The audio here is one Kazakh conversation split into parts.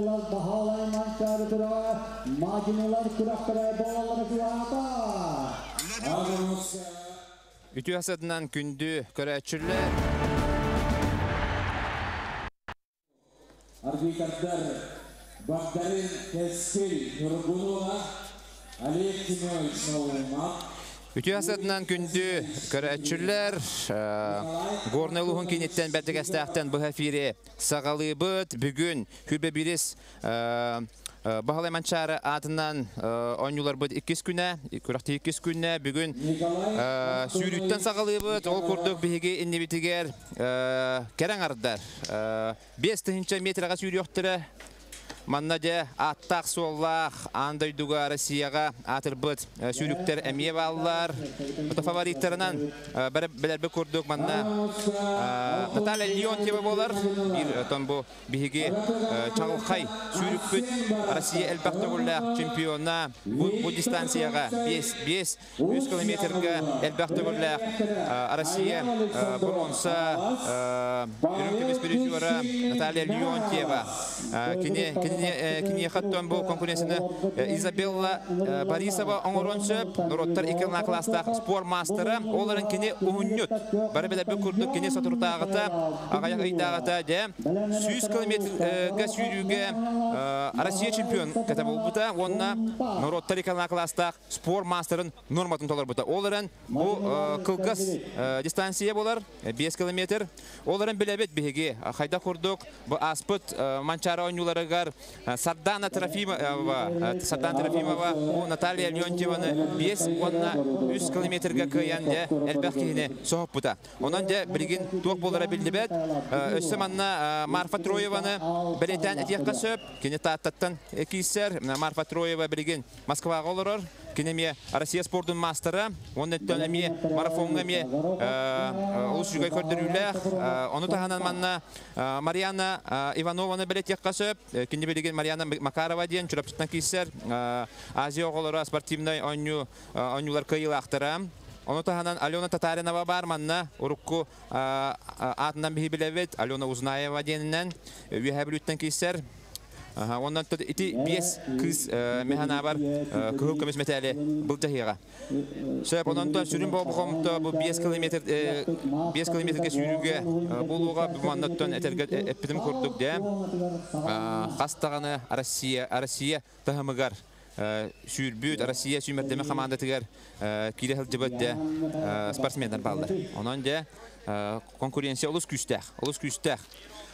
දහවයි මංචාර කරවා මාජිනලන් කුරක් කරයි බෝල්ලන කියාතා Ütü asadından gündü Karaçırlar. Arbi Kardar, Bagdarin Keskin, Nurgunova, Ali Kimoy Şovmak, Үтү асадынан күндү көрәчүрлер. Горнелуһун кинеттен бәддегәстәхтен бу эфире сагалыбыт бүгүн хүрбе бирис Бахалай манчары атынан ойнулар бут 2 күнә, күрәхти 2 күнә бүгүн сүйрүттен сагалыбыт, ол курдук биһиги иннибитигер керәң ардар. 5 тыһынча метрга сүйрүйөктөрө Манна де аттақ соллақ андай дуга Россияға атырбыт сүйріктер әмие баллар. Бұты фавориттерінен бір білербі көрдік манна Наталья Леонтьева болар. Bir тон bu биһиги чалқай сүйрікпіт Россия әлбәқті күлләқ чемпиона bu дистанцияға 5 5 100 километрге әлбәқті күлләқ Россия бронза үрүмкемес призеры Наталья Леонтьева. Кини кини хаттон бу конкуренцияны Изабелла Борисова оңорон сөп, Нуроттар икелна класста спор мастері, оларын кини уһуннют. Бары беле бу агаяк ыйдагыта де 100 километрге сүйрүүгө Россия чемпион болбута, онна класста спор мастерын норматын толар бута. Оларын бу дистанция болар, 5 километр. Оларын билебет курдук, бу аспыт манчара Сардана Трофимова, Сардана Трофимова, у Наталья Леонтьеваны 5 онна 100 километрге кыянде элбэх кихине соһоп бута. Онан же билгин туок болара билдибет. Өссө манна Марфа Троеваны билетен этиякка сөп, кини тааттаттан экисер Марфа Троева билгин Москвага олорор. Кинеме Россия спортын мастері, онда төнеме марафонға ме ұлыс жүгай көрдірілер. Оны тағанан манна Марияна Иванованы білет еққа сөп, кенде білеген Марияна Макарова дейін жүрапчытна кейсер, Азия оғылары спортивный ойнулар кайыл ақтыра. Оны тағанан Алена Татаринова бар манна, ұрыққы атынан бігі білевет, Алена Узнаева дейінінен, үйе білуттен Ондан тот ити бес кыз механа бар көхөк көмес метәле был жахига. Сөп ондан тот сүрүн бо бохомто бу 5 километр 5 километрге сүрүгө булуга де. Хастаганы Россия Россия Россия сүймәрдеме команда тигәр кире хил җибәттә спортсменнар балдар. Онан де конкуренция.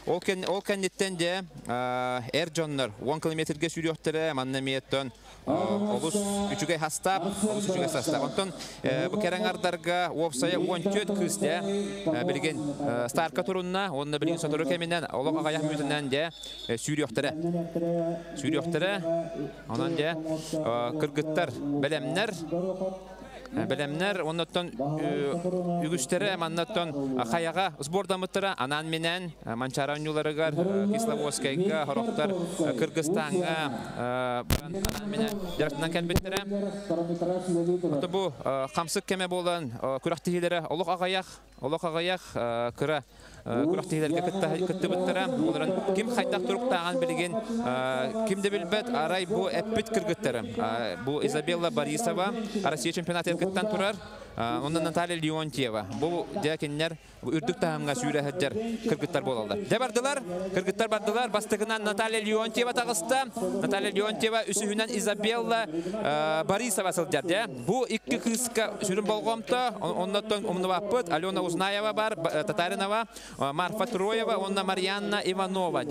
Ол кеннеттен де эр жоннор 10 километрге сүйрөттөрө манна миеттен олус үчүгө хастап олус үчүгө хастап онтон бу кереңардарга опсая 14 кызде билген старка турунна онна билген сотору кеминен олог агаяк мүтүнөн де сүйрөттөрө сүйрөттөрө онан де кыргыттар белемнер Белемнер, оннаттан үгүстері, маннаттан қаяға сбордамыттыра, анан менен манчара үнюларыгар, Кисловодскайга, Хороқтар, Кыргызстанға, анан менен жарықтынан кәлбеттері. Оты бұл қамсық кеме болан, күрақтығылары олық ағаяқ, олық ағаяқ, күрі күрақтығыларға күтті бұттыра. Оларын кім қайтақ тұруқ таған білген, кімді білбет, арай бұл әппет кіргіттері. Бұл Изабелла Борисова, Россия чемпионаты кыттан турар. Ондан Наталья Леонтьева. Бу дәкеннәр үрдүк тагымга сүйрә хәҗәр кыргыттар булалар. Дә бардылар. Бастыгынан Наталья Леонтьева тагыста. Наталья Леонтьева үсүһүнән Изабелла Борисова сылдыр. Дә бу ике кызга сүрүн болгомта, оннан умны вапыт Алена Узнаева бар, Татаринова, Марфа Троева, онна Марьяна Иванова.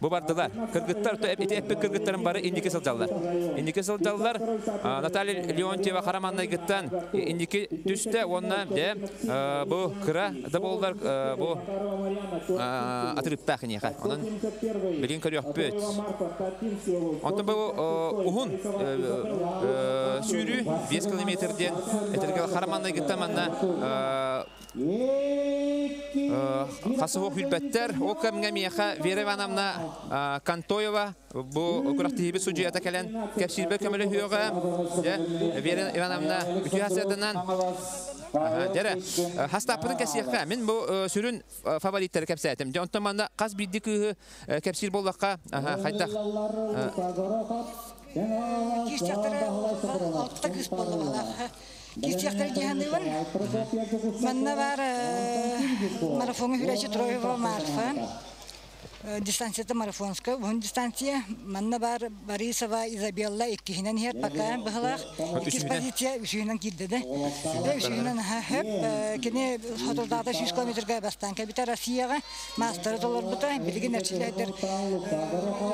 Бу бардылар. Кыргыттар эппек кыргыттарын бары индике сылдалар. Индике сылдалар. Наталья Леонтьева хараманнай гыттан онна де бу кыра да болдылар бу. Онан билин көрөк бөт. Онтон бу ухун сүйрү 5 километрден этерге хараманнай гыттан манна Хасыгы хүлбәттер, о кемгә мияха Вера Кантоева, бу күрәхтибе суҗията кәлән кәпсилбе көмеле хүйөгә, Вера Ивановна үтүһәсәдәнән Аха, Дере, хастаппытын кәсиякка, мен бу э, сүрүн э, фавориттер кәпсәтим. Де онтон манда каз бидди кыһы э, кәпсир боллакка, аха, хайтак. Кистяқтары алтыта кыз болды. Кистяқтары жиһанды бар. Манна бар. Дистанцияда марафонска. Бун дистанция манна бар Борисова Изабелла иккиһинен хер пока быһалах. Икки позиция үшүнен килде де. Үшүнен хеп кене хотолдагы 100 километрге бастан Россияга мастер доллар бута билген нәрселердер.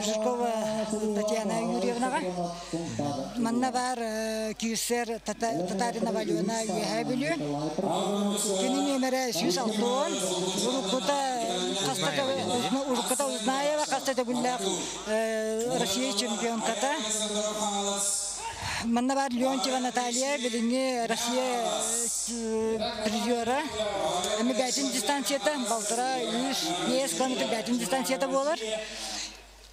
Жиркова Татьяна Юрьевнага. Манна бар күйсер Татарина Валюна. Кене немере 106 урукута кастaka урукута узнаева кастата гуллах Россия чемпионката. Манна бар Леонтьева Наталья, билинги Россия призера. Эми бәтин дистанцияда, балтыра 100 километр бәтин дистанцияда болар.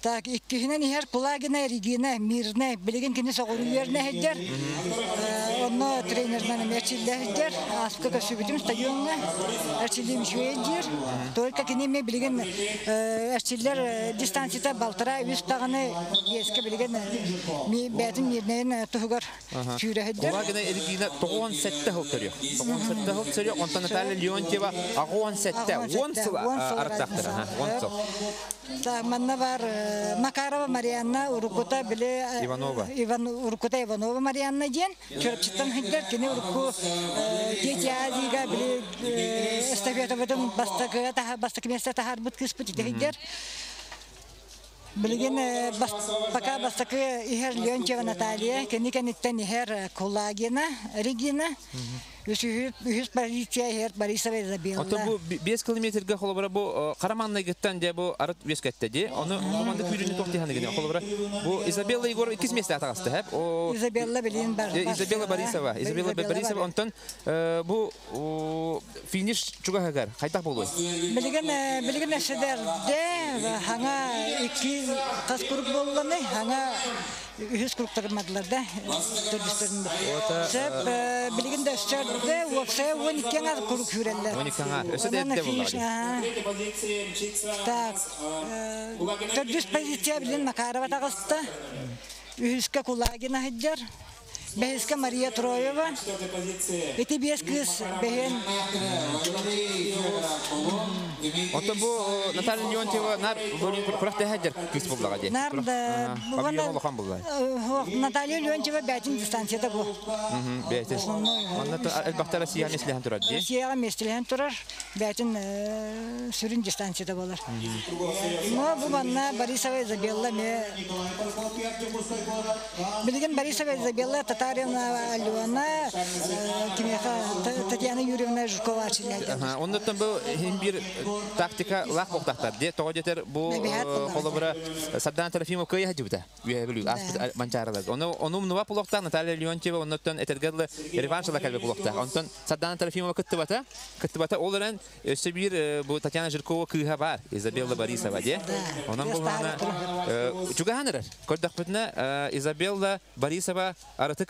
Так, иккиһинен иһэр Кулагина, Регина, Мирна, билеген кини соғыру ерне хеджер. Онно тренермен мерчилле хеджер. Аспка көсүбүтүм стадионга. Эрчилим швейдер. Только кини ме билеген эрчиллер дистанцияда балтыра үз тагыны еске билеген ми бәтин мирнен тугар чүрә хеджер. Ола гына эригина 97 хыл төрөк. 97 хыл төрөк, онтон Наталья Леонтьева 97, 10 сыл арттактыр, аха, 10 сыл. Так, манна бар Макарова Марианна Урукута биле Иванова. Иван Урукута Иванова Марианна ден чөрчиттен хиттер кини Уруку дети азига биле эстафета бутун бастакы таха бастак месте тахар бут кыспыт хиттер Билген пока бастакы Ихер Леонтьева Наталья, кени кениттен Ихер Кулагина, Регина, Үс позиция Ихер Борисова Изабелла. Ото бу 5 километрге холобра бу Караманна геттен де бу арыт вескетте де. Оны команда күрүнү токти ханы гene холобра. Бу Изабелла Егор 2 месте атагасты хеп. О Изабелла билин бар. Э, Изабелла Борисова, Изабелла Борисова онтон э, бу финиш чугагар кайтак болой. Билген билген эшедерде хаңа iki кас курук болгоны хаңа үһүс куруктармадылар да төрдүстеринде. Сеп да эшедерде вообще он икенга курук хүреллер. Он икенга, өсө да эдде болгар. Так. Төрдүс позиция билен Макарова тагысты. Үһүскә Кулагина. Бехиске Мария Троева. Эти без кыз бехен Ото бу Наталья Леонтьева нар бөлүн куракта хаджар кис. Нарда Павильон улахан болгар. Наталья Леонтьева бәтин дистанцияда бу. Мгм, бәйте. Онда элбахта Россия неслехан турат де. Россияга местелен турар, бәтин сүрін дистанцияда болар. Но бу манна Борисова Изабелла ме Билген Борисова Изабелла Татарина Алена Кимеха Татьяна Юрьевна Жукова. Ага, ондоттан бу хим бир тактика лах боктактар де. Тога жетер бу болгар. холобра Саддан Трофимов кыя хаҗыбыта. Үе билүү аспыт манчаралар. Оны оны нува пулокта Наталья Леонтьева ондоттан этергерле реваншла калбе пулокта. Онтон Саддан Трофимова кыттыбата. Кыттыбата оларан өсө бир бу Татьяна Жиркова кыга бар. Изабелла Борисова де. Онан бу гана чугаһанырар. Көрдөхпүтнә Изабелла Борисова араты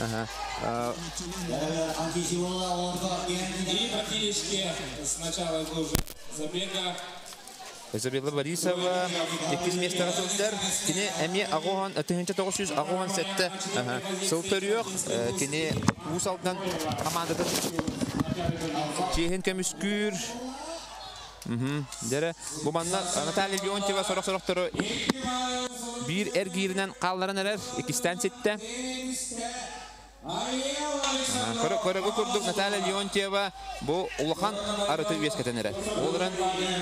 Ага. Изабелла Борисова 2 местага сылдар. Кини эми агохан 1900 агохан сетте. Ага. Сылтырык кини ус алдынан Наталья Леонтьева сорок сороктор бир эргиринен калларын эрер 2 сетте. Көрө көрөгө көрдүк Наталья Леонтьева бу улахан арыты вескетен эрер. Олран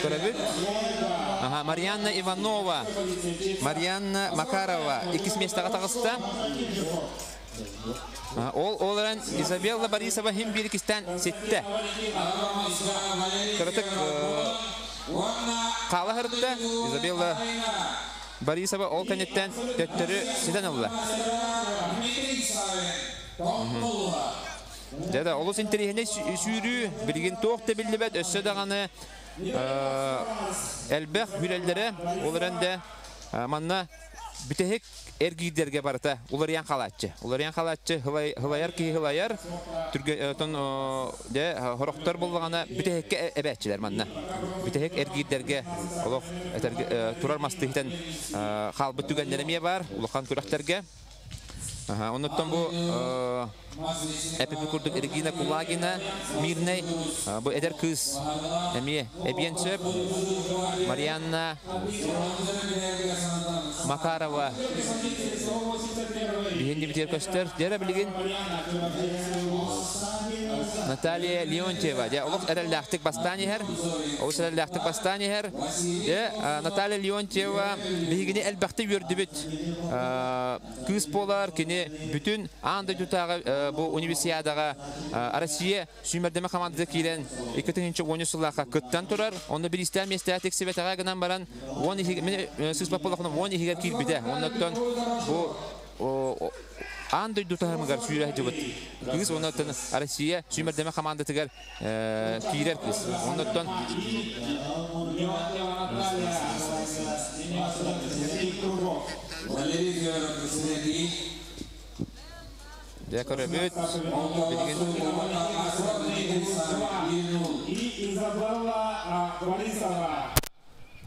көрөбүт. Ага, Марьяна Иванова, Марьяна Макарова икис местага тагыста. Ага, Ол оларан Изабелла Борисова хим бир икистен сетте. Көрөтөк Қала хырытта Изабелла Борисова ол кәнеттен төттөрү сиден алла. Дәдә олус интерехне сүйрүү билген тоқты билдибет өссө даганы әлбәх хүрелдере олар әнде манна битехек эргидерге барыта. Улар ян халатчы улар ян халатчы хылаяр ки хылаяр түрге тон де хороктор булгана битехекке эбәтчиләр манна. Олох этерге турар мастыктан халбы түгәннәреме бар күрәхтәргә Ага, онуттан бу эпипи курдук Регина Кулагина мирней бу эдер кыз эми эбиен сөп Марианна Макарова бигенди битер көстөр дера билген Наталья Леонтьева. Я улук эрелляхтык бастанихер. Олус эрелляхтык бастанихер. Я Наталья Леонтьева бигини элбахты үрдүбүт. Кыз болар кини бүтүн анда жутага бу универсиадага Россия сүймердеме командада кирен 2010 сыллака кыттан турар. Онда бир истер месте тексибетага гынан баран 12 мен сыз паполахны 12 кирбиде. Оннан бу Андай дутахамыгар сүйрә жыбыт. Кыз оннан Россия сүймердеме команда тигер кирер кыз. Оннан Я көрөбүт. И Изабелла Борисова.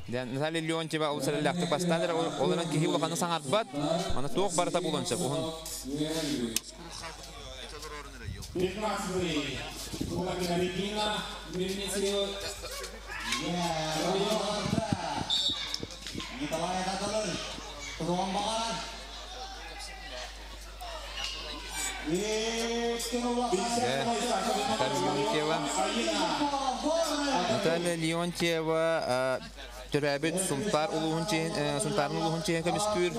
Дән Наталья Леонтьева ул сәләләхте бастандыр. Оларның киһи улаханы саңарбат. Аны тоқ барата булынча. Бухын 15 Кулагина Регина, Мельницкий, Николай Таталыр, Туған Бағаран. Леонтьева. Наталья Леонтьева төрәбит сумтар улуһун чейин сумтарын улуһун чейин көмүстүр.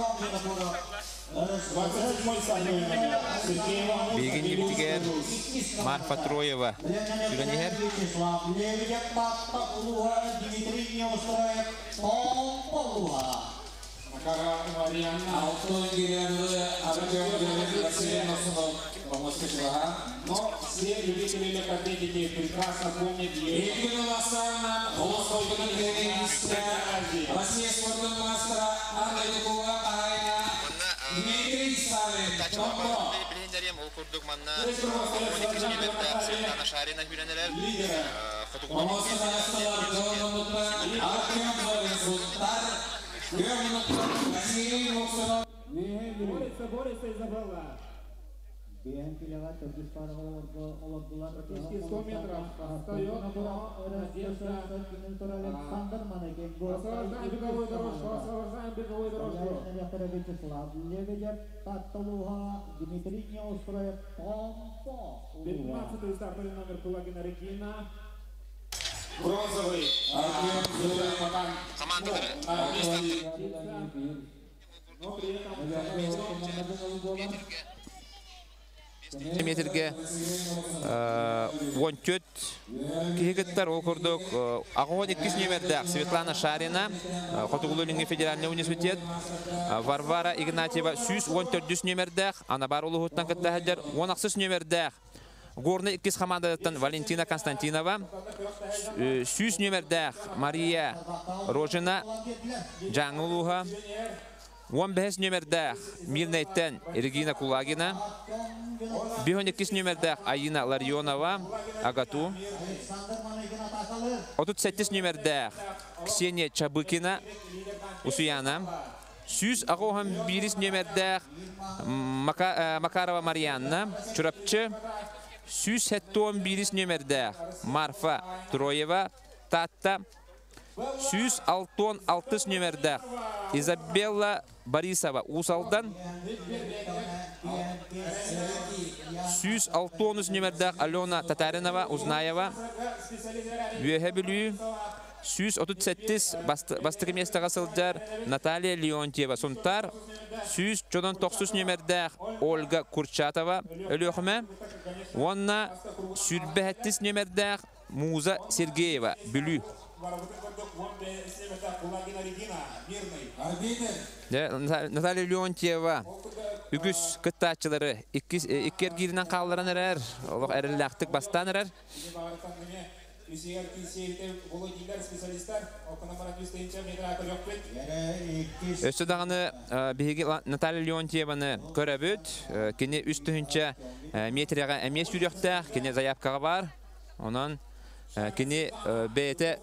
27 Савельев, Сергеева, Бегин ебитигер Марфа Троева. Сүрәнихер. Вячеслав Лебедев, Матта Улуға, Дмитрий Неустроев, Том Полуға. Макара Марианна, Алтын келеді, Артем Демид Россия Носунов, помощник Шваха. но все любители легкоатлетики прекрасно помнят ее. Екатерина Ластарна, Голос Толкина Геннадийская, Россия спортының мастера Анна Дукова, Айна, Дмитрий Савин, Томко. Билендерем ул курдук манна. Помощник Анастасия Джонатан, Артем Зорин Султар, Герман Василий Моксунов. Борется, борется Изабелла. BNP'леға Түркістан олордулар. Практически 100 метров отстает, но Надежда Александр Манекен. Освобождаем беговую дорожку, освобождаем беговую дорожку. Вячеслав Лебедев, Татталуға, Дмитрий Неустроев, Том По. 15 стартовый номер Кулагина Регина. Бронзовый Артем Зорин Но при этом метрге. Он төт кигеттер ол курдук агон иккис номерде Светлана Шарина. Хотугулунинги федеральный университет. Варвара Игнатьева. Сүйс он төрдүс номерде ана бар улухуттан кыттахадер он аксыс номерде Горны иккис командадаттан Валентина Константинова. Сүйс номерде Мария Рожина. Жаңылуха 15 номерде Мирнейттен Регина Кулагина 12 номерде Аина Ларионова Агату 38 номерде Ксения Чабыкина Усуяна Мака- э, Макарова Марианна Чурапчы бирис номерде Марфа Троева Татта Сюз алтон алтыс номерде Изабелла Борисова Усалдан Сюз алтонус номерде Алена Татаринова Узнаева білүү Сюз 38 бастығы местіға сылдар Наталья Леонтьева Сунтар Сюз 99 номерде Ольга Курчатова Өлөхіме Онна сүрбәттіс номерде Муза Сергеева мирный. Арбитр. Наталья Леонтьева үгүс кыттаачылары иккер киринен калларан эрер, эреллактык бастан. Өсі дағаны биһиги Ла- Наталья Леонтьеваны көрөбүт, кини үстүнчө метряга эмие сүрөктө, кини заявкага бар. Онан бете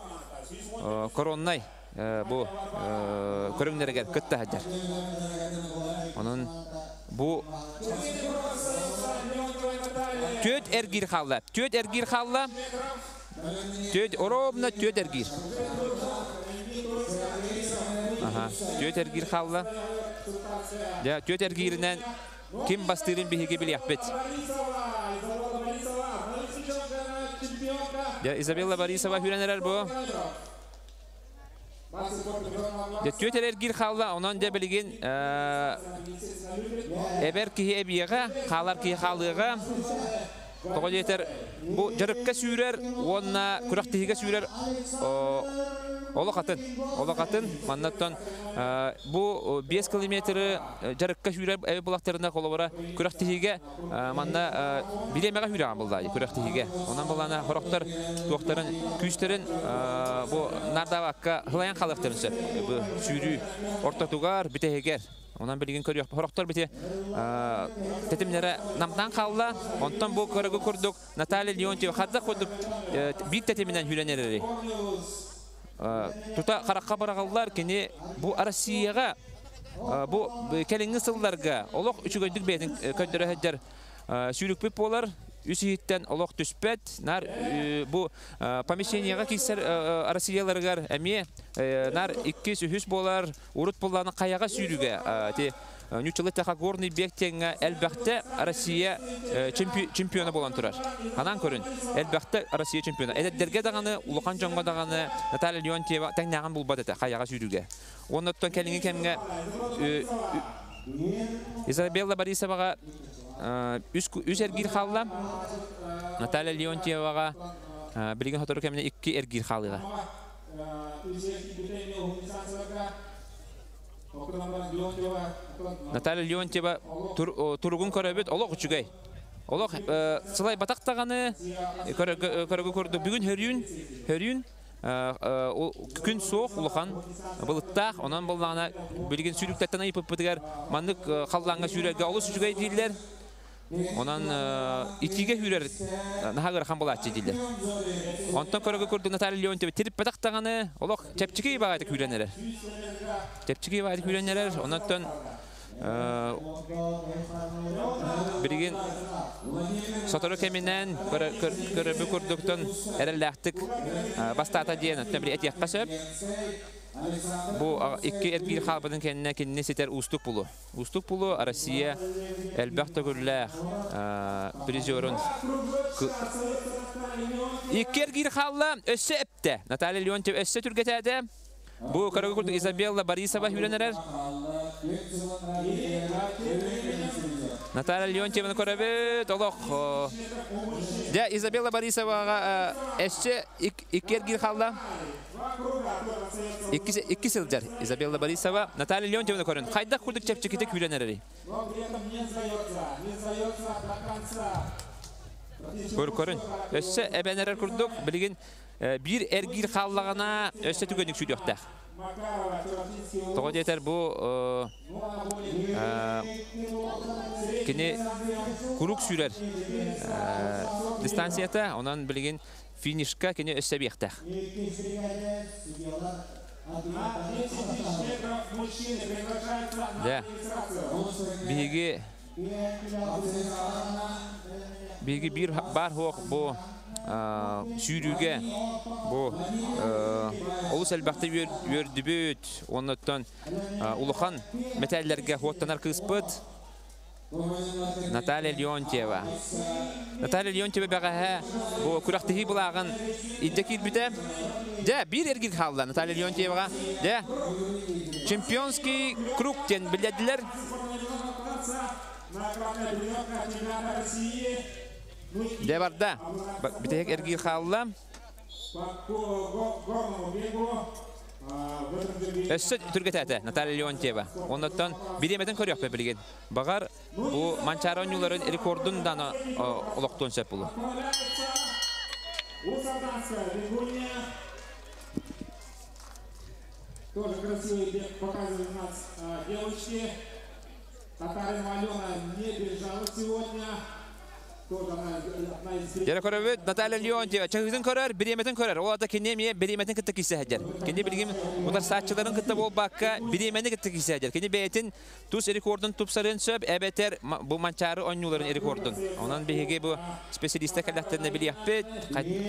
короннай бу көрөңнөргө кытта хаджар. Онан бу төт эргир халла, төт эргир халла. Төт ровно төт эргир. Ага, төт эргир халла. Ja, төт эргиринен ким бастырын биһиги билияхбет. Ja, Изабелла Борисова хүренерер бу. Ja, төт эргир халла, онан да билген эбер кихи эбиега, халар кихи халыга. Тоғы жетер, бу жарыкка сүйрер, онна күрақтихиге сүйрер, Ола қатын, ола қатын, маннаттан бу 5 километры жарыкка сүйрер әбі бұлақтарына қолы бара күрақтихиге манна билемеға сүйреген бұлдай күрақтихиге. Онан бұлана хорақтар, туақтарын, күштерін бу нардавакка хылаян қалықтарынсы бу сүйрі ортатуғар, бітегер. Онан билген көрөк хорохтор бите тетимнере намдан қалла. Онтан бу көрөгө көрдүк Наталья Леонтьева хадда көрдүк бир тетиминен хүлөнерери. Тута каракка барагаллар кини бу Россияга бу келеңги сылларга олох үчүгөйдүк бетин көндөрө хәҗәр сүйрүкпеп болар үситтен олох түспет нар бу помещениега кисер Россияларгар әме нар икки сүхүс болар урут булланы каяга сүйрүгө те Нючылы горный бектенге әлбәхтә Россия чемпионы болан турар. Анан көрін, әлбәхтә Россия чемпионы. Әдәддәргә дағаны, Улахан Жоңға дағаны Наталья Леонтьева тәңнәгән булбады та каяга сүйрүгә. Оннан кәлеңе кемгә Изабелла Борисовага үз эргир халла Наталья Леонтьевага билген хотору кемне икки эргир халыга. Наталья Леонтьева тургун көрөбөт олок үчүгөй. Олок сылай батактаганы көрөгө көрдү. Бүгүн хөрүн, хөрүн күн соқ улахан былыттақ онан боллана билген сүйрүктәттен айып битигер маннык халланга сүйрәгә олы сүжгәй диләр онан итиге хүрер нахагыр хан болат диләр онтан көрөгө көрдү Наталья Леонтьева тирип батактаганы олок чепчиги багайдык хүрәнәләр чепчиги багайдык хүрәнәләр онан Бірген сотору кеминен көрөбү көрдүктөн эрелләхтик бастата диен төбри этиякка сөп. Булу Россия элбәхтә гүрләх призерын Икки эргир халла өссө эпте. Наталья Леонтьев өссө түргәтәдә. Бу көрөгө күрдүк Изабелла Борисова хүрәнәләр. Наталья Леонтьевна көрөбөт олох. Да, Изабелла Борисовага эсче иккергир халда. Икки сылжар. Изабелла Борисова, Наталья Леонтьевна көрөн. Кайда курдук чепчеките күрөнөрөри. Көр көрөн. Эсче эбенерер курдук билген бир эргир халлагана өссө түгөнүк сүйлөктө. Тоғы детер бу кини курук сүрер дистанцията, онан билген финишка кини өссө биякта. Да. Биги Биги бир бар хоқ бу сүйрүүгө бу олус элбакты өрдүбүт оннотон улухан металлерге хоттанар кыспыт Наталья Леонтьева. Наталья Леонтьева бәгәһә бу күрәхтәһи булагын идде килбите. Дә бир эргил халла Наталья Леонтьевага. Дә чемпионский круг тен. Дә барда. Битек халла. Горному бегу. В этом забеге Өссө түргетәте Наталья Леонтьева. Оннан биремеден көрөк бе билген. Багар бу манчаронюларын рекордун дана олоктон сеп булу. отправляется Усаданская бегунья. Тоже красивый бег показывает у нас а, девочки. Татарина Алена не бежала сегодня. Одна из Жара көрөбүт Наталья Леонтьева чагызын көрөр, биремеден көрөр. Ол ата кине ме биремеден кытта кисе хаҗар. Кине билгем улар сатчыларын кытта бул бакка биремеден кытта кисе хаҗар. Кине бетин тус рекордун тупсарын сөп эбетер бу манчары онюларын рекордун. Онан беге бу специалистта калаттарына билияппет.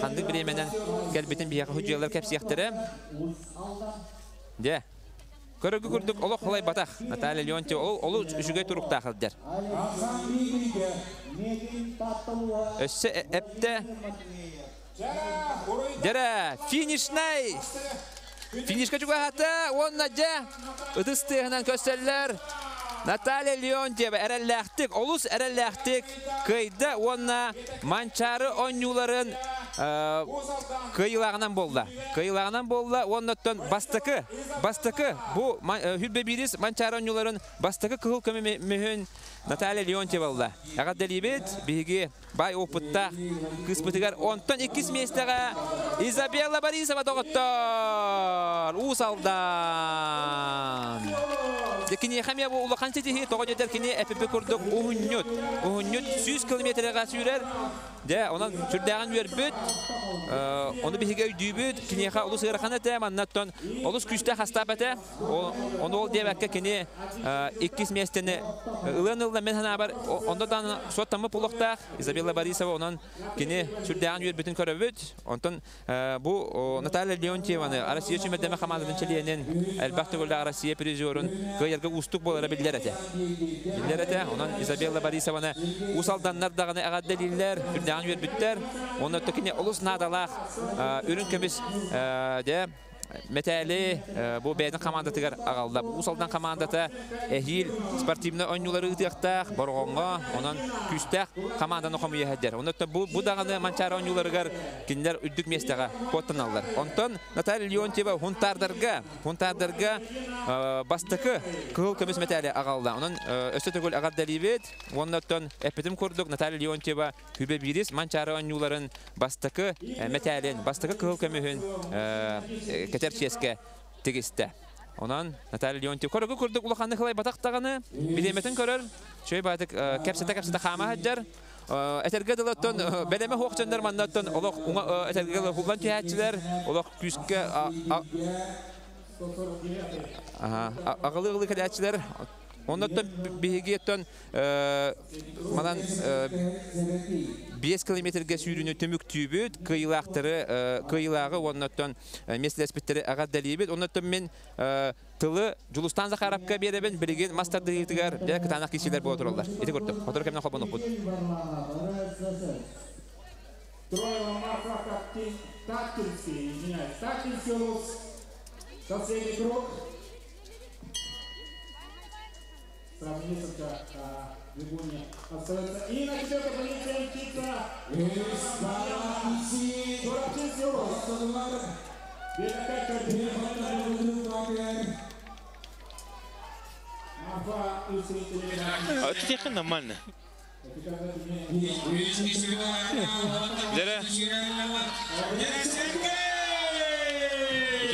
Канды биремеден келбетин бияга хуҗалар Көрөгү күрдүк олох холай батах. Наталья Леонтьева ол Игоревич, Мегин Таталуха, Өссө эпте Жара, Уруйда. Жара, финишнай. Финишка чуга хата, он наджа. Ыдыстыгынан көстеллер. Наталья Леонтьева әрәлләхтик, олус әрәлләхтик. Кыйда онна манчары онюларын кыйлагынан болды. Кыйлагынан болды, оннаттан бастыкы, бастыкы. Бу хүлбе бирис манчары онюларын бастыкы кыл көмө мөһөн Наталья Леонтьева болды. Ага делибет биги бай опытта кыспытыгар онтон 2 местеге Изабелла Борисова доғыттар. Усалдан. Декини хамя бу улахан тетихи тоға жетер кини эпепе көрдік ухуннют. Ухуннют 100 километрға сүйрер. Де, онан сүрдәгән бербет. Оны биһиге үйдүбүт, кинеха улус ырахана те маннаттан улус күстә хастабата. Оны ол дебәккә кини 2 местене ылын ылда мен хана бар. Онда дан соттамы пулыкта Изабелла Борисова онан кини сүрдәгән бербетин көрөбүт. Онтон бу Наталья Леонтьеваны Россия чемпионаты командадан челенен әлбәттә гөлдә Россия призерын кыйырга устук болара билдер әтә. Билдер әтә. Онан Изабелла Борисованы усалданнар даганы агаддалилләр, сүрдәгән бербеттер. Оны токине улус надалах үрүн көмис де Метәли бу бәйдин командатыгар агалдап, усалдан командата эхил спортивный ойнулары ытыяктак, боргонга, онан күстәк команданы местага коттаналар. Онтон Наталья Леонтьева хунтардарга, хунтардарга бастыкы кыл көмес метәли агалда. Онан өстө түгел агаддалибет, онтон эпетим курдук Наталья Леонтьева бирис манчар ойнуларын метәлен, бастыкы кыл көмөһүн кетерческе тегисте. Онан Наталья Леонтьев улаханны хылай батактаганы, билеметин көрөр. Чөй бадык кепсете кепсете хама хаджар. Этерге дылаттан белеме хоқчандар маннаттан олох уңа этерге хулан тиячилер, олох күскә Ага, агылы-агылы кадачилер. Оннаттан бигеттен манан 5 километрге сүйрүнү төмүк түйбүт, кыйлактары, кыйлагы оннаттан меслеспеттери ага далибет. Оннаттан мен тылы жулустан захарапка беребен билген мастер дигитигер жа кытанак кишилер боло туралар. Эти көрдүк. Фотор кемнен хобон окут. Трое Марков Таткинский, извиняюсь, круг. Сразу несколько а, бегунья остается. И на четвертой позиции птица. Туропчинский улус. Белокачка Марфа Усритель. А это тихо нормально. Жара. Үчө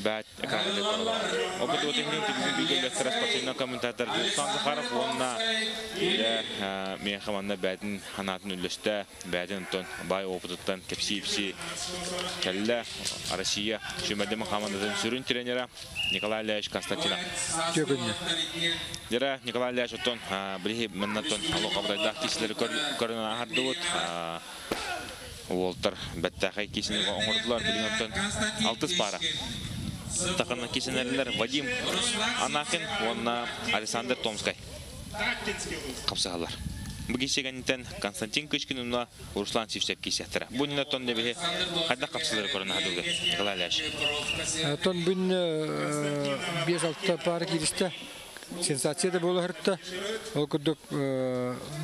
Бәт экранында көріғыт. Опыт өтекінің түбізін бүйгелі спортивный комментатор Жүлсан Захаров онына мен қаманна бәтін ханатын үлісті бәтін тон бай опытыттан кепси-епси кәлі Россия шөмәдемі командадан сүрін тренера Николай Ляш Константинов. Дера Николай Ляш оттон білхи міннаттон алу қабдайдақ кесілері көрінен ағарды бұд. Уолтер бәттәқай кесінен оңырдылар оттон алтыс пара. Тақаны кесенерлер Вадим Анахин, онна Александр Томскай. Қапсағалар. Бүгесегенітен Константин Кычкин уна Руслан Сивсеп кесеттірі. Бұнына тон дебе қайда қапсылары көріні хадуғы. Ғалалаш. Тон бүн бес алты пары киристе сенсация да болу хыртта. Ол күрдік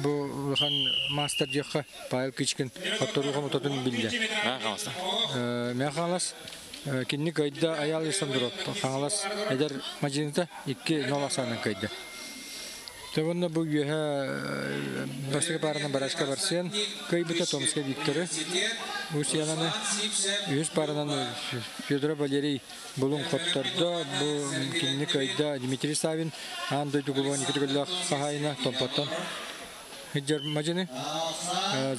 бұл хан мастер жаққа Павел Кичкин отторуға мұтатын білді. А, қаласа. Мен қаңлас кинни кайда аял исандырып. Қаңлас әдер мажинита 2-0 кайда. Таванна бу юха басыга барына барашка барсен, кайбыта Томска Викторы. Усиянаны үз барынан Федор Валерий булун копторда бу кинни кайда Дмитрий Савин андай дугулон икидгөллө хахайна томпаттан. Хиджар мажины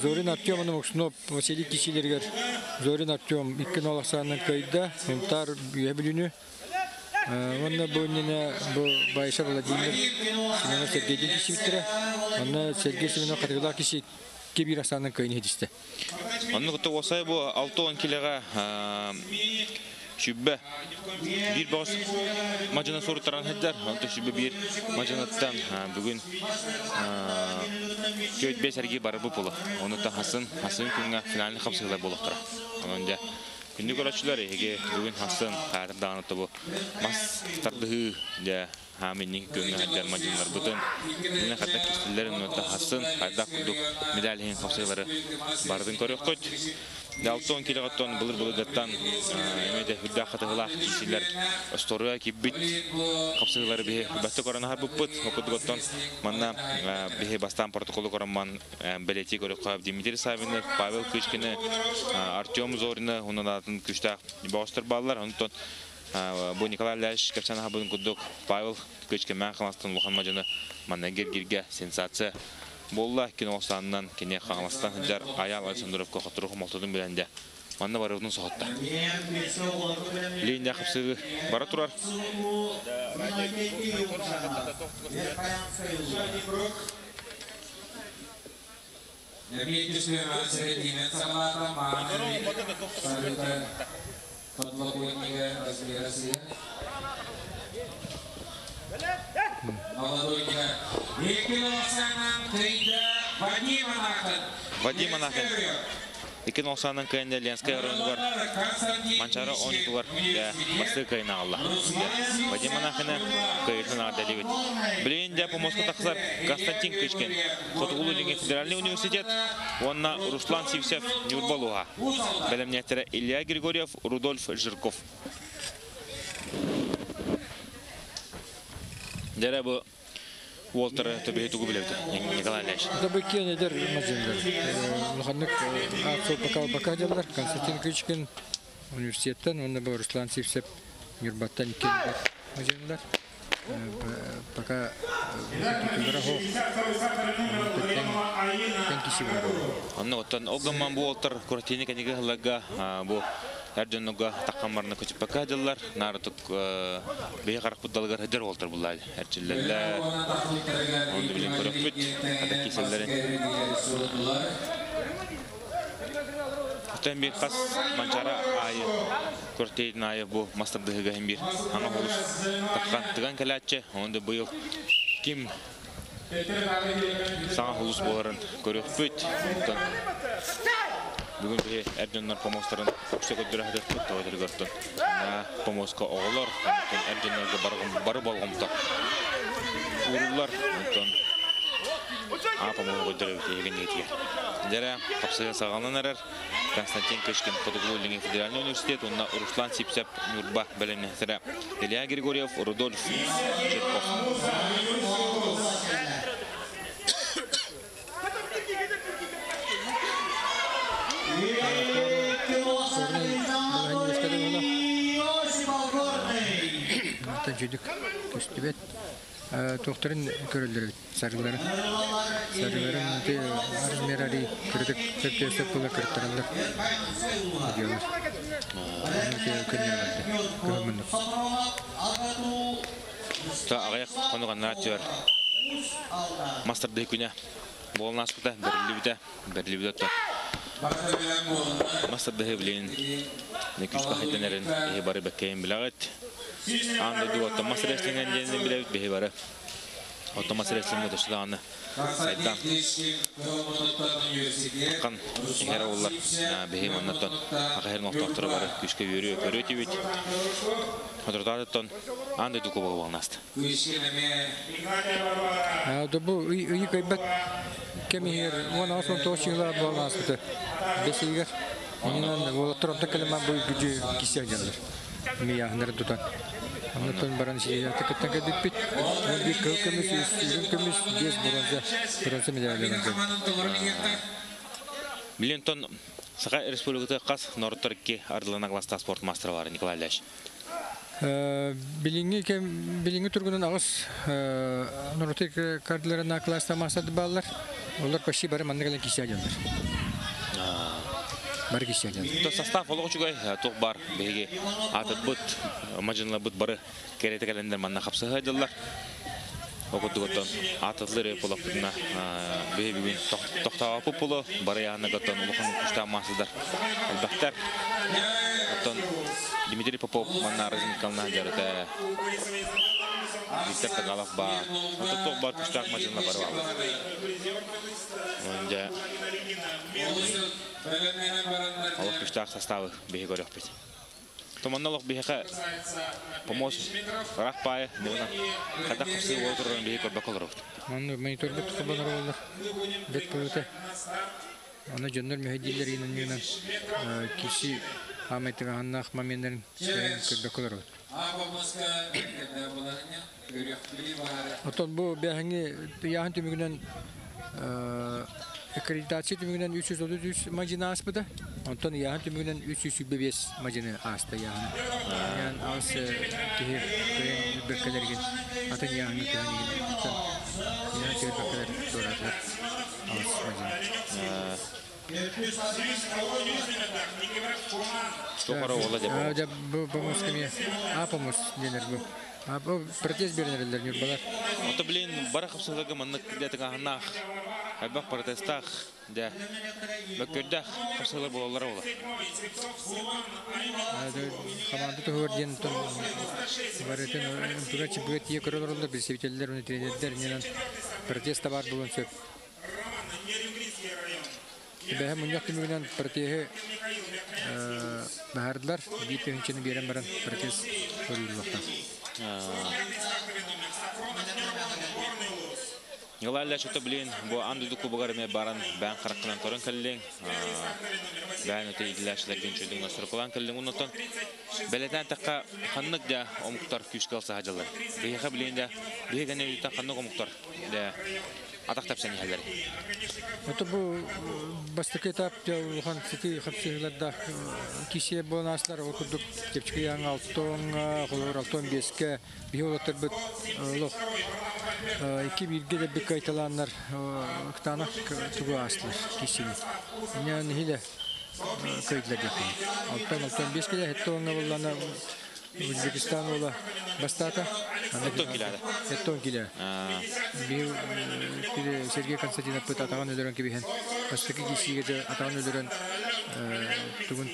Зорин Артем Мукснов Василий Кисилергер Зорин Артем 2-0 кайда Мемтар Юбилюнү Онна бонина бу Байша Владимир Синана Сергей Дикисивтера Онна Сергей Симонов категория киши кебир асанын кайын хедисте. Онны күтті осай бұл 6-10 келеға шүббі бір бағыс мажына сорыттаран хәддер. Онты шүббі бір мажынаттан бүгін көт бес әрге бары бұл болы. Оны та хасын, хасын күнге финальный қапсығылар болықтыра. Онында күнді көрәтшілер еге бүгін хасын қайры дағыныты бұл. Мас тардығы де хаминник күнгө хаджар мажинлар бутын капсылары бардын көрөк кот Далтон килогаттон былыр былыгаттан эмеде хүдда хатыгылах кисилер осторуя киббит капсылары бе батты корона har буппут окудугаттон манна бе бастан протоколу кораман белети көрөк кап Дмитрий Савинов Павел Кычкины Артем Зорина унун атын күштак бостер баллар онтон Бу Николай Ляш капчана хабын кудук Павел Кычкин мән қаластан Лухан Мажаны маннагер гирге сенсация. Болла кино осаннан кине қаңластан жар аял Александровка қатырухы малтудың біләнде. Манна барывдың соғытта. Лейін яқыпсығы бара Тодлық ойынығы размерасы. Молодой Вадим Анахын. Икен осанын кайында Ленская бар. Манчара он бар. Я басты кайна алла. Вадим Анахыны кайытын адалибет. Блин, дя помоска тақсар Константин Кычкин. Хотугулу Лиги федеральный университет. Онна Руслан Сивсев Нюрбалуға. Бәлемнеттері Илья Григорьев, Рудольф Жирков. Дәрі бұл Уолтер төбе тугу билебди. Николай Ляш. Да бы кенедер мажиндар. Лоханнык Аксол Бакал Бакадялар, Константин Кычкин университеттен, онда бу Руслан Сивсеп Юрбаттан келдер мажиндар. Пока тутулара хо. Тен киши бар. Онны оттан огаман бу Уолтер Куратини кенеге хылага бу Әрденуга таққамарына көчіп бакадылар. Нарытык бейі қарық бұддалығар әдер Уолтер бұлай. Әрчілерлер. Онды білін көріп бүт. Қас манчара айы. Көртейдің айы бұл мастырдығы ғайын бір. Аңа қолыс таққан тыған бұйыл ким саңа холус боларын көріп. Бүгін бе әрденнар помостарын үксе көддірі әдет бүт тауыдыр көрттін. Помостқа оғылар, әрденнарға бары болғымта. Урулар, онтон А, по-моему, көддірі өте еген етіге. Дәрі, қапсыға сағалынан әрір. Константин Кышкин, Фотоглулинги федеральный университет, онна Руслан Сипсеп, Нюрба, Бәлемнехтері, Илья Григорьев, Рудольф Жирков. Та жүдік көстібет. Тоқтарын көрілдір сарылары. Сарыларын те размер ари кірдік haydenlerin ehe barı bekleyin bilaget. Anda du otomas wrestling'en jenini bilaget behe barı. Otomas wrestling motosu da anı. Saydan kan eher ollar. Behe mannaton. Akahir noktahtırı barı. Güçke yürüyor. Körüyor tibit. Hatırdadıtton. Anda du kubağı bağnastı. Да бу ый кайбат кемир вон асон тошила болмаспыты. Бесигер. Инен ол торопта келема бу gücü кисер жандар. Ми яхнар тутан. Аннан баран шия текеттен кедик бит. Он бир кыл көмүс, үстүн көмүс, без бронза. Бронза медальдер. Билен тон Саха республиката қас ардылына класста спорт мастері бар Николай Ляш. Билинги кем билинги тургунун агыс нуртек кардларына класста масады баллар. Олар почти бары мандагала кисия жандар. Бар кисия жандар. То состав олық жүгай тоқ бар беге бұт, бұт бары беге бүгін бұлы бары яғына ұлықын. Әлбәқтер Дмитрий Попов манна разынкална жарыта Виктор Тагалов бар. Онда Күштақ составы беге көрек бет. Томанналық беге помощь рах пая, нуна. Когда қыпсы отырын беге өт. Манны монитор бит кабанар болар. Бет көте. Аны жөндөр мөхәддилләр инен киши Ахметтің аннақ мамендерін көрбек олар. Отон бу бәһәңе яһан түмүгүнен аккредитация түмүгүнен 333 мажина аспыда. Онтон яһан түмүгүнен 305 мажина аста яһан. Ян ас кихи көйен беккелерген атын тәһәни беккелер доратар. Ас мажина. Что пора. А, да, кеме. А денер бу. А бу протез бернерлер не балар. Ото блин бара қыпсылығы манны кідетіға анақ. Әлбәк протестақ. Да. Бөккөрдәк қыпсылы болалар ола. А да команда то хор ден тон баретен тура чибет тие көрөлөр бир себителдер уни тренерлер ненен протест бар сөп. Берен баран протест. Йылалла шуты блин, бу андыды кубыгар ме баран бән қараққынан торын кәллең. Бән өте идләшләр генчүлдің насыр кылан кәллең. Унотон бәлетән таққа қаннық да омуктар күш калса хажалар. Бейха блин да бейгәне үйтен қаннық омуктар. Да атақ тапсан хәлләр. Это бу бастык этап улхан сити хапсыгыларда кисе болнаслар окудук кепчке яң алтон холор алтон беске биолотор бит лох bir kaytalanlar ktana tugu aslar kişini. Yani hile kayıtlar yapıyor. Alttan alttan beş kere hette onunla bulana Özbekistan ola бастата. Хеттон киләдә. Хеттон килә. Bir bir Сергей Константинов пыт атаган. Бастыки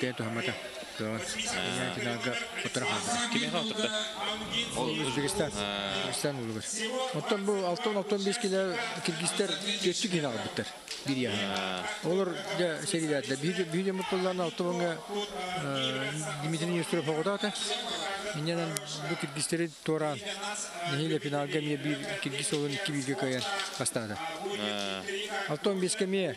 атаган. Дон. Я тинага фотограф. Киме хатырда? Ол Өзбекстан. Өзбекстан улугар. Оттон бу алтон алтон беш киле киргизтер көчү кинага биттер. Bir ya. Olur da serilerle bir bir mutlularına altımına Dimitri Yusuf Hoğdata. Minyadan bu kirgizleri toran. Nehiyle finalga miye bir kirgiz olun iki bilgi kayan bastada. Altın beskemiye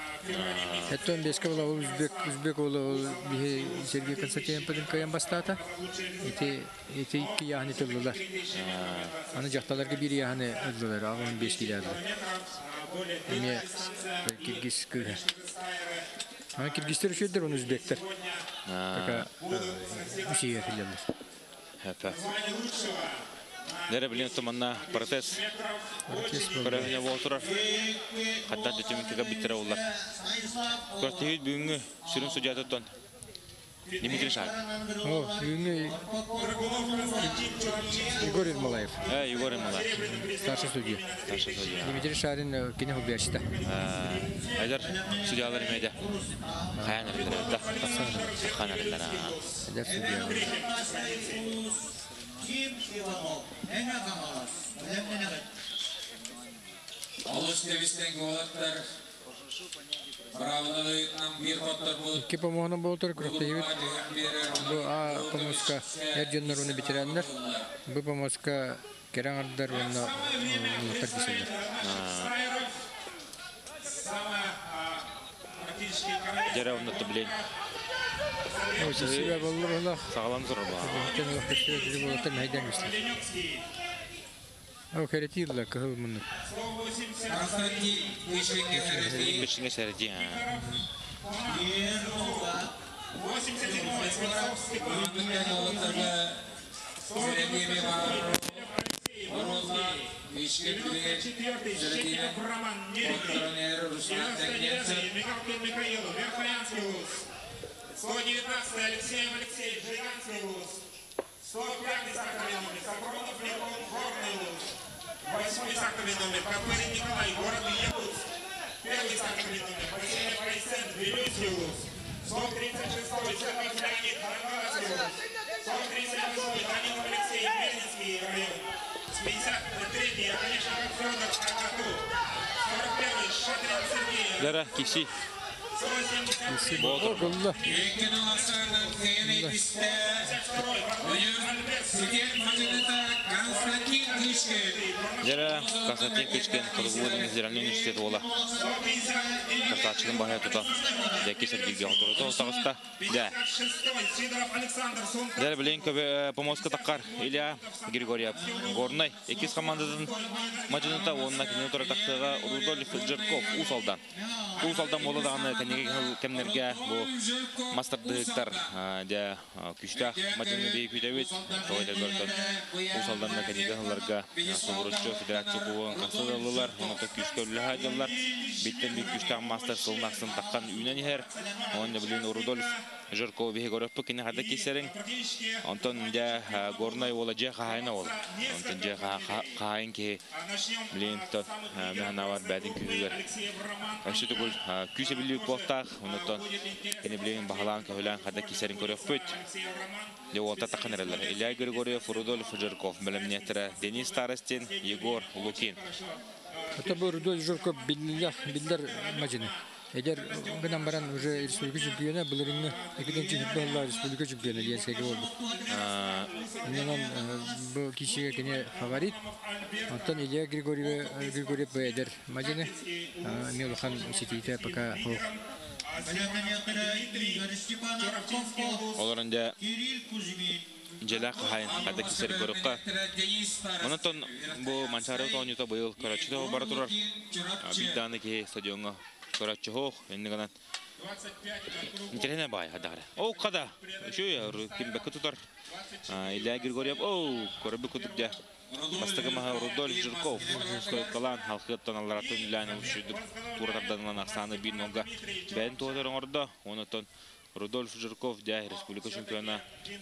Это он беске бола узбек узбек бола бихе Сергей Константин падын каян бастата. Эти эти икки яхны. Аны жакталарга бир яхны ылдылар. Агын беш. Эме киргиз. Аны. Така хилелер. Білген тұманна протез көрәңіне болтырар. Хаттан дөтімінкіға біттірі олар. Көртігіт бүгінгі сүрін тұн. Дмитрий. О, бүгүнкү Егор Ермолаев, Ә, Егор Эмалар. старший судья. Старший судья. Дмитрий Шарин. Ә, Айдар судьялар емейді. Қаян әрілдер. Эдер судья. Алыс девистен голаттар. Бравны бір тоттар бұл. Икки а помоска эрденнер уны битереннер. Бу помоска оннатты сесибе боллар ола. Сағалам зор ба. Тен уақыт сөйлedi болтор майдан киселер. О, керетилла кыл муну. Константин Кишвингер әрекеті. Бішіңе сәрді. Бүгінгі голаттарға Зеребеме бар. Орозға Кишвингер Зеребеме Контранер Руслан Тагненцев. Михаилу, Верхоянский УЗ. 119 Алексеев Алексей, Жиганский УЗ. 105 стартовый номер, Сапронов Леон, Горный УЗ. 8 стартовый номер, Копырин Николай, город Якутск. Первый стартовый номер, Василий Пайсен, Тбилиси УЗ. 136 Чернов Леонид, Харьковский УЗ. 138 Данилов Алексей, Мельницкий район. С 53 я, конечно, как Федор Акату. 41 Шадрин Сергей. Дәрі кесі. О, Мажината Константин Кичкен Кыргызстан Федеральный университеті ола. Картачылың бағая тұта. Дәке Сергейге отырды. Остағыста. Дә. Білейін көбе помоска таққар Илья Григорьев. Горнай. Екіз командадан Мажината онына кені отыры тақтыға Рудольф Джерков. Усалдан. Усалдан болы дағаны кәнеге кемнерге бұл мастerdықтар дә күшті. Усалдан да ғыларға Соборуччо Федерация куын қасыдалылар. Оныта күшті өлі хайдалар. Биттен бейік күшті мастер сылнақсын таққан үйнен ехер. Оны білейін Рудольф Жирков беге гороппу кине кисерин. Антон дя горной вола же хайна ол. Антон же хайн ки блин то механа бар бәдин күгер. Ашы түгел күсе болтак. Онтон кине эрелер. Илья Григорьев, Рудольф Жирков, Белемнетра, Денис Старостин, Егор Лукин. Это был Рудольф Журков биллер биллер мажины. Егер гынан баран уже республика чемпионы булырыны экиденчи футболла республика чемпионы дияскеге болду. Менен бу кишиге кене фаворит. Антон Илья Григорьев Григорьев Бедер мажины. Мелхан сетите пока хо. Оларын Желак манчары стадионга көрөчү хох, энди гана Интересно бай хадары. О, нонга. Бән туадырың орда, Рудольф Жирков дә республика чемпиона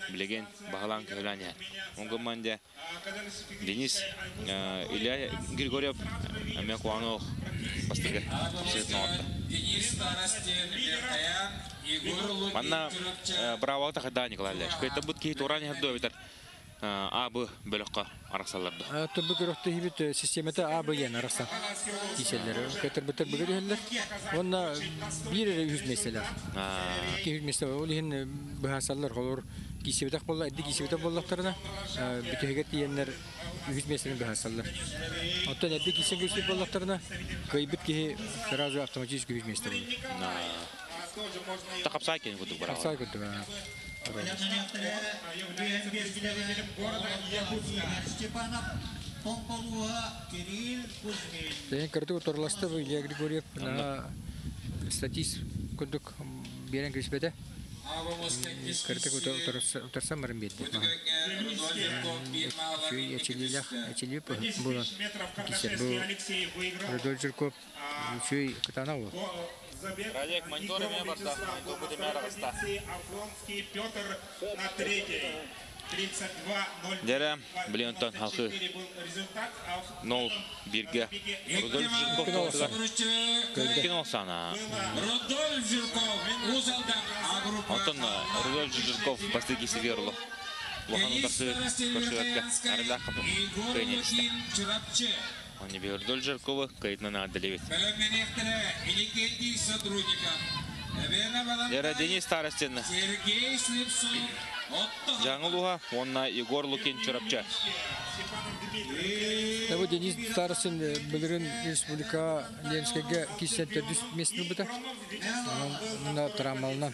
билеген багалан көләне. Онгоман дә Денис Илья Григорьев әмә куанов бастыгы Лукин. Манна браво та хада Николай Ильич. Это будет ки туран хадо битер. Абы бөлөккө араксаларды. То бу көрөктө хибит системата А Б Н араса. Киселер. Кетер битер бүгөр хеллер. Онна бир yüz mesela. Ки yüz mesela ол хин бахасаллар холор кисебетак болла, эдди кисебетак боллактарына бүтегет диеннер yüz mesela бахасаллар. Оттан эдди кисен кисеп боллактарына кайбит ки сразу автоматически yüz mesela. Тақапсай кен кудук браво. Сай көтү. Тен кырды торласты бу Илья Григорьев на статист көндүк берен криспеде. кырдык утарса марын бедди чүй эчилилах эчилип булан 10 метров в кисе Кардашевский бу Алексей выиграл. Рудольф Жирков чүй кытана бу Радик, мониторы меня, барда. Монитор будет меня раста. Алексей Афлонский Петр на третьей. 32-0. Дәрі, білен тон халқы был результат. а в 0-1-ге Рудольф Жирков олсана. Рудольф Жирков, Узалдан, Антон Рудольф Жирков басты кесіге ұрлы. Лохан сотрудникам. Эбена балан Дәрі Денис Старостин Сергей Слепцов, Отто жаңыл уға, онна Егор Лукин Чурапча. Бу Денис Старосын билирин республика Ленскеге кисен төрдүс местер бута. Мына травмалынан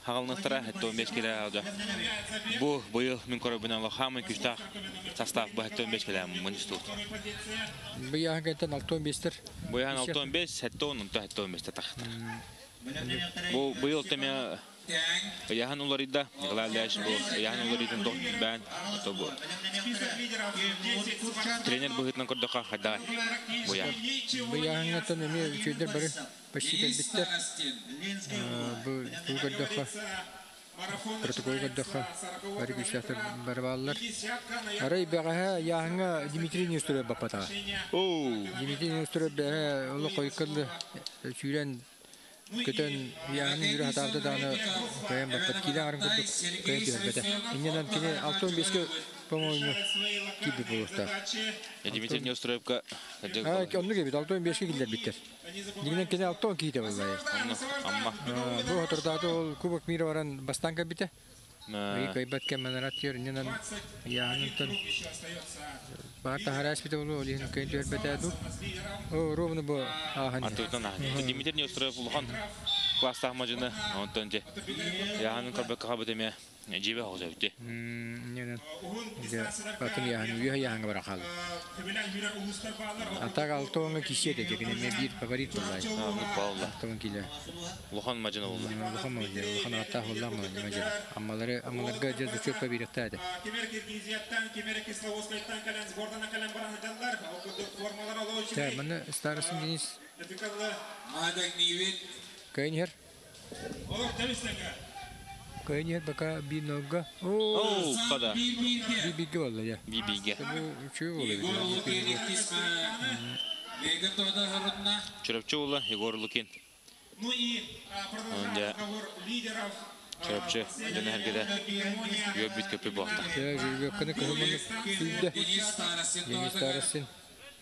кисен сагалыга. Деуны тахтыры көміне. Хәтті 15 келілер ағалынықтыра, хәтті 15 келілер алды. Бұ бұйыл мен күштақ состав бұ хәтті 15 келілер мұн үстілді. Бу яһагайтан 65-тер. Бұйған 6-15, хәтті 10, ұнты хәтті 15 тақтыр. Бұ бұйыл тәме Яхан главляш яхан то. Тренер бу хитнан кордока хада. Эми үчөйдер бары почти протокол гаддаха. Арай Дмитрий Нестеров бапата. О, Дмитрий улы көтөн яһын юры хатарды даны каян бапат килә арын күрдүк каян дөрбәдә. Иннән кине 65 ке по-моему киби булышта. я Дмитрий не устроив ка. А, онны кебит 65 ке килдер биттер. Дигенен кине 60 ките буллай. Амма. Бу хатырдагы ол Кубок мира баран бастанга бите. И Ма, кайбат ке манараттер иннен яһынтан Бата харас бите болу олин кайын дөрбәдә ду. О, ровно бу ахан. антутан а. Дмитрий не устроив лохан. Класста мажына, онтон же. Яхан корбек кабытеме. Жибе хоза үтте. Иннен батын яһын үйә яһын бара кал. Атак алтоңа кишет эде генә мен бир фаворит булай. Балла. Алтоң килә. Лохан мажына булды. Лохан мөҗә, лохан ата холла мөҗә. Аммалары аммаларга җәзә чөпкә бирәктә иде. Кемер Киргизияттан, Кемер Кисловодскайдан кален сбордана кален баран жандар. Окудук формалар алуу Та, үчүн. менә старосын Денис Дефикаллы. Мадак Нивит, Кайнер. Олоқ тәбисләнгә. Кайнер бака бир ногга. О, О, када. Бирбирге, бир бирге булды я. Бибиге. Бу чүй булды. Егор Лукин, Иктисма, Легин Тода Харутна, Чурапчы улы Егор Лукин. Ну и а, продолжаем Онда. разговор лидеров. Чурапчы жана һәргедә Йөбит көпе бакта. Я жүйгө кыны кызымын сүйдө. Денис Старостин Денис Тода Старосын.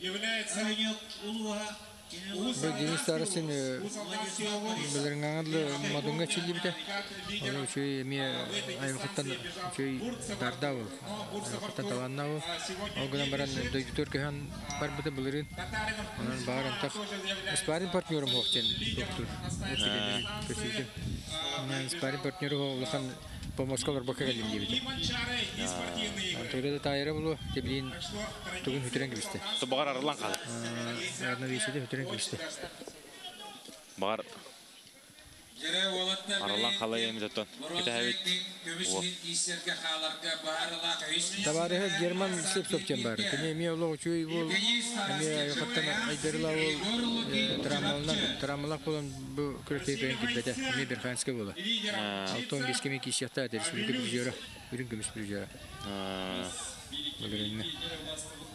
Является Бу Денис Старосын билерин аңырлы мадунга чили бите. Onu чүй ми айвахтан чүй дарда бу. Айвахтан таванна бу. Огдан баран дойдутор кехан бар бите билерин. Онан бар антак. Спарин доктор. Көсүйдө. Мен спарин партнеры улахан по Москва бака галим дибите. Иванчары и спортивные игры. Анторе тайра булу теблин тугун хүтрен кибисте. То багар арлан. Багар Жере Волотна аралан калай эми тоттон. Кете хәбит. Көмүшкин Исерге Халарга Баарла Кайшни, Табары Герман слеп сопчен бар. Кене ми оло чуй бул. Ми айхаттан айдырла ул трамалнан трамалак болон бу күрөтөй бен китбете. Ми бир ханска була. Алтон бескеме республика бюджера. Бүрүн көмүш бюджера. Бүгүнне.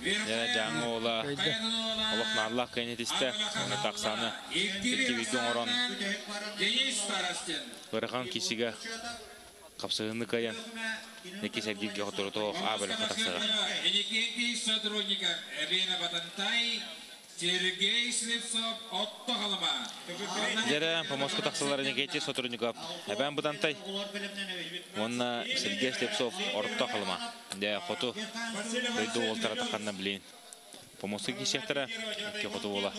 Жаңы ола. Олық нарлақ кәнетісті. Оны тақсаны. Иркебейдің орон. Бырған кесіге қапсығыны каян. Неке сәргеге құтыры тоқ абылы қатақсыға. Жәрі помосты тақсылары некете сотрудников. Әбән бұдантай. Онна Сергей Слепцов орытта қалыма. Де қоту. Өйді олтара таққанна білейін. Помосты кесектері. Ке қоту ола.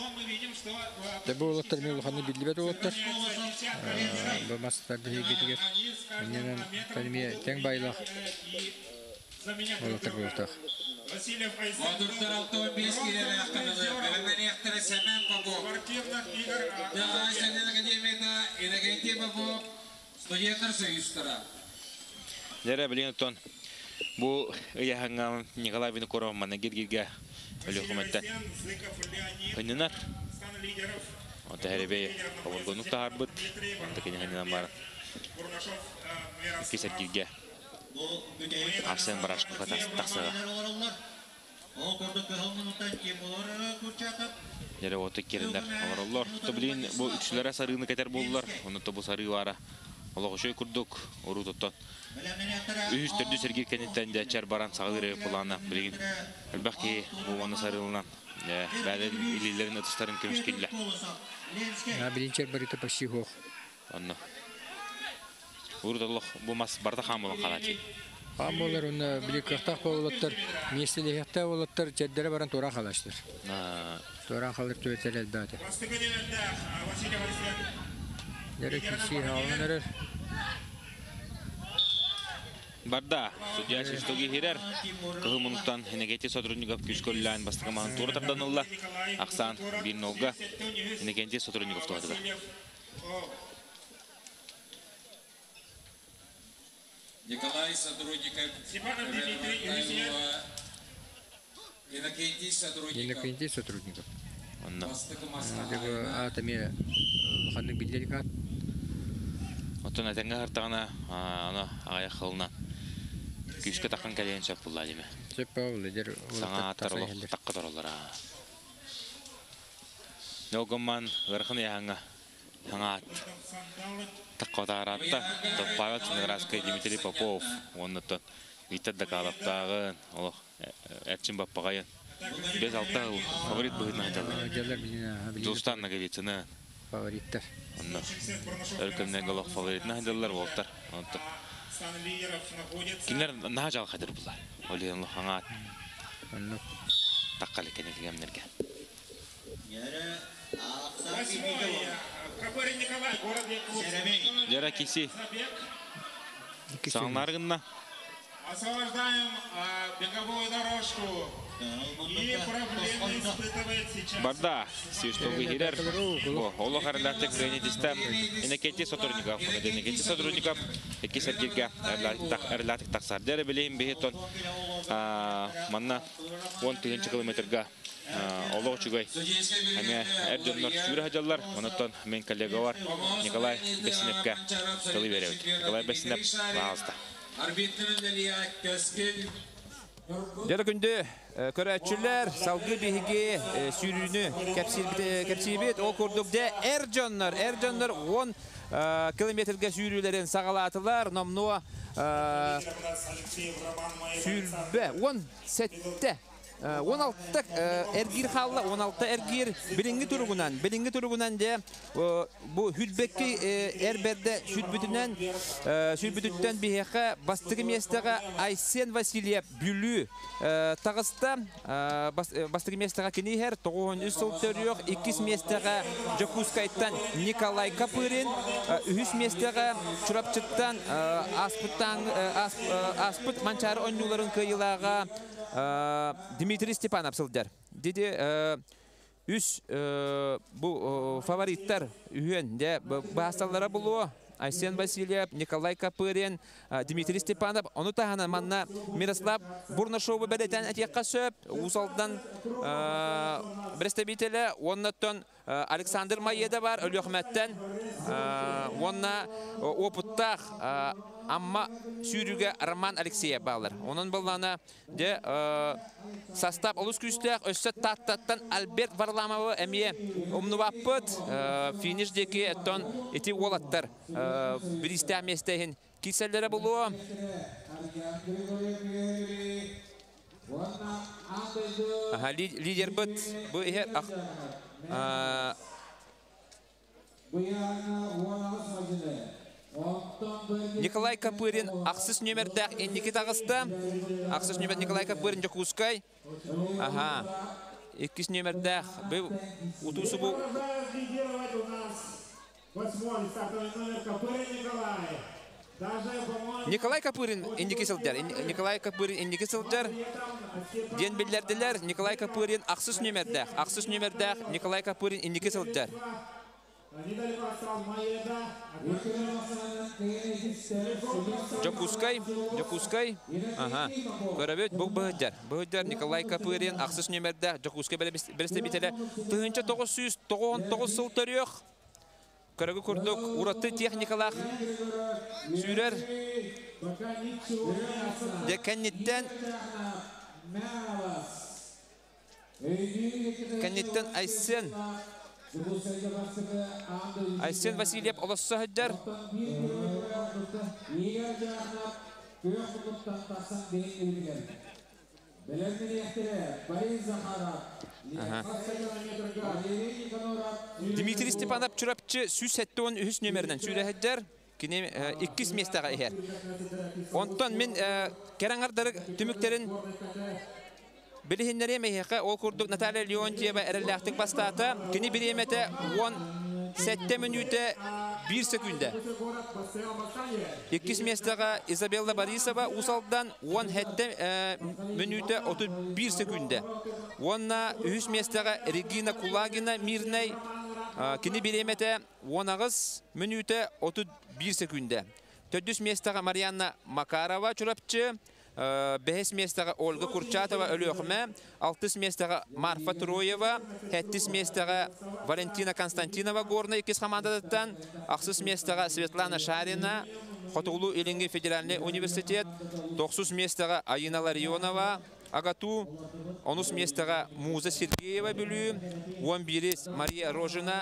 Табы олаттар мен улханы билбет олаттар. Бу мастар да гетигер. Менен тәлме тең байлах. Олаттар болтак. Васильев Айзек. Модурлар автомобильские ряхтанылы, белемени яхтары Сәмен Попов. Спортивных игр. а, Дагы Сәнен Академияда Иннокентий Попов, студенттар союзтара. Жәрі білейін ұттон. Бұл ұяғанға Николай Винокуров мана гергерге өлі құметтен. Зыков Леонид. Өнінар. Стан лидеров. Онта әребей павыргонук та харбыт. Онта кені ханинан бар. Арсен Барашко тақсыға. Жәрі оты керіндер. Авароллар. Та білейін бұл үксілері сарыны кәтер болдылар. Оны та бұл сары бара. Олығы шөй күрдік. Ору тұттан. Үйістірді сергер кәнеттен де чар баран сағылыры плана. Білейін. Әлбәқ ке бұл оны сарылынан. Бәлін илилерін ұтыстарын көміш келді. На билинчер барыта почти хох. Онно. Урдаллах бу мас барда хамылын қалати. Хам болар уна били кахтах болаттар. Местеле хахта болаттар. Чеддере баран тора халаштыр. Тора халыр төтелел Айзек. Дәрі киши хааланырыр. Барда, судья Шистоги Хирер, кығы мұнықтан Хенегети сотрудников күскөллән бастығымағын тура тарданылла, Ақсан бин нолга Хенегети сотрудников туадыға. Николай Сотрудников, Юрьевич. Иннокентий Сотрудников, Енекенте сотрудников. Дәбі атаме қылына. Таққан кәлейін сөп бұлла деме. Сөп дер. Саңа. Ногоман ғырқын яңа. Саңа ат. Таққа тағаратта. Павел Цинеградский Дмитрий Попов. Оннытын. Витер докалаптағын. Олық әрчін баппағайын. Без алта ыл фаворит бұғын Дустан наговицыны. фавориттар. Онно. Өркімнен голық фаворитін айталылар болтар. Онты. Наға жал қадыр бұлар. Олен кене кегемнерге. Восьмой. Копырин Николай. Город Якутск. Жара киси Забег. саңларғынна. Освобождаем а, беговую дорожку. И проблемы испытывает сейчас. Барда, сүйістігі хирер. Олы қарындатық Леонидисті Иннокентий сотрудников. Иннокентий сотрудников. Екі сәргерге әрлатық тақсар. Дәрі білейін бейетон. Манна 10 тыгынчы километрга олы ұчугай. Әме әрдөннөр сүйрі хажалар. Онытон мен коллега бар. Николай Бесінепке тылы береуді. Николай Бесінеп лағызды. Дәрі күнді көрәтчілер салғы бейге сүйріні кәпсейбет ол көрдікде әр жаннар, әр жаннар 10 километрге сүйрілерін сағалатылар, номнуа сүйрбе 10 сәтті 16 эргир халла 16 эргир. Билинги тургунан. Билинги тургунан де бу хүлбекки эрберде сүрбүтүнөн сүрбүтүттөн бихеха бастыгы местега Айсен Васильев бүлү тагыста бастыгы местега кинихер 9 сыл төрүк 2 местега Жокускайттан Николай Капырин үһүс местега Чурапчыттан Аспыт манчары оннуларын кыйылага Дмитрий Степанов сылдар. Диди үс бу фавориттар үйен де басталлара булуо. Айсен Васильев, Николай Капырин, Дмитрий Степанов, оны тағана манна Мирослав Бурнашовы бәлетен әтекқа сөп, усалдан представителі, оннаттан Александр Майеда бар, Өлі Ахметтен, онна опыттақ амма сүүрүгө Роман Алексеев балар. Онун баллана де состав олус күстәк өссө таттаттан Альберт Варламова эмие омнубаппыт э, фиништеки эттон ити олаттар киселлере булуу Ага, ли- лидер бу ихер ах э, Николай Капырин ақсыз нөмірдәк еннекі тағысты. Ақсыз нөмір Николай Капырин Жокускай. Ага. Еккіз нөмірдәк. Бұл утусы бұл. Номер Копырин Николай. Капырин еннекі сылдар. Николай Капырин еннекі сылдар. Ден білдерділер. Николай Капырин ақсыз нөмірдәк. Ақсыз нөмірдәк Николай Капырин еннекі сылдар. Жокускай, Жокускай. Ага. Көрөбөт бұл бұғыдар. Бұғыдар Николай Капырин ақсыз нөмірді Жокускай бірісті бітелі. Тұхынча 999 сыл төріқ. Көрөгі күрдік ұратты техникалақ сүйрер. Декәнеттен Кәнеттен Айсен Айсен Васильев оласы хыджар. Дмитрий Степанов чурапчы сүйс әттуын үхіс нөмерінен сүйрі хыджар. Кіне иккіс местаға ихер. Онтон мен кераңардары түміктерін Билихиннери мехека ол курдук Наталья Леонтьева эрелляхтык бастата. Кини биремете 17 минуте 1 секунда. Иккис местага Изабелла Борисова усалдан 17 минуте 31 секунда. Онна үс местага Регина Кулагина Мирней кини биремете 19 минуте 31 секунда. Төдүс местага Марианна Макарова чурапчы Бехес местаға Ольга Курчатова өлөқме, алтыс местаға Марфа Троева, хәттіс местаға Валентина Константинова горны екіз командадаттан, ақсыз местаға Светлана Шарина, Хотулу Илинги федеральный университет, 90 местаға Аина Ларионова, Агату, онус местаға Муза Сергеева бүлі, 11 Мария Рожина,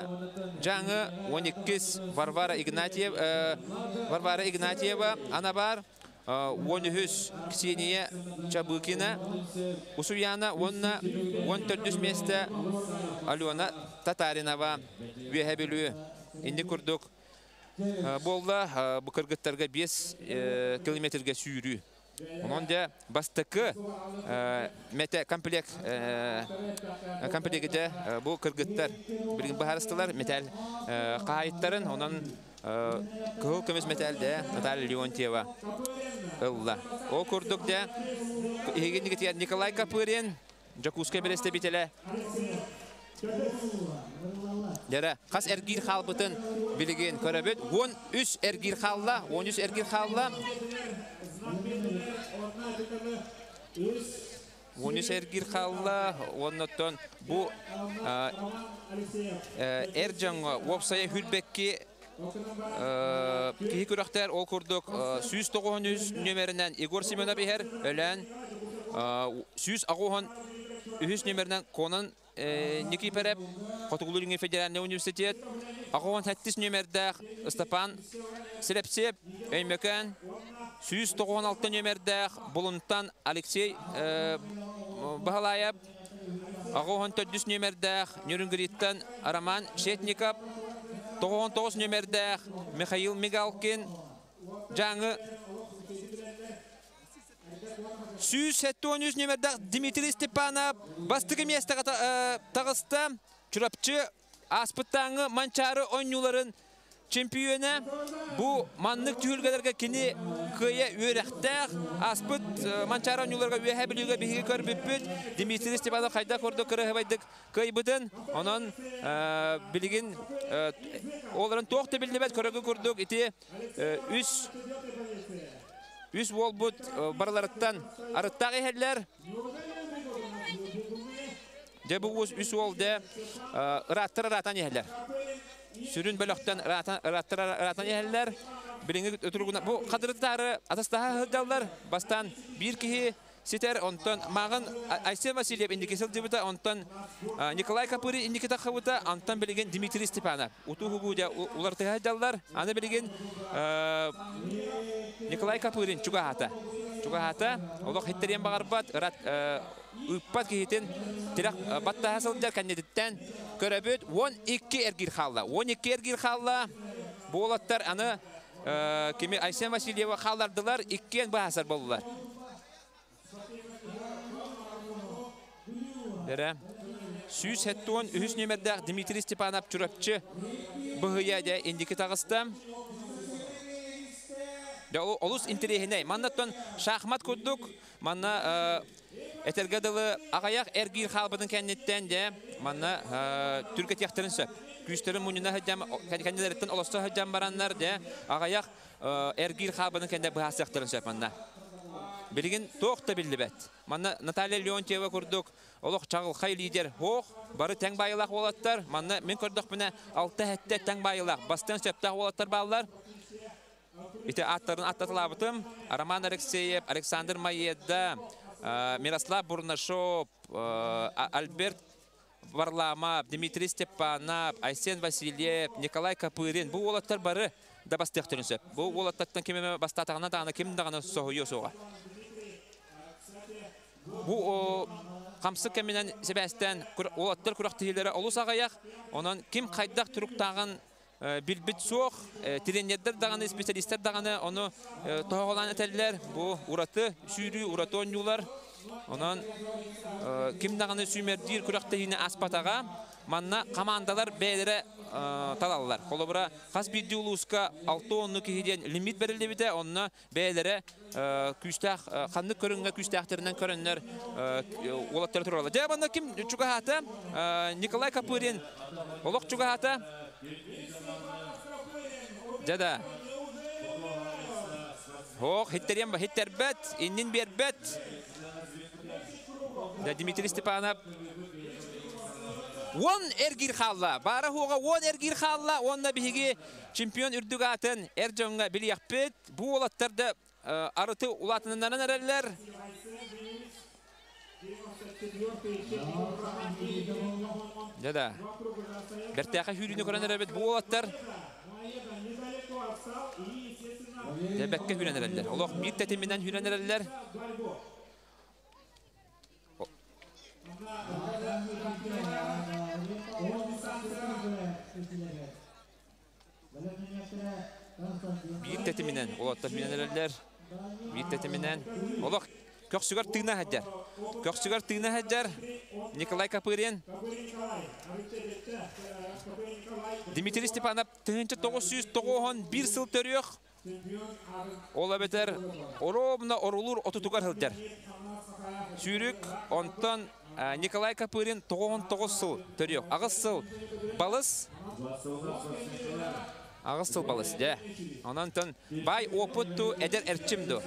жаңы 12 Варвара Игнатьева, Варвара Игнатьева, ана бар, Вонюхүс Ксения Чабыкина, Усуяна, Вон төрдүс месте Алена Татаринова, Вехебелю, Инди Курдук. Болла bu кыргыттарга 5 километрге сүйрүү. Онон да бастыкы мете комплект комплектте бу кыргыттар бирин бахарыстылар металл кайыттарын онон кыл көмөс металлде Наталья Леонтьева ылла. О курдук да егенге Николай Капырин Жакускай бересте бителе. Дәре, қас әргир халбытын білген көрәбет. 13 әргир халла, 13 әргир халла. 13 әргир халла, оннотон бұ әржан опсая хүлбекке кихи күрәхтәр ол күрдік 109 нөмерінен Игор Семенов ихер өлән 100 ағуын үхіс нөмерінен конын Ники Переп, Хотугулуринги федеральный университет, Ағуан хәттіс нөмердәқ Степан Селепсеп, Өймөкән, 196 нөмердәқ Бұлынтан Алексей Бахалаев, Ағуан төддіс нөмердәқ Нюрингриттан Роман Шетников, 99 нөмердәқ Михаил Мигалкин, жаңы Сүйіс сәтті 13 нөмердәқ Дмитрий Степанов бастығы местаға тағысты. Чүрапчы аспыттаңы манчары ойнуларын чемпионы. Бұ маннық түйілгелерге кені көйе өрәқтәқ. Аспыт манчары ойнуларға өйә білуге бейге көр бүппіт. Дмитрий Степанов қайда көрді кірі байдық көй бұдын. Онын білігін оларын тоқты білдебет көрігі көрдік. Ити үс Үс бол бұд бараларыттан арыттақ ехерлер. Де бұл үс ол де ыраттыр ыраттан ехерлер. Сүрін бөліқтен ыраттыр ыраттан ехерлер. Билинге өтүргүнә бу кадырдары атастаха хыдаллар бастан бир кихи ситер онтон магын Айсен Васильев индикесел дебута онтон Николай Капыри индикета хабута онтон билген Дмитрий Степанов. Уту хугудя улар тыхадаллар аны билген а, Николай Капырин чугахата чугахата олох хиттерен багарбат рат ыппат кихитин тирак батта хасылдар каннедиттен көрөбөт 12 эргир халла. 12 эргир халла болаттар аны кеме Айсен Васильева халлардылар иккен бахасар болдулар Бере. Сүйс хеттуон үхіс нөмердәк Дмитрий Степанов чүрөпчі бұғыя де индики тағыстам. Да ол- олус интерехіне. Маннаттан шахмат күрдік. Манна этергадылы ағаяқ әргейр халбының кәннеттен де манна түркі тияқтырын сөп. Күстерін мұнына хөджам, кәнделереттен олысты хөджам бараннар де ағаяқ әргейр халбының кәнде бұғас тияқтырын сөп манна. Билигин тоқта билди бет. Манна Наталья Леонтьева күрдүк. Олох чагылхай лидер. Хох, бары тең байылак болаттар. Манна мен көрдүк мене алты хетте тең байылак. Бастан сөптә болаттар баллар. Ите аттарын аттатылабытым. Роман Алексеев, Александр Маедда, э, Мирослав Бурнашов, э, Альберт Варламов, Дмитрий Степанов, Айсен Васильев, Николай Капырин. Бу олаттар бары да бастык түрінсөп. Бу олаттаттан кеме бастатағына дағына кем дағына соғыйо соға. Бу о, қамсы кеменен себәстен олаттар күрақтығылары олыс ағаяқ, онан кем қайдақ түріктағын билбит соқ, тренердер дағаны, специалисттер дағаны, оны тоғылан әтәлілер, бу ураты, сүйрі, ураты ойнулар, Онан ким дағаны сүймердир күрақтығыны аспатаға, манна командалар бәлері талалар. Қолыбыра қас бидді улуска 6 онны кейден лимит берілді біте, онна бәлері күстақ, қанны көрінгі күстақтарынан көрінлер олаттар тұралы. Жа банда ким чугахата, Николай Капырин, олық чугахата, жада, Хоқ, хиттерен ба, хиттербет, иннин бербет. Да Дмитрий Степанов. Вон эргир халла, бара хуга вон эргир халла, онна биһиги чемпион үрдүгатын эржонга билияқпет. Бу олаттарда арыты улатынынан әрелер. Жада. Бертяха хүрүнү көрөн әребет бу олаттар. Хүрәнәләр. Олох бир тәтеминән хүрәнәләр. Бир тәтеминән олаттар хүрәнәләр. Бир тәтеминән. Олох көксүгәр тыгна хаҗар. Көксүгәр тыгна хаҗар. Николай Капырин. Дмитрий Степанов тыгынчы 991 бир сыл төрөк. Ола бетер оробна орулур отутугар хылдар. Сүйрүк онтон а, Николай Капырин 99 сыл төрөк. Агыс сыл балыс. Агыс сыл балыс, да. Онан тон бай опытту эдер эрчимду.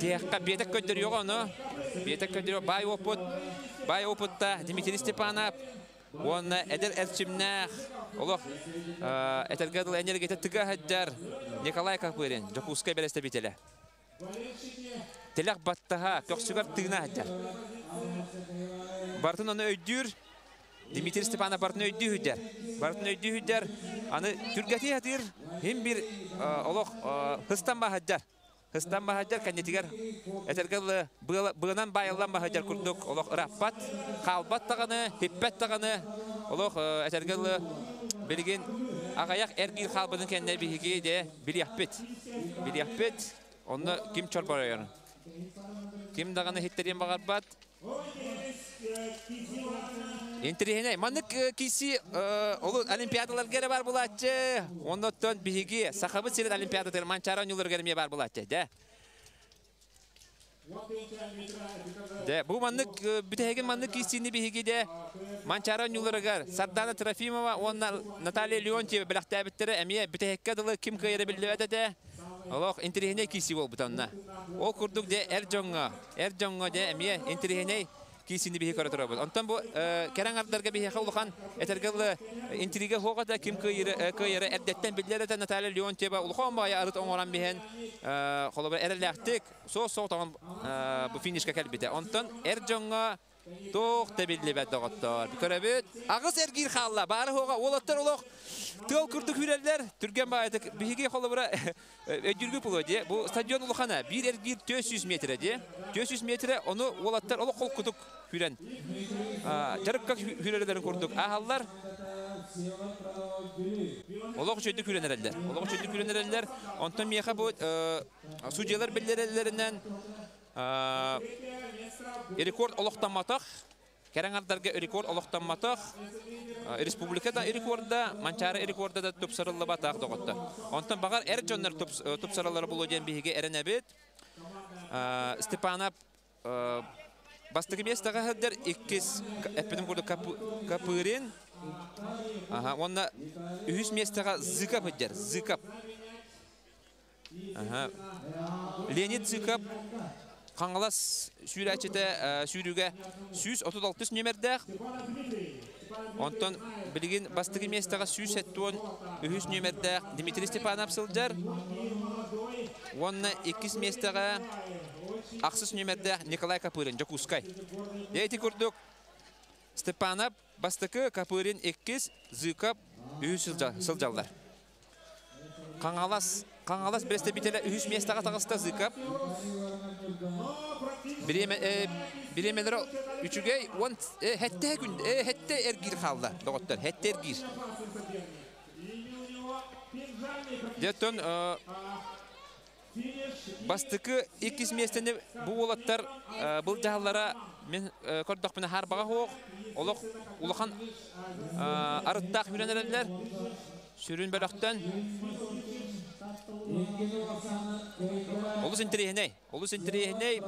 Тиякка бетек көддөр yok onu. Бетек көддөр yok. Бай опыт. Бай опытта Дмитрий Степанов. Онна эдер эрчимнах. Олох этергадыл энергия тыга хаджар. Николай Капырин. Жокуска бересте бителе. Телек баттаха көксүгөр тыгна хаджар. Бартын оны өйдүр. Дмитрий Степанов бартын өйдү хүдер. Бартын хүдер. Аны түргәти хатыр. Хим бир олох хыстан ба хаджар. Хыстан ба хаджар кандидатигер. Этергалы быгынан байылдан ба хаджар күрдүк. Олох раппат, калбат таганы, хиппет таганы. Олох этергалы билген агаяк эргир халбының кенне биһиги де билияппет. Билияппет. Онны ким чорбараяр? Ким даганы хиттерен багарбат? Интерехне, маннык киси олу олимпиадалар гере бар булатчы. Оннотон биһиги сахабы сирет олимпиада тер манчара нюлар гере бар булатчы, да? Де, бу маннык бүтеген маннык кисини биһиги де манчара нюларыгар Сардана Трофимова, онна Наталья Леонтьева билахтабиттере эмие бүтекке дылы ким кыйры билдебете де. Олох интерехне киси бол бутанна. Ол курдук де эр жоңга, эр жоңга де эмие интерехне кисини бихи көрө турабыз. Онтон бу керен ардарға бихи улухан этергелы интрига хогата ким кыйры кыйры эрдеттен биллер да Наталья Леонтьева улухан бая арыт оңоран биһен холобы эрелектик со со тагын бу финишка келбите. Онтон эр жоңга Тоқ табилли бәд доғыттар. Көрәбет, ағыз әргір қалла, бары хоға, олаттар олық, тыл күрдік хүрелер, түрген байытық, бігі қолы бұра өдіргі бұлы де, бұл стадион ұлықана, бір әргір 400 метрі де, 400 метрі, оны олаттар олық қол күдік хүрен. Жарыққа хүрелерін көрдік. Ағалар, Олық жөйді күренерелдер. Олық жөйді күренерелдер. Онтан меха бұл судьялар білдерелерінен рекорд олықтанматақ. Кәрәңардарға рекорд олықтанматақ. Республикада рекордда, манчары рекордда да топ сарылы батақ доғытты. Онтан бағар әр жонлар топ сарылары бұл өден бейге әрін әбет. Степанов бастығы местаға хәддер 2 әппінің көрді капырин. Онна үһүс местага зыкап ыдер, зыкап. Леонид Зыкап қаңғалас сүйрәчеті сүйрүгә 136 нөмердәк. Онтон билген бастығы местага сүйс әттуон үһүс нөмердәк Дмитрий Степанов сылжар. Онна 2 местага ақсыз нөмердәк Николай Капырин, Жакускай. Дейті көрдік Степанов бастықы Капырин 2 зыкап үһүс сылжалдар. Қаңғалас біресте бітелі үхіс местаға тағыста зыкап. Биремелері үчіге он хәтте күн, хәтте әргір қалды, доғыттар, хәтте әргір. Деттон бастықы иккис местені бұл олаттар бұл мен арыттақ үйренерелер, сүрін бәріқтен Олус интерехней, олус интерехней,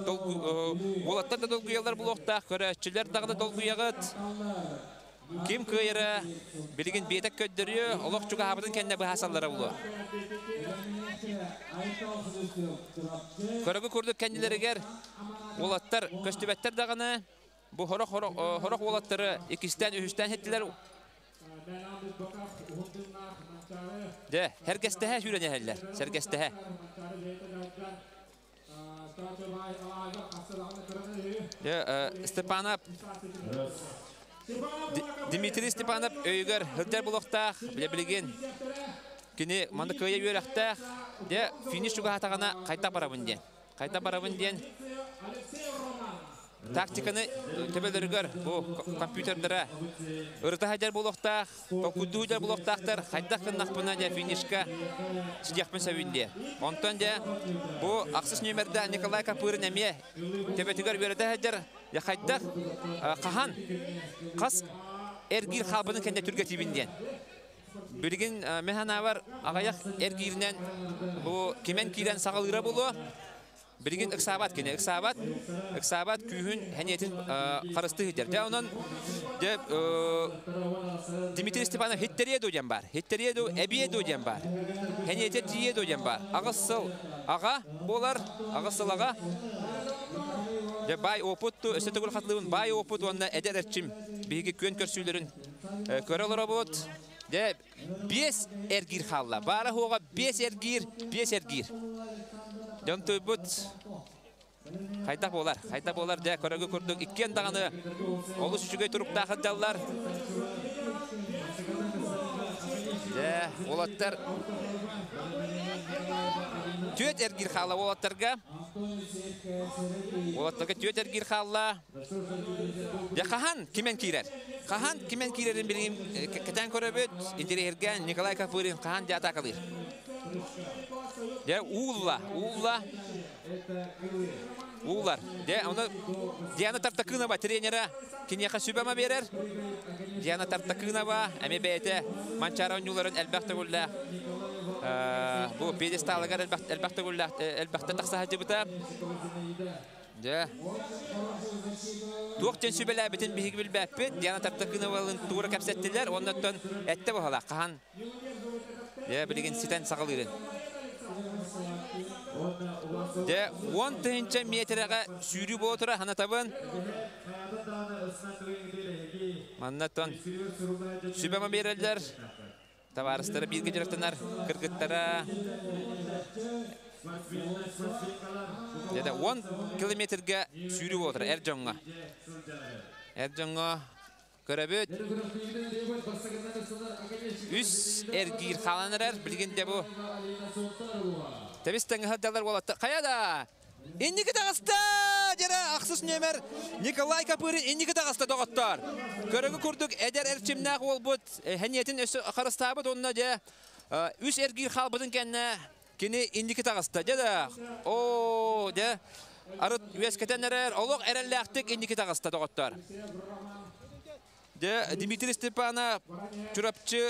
олаттар да долгуялар бұл оқта, көрәтчілер дағы да долгуяғыт. Ким кыйры, билигин бетек көддөрү, олох чуга хабытын кенне бу хасаллара булу. Көрөгү көрдүк кеннелеригер, олаттар көстүбеттер даганы, бу хорох хорох хорох олаттары икистен үһүстен хеттилер. De, Stepanov Дмитрий Степанов өйгөр хылдар булуктах, биле билген. Кини көйө юрактах, де финиш жуга хатагана кайта барабын. Тактиканы төбелергөр бу компьютердера ырта хаҗар булуктах, куду хаҗар де финишка сидяхпын сәвинде. Онтан де бу аксыз нөмердә Николай Капырын әме төбетигөр берде хаҗар я кайта кахан кас эргир хабының кенде түргә тибинден. Билген механавар агаяк эргирнен бу кимен кирен сагалыра булу. Билген иксабат кене иксабат иксабат күйүн хәниятин карысты хидер. Дә онан де Дмитрий Степанов хиттерия доҗан бар. Хиттерия до әбие доҗан бар. Хәнияте тие доҗан бар. Агысыл ага болар, агысыл ага Де бай опытту, гол хатлыбын бай опыт онна эдерчим. Биги көн көрсүлөрүн көрөлөр бот. Де бес эргир халла. Бара хога бес эргир, бес эргир. Жон төбүт Кайта болар, кайта болар де көрөгө көрдүк. Иккен даганы олус үчүгөй туруп дагыдалар. Де, олаттар Төт эргир хала олаттарга. Олаттарга төт эргир хала. Я хахан кимен кирер? Хахан кимен кирерин билгим кетен көрөбөт. Интерерген Николай Капырин хахан жата калыр. Я улла, улла. Уллар. Де, аны Диана Тартакынова тренера кинеха сүбәмә берер. Диана Тартакынова әме бәйте манчара ойнуларын әлбәхтә гүллә. Бу пьедесталыгар әлбәхтә гүллә, әлбәхтә тақса хаҗыбыта. Де. Туктен сүбәлә битен биһиг билбәппе, Диана Тартакыновалын тура кәпсәттеләр, оннан әтте бу хала кахан. Де, билген ситен сагалырын. Де 10 тыгынча метрага сүйрү болотура хана табын. Маннаттан сүбәмә берелдер. Товарыстары бирге жүректенер, кыргыттара. Деде 10 километрге сүйріп отыр әр жоңға. Әр жоңға көрөбөт. Үс эргир халанырар, білгенде бұл. Тебістен ғаддалар болады. Қаяда? Инники тағыста! Жара ақсыз нөмір Николай Капырин инники тағыста доғыттар. Көрігі күрдік әдер әрчімнақ ол бұд. Хәниетін өсі қарыстабыд онына де. Үс әргір қалбыдың кәнне кені инники тағыста. Жада, о, де. Арыт үескетен әрер, олық әрәлләқтік инники тағыста доғыттар. Де Дмитрий Степана чурапчы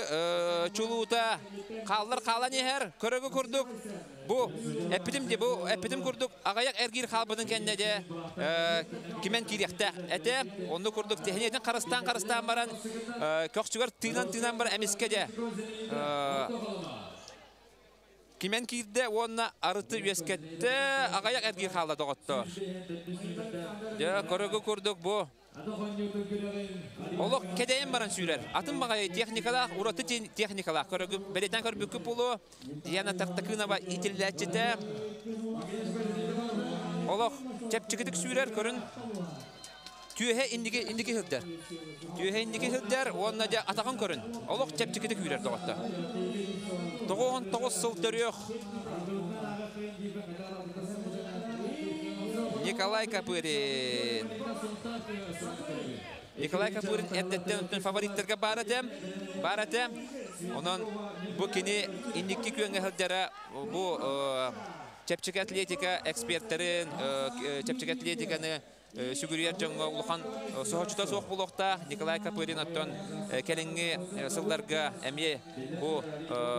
чулута қаллар қала нехер көрігі күрдік. Бу әпидім де, бу әпидім күрдік. Ағаяқ әргір қалбының кәнне де кемен киректі. Әті, онды күрдік. Техниетін қарыстан қарыстан баран, көкшігір тыйнан тыйнан бар әмеске де. Кемен кирді, онына арыты үескетті, ағаяқ әргір қала доғытты. Де, көрігі күрдік бұ. Олық кедейін баран сүйрер. Атын бағай техникалақ, ураты техникалақ. Көрігі бәлетен көр бүкі дияна тақтақына ба итілләтчеті. Олық чәпчігідік сүйрер көрін. Түйе индігі индігі хілдер. Түйе индігі хілдер, онына де атаған көрін. Олық чәпчігідік үйрер доғатта. Тоғын тоғыз сыл төріқ. Николай Капырин. Николай Капурин әттеттен өттен фавориттерге бар әтем. Бар әтем. Онан бұл кені индікки күйенге хілдері бұл чепчік атлетика эксперттерин, чепчік атлетиканы сүгүрүйер жаңға улахан соғычыта соқ бұлықта Николай Капырин оттон кәліңгі сылларға әме бұл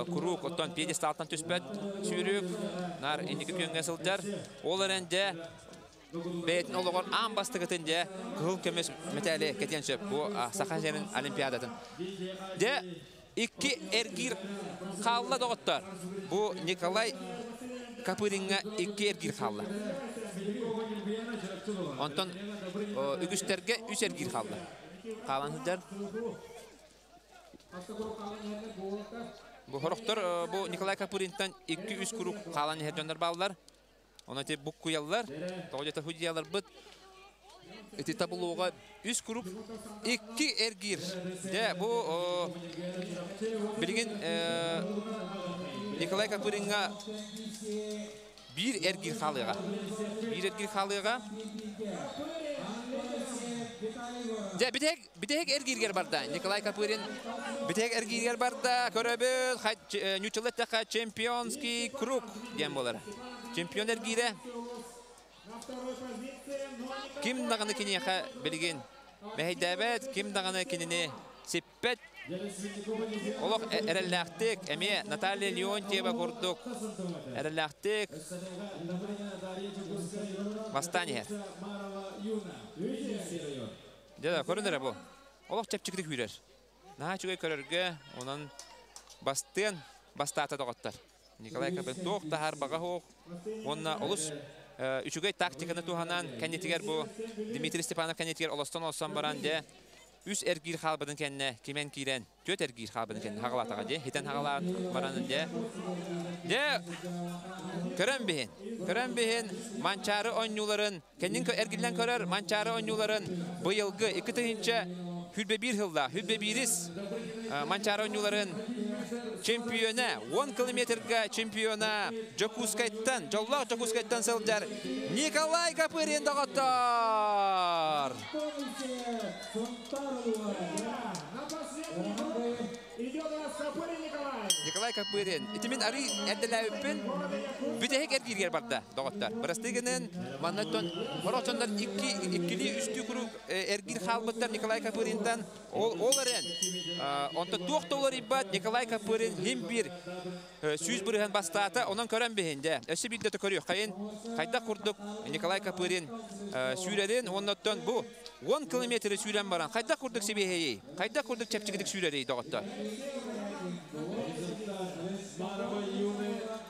күрук оттон пьедесталтан түспәт сүйріп, нар индікки күйенге сылдар. Ол әрінде бәйтін олығыр аң бастығытынде күл көмес метәлі кетен бұл сақа жерін олимпиадатын. Де, ikki ergir қалла доғыттар. Бұл Николай Капыринға ikki ergir қалла. Онтон үгістерге үс ergir қалла. Қалансыздар. Бұл хорықтар, бұл Николай Капыринтан 2-3 күрік қалан ердендер балылар. Bu kuyallar, toğjata hücyalar bıt. Eti tabuluğa üç grup, iki ergir. De bu bilgin Nikolay Kapuringa bir ergir halığa. Bir ergir halığa. De bir tek bir tek ergirger barda. Nikolay Kapurin bir tek ergirger barda. Köröbüz, Nüçılıkta çempiyonski kruk diyen bolar. Чемпион эргире. Ким даганы кинеха билген. Мәһидәбәт ким даганы кинене сиппет. Олох эрелләхтек, эме Наталья Леонтьева курдук. Эрелләхтек. Восстание. Деда, көрүнөр бу. Олох чепчикдик хүрер. Наа чугай көрөргө, онан бастын, бастата доготтар. Николай Капентох тахар бага хох. Онна олус үчүгөй тактиканы туханан кенетигер бу Дмитрий Степанов кенетигер олостон олсан баран де үс эргир халбыдын кенне кимен кирен төт эргир халбыдын кенне хагалатага де хитен хагалат баранын де де көрөн бихин көрөн бихин манчары ойнуларын кеннин эргирлен көрөр манчары ойнуларын быйылгы 2 Hülbe bir hılda, oyuncuların чемпионы 10 километрга чемпиона Жокускайттан, жоллақ Жокускайттан сылдар Николай Капырин дағыттар. Николай Капырин. Итимин ари әдделәүппен бүтәһек әргиргер барда дағыттар. Бірастығының маннаттон Морочондан икки иккили үсті күру әргир халбыттар Николай Капыриндан ол оларын. Онта туқтолар ибат Николай Капырин хим бір сүйіз бүріген бастата, онан көрен бейінде. Өсі білдеті көріyor. Қайын қайда құрдық Николай Капырин сүйрерін, оннаттан бұл 10 километр сүйрен баран. Қайда құрдық себейхейі? Қайда құрдық чепчігідік сүйререй дағыттар.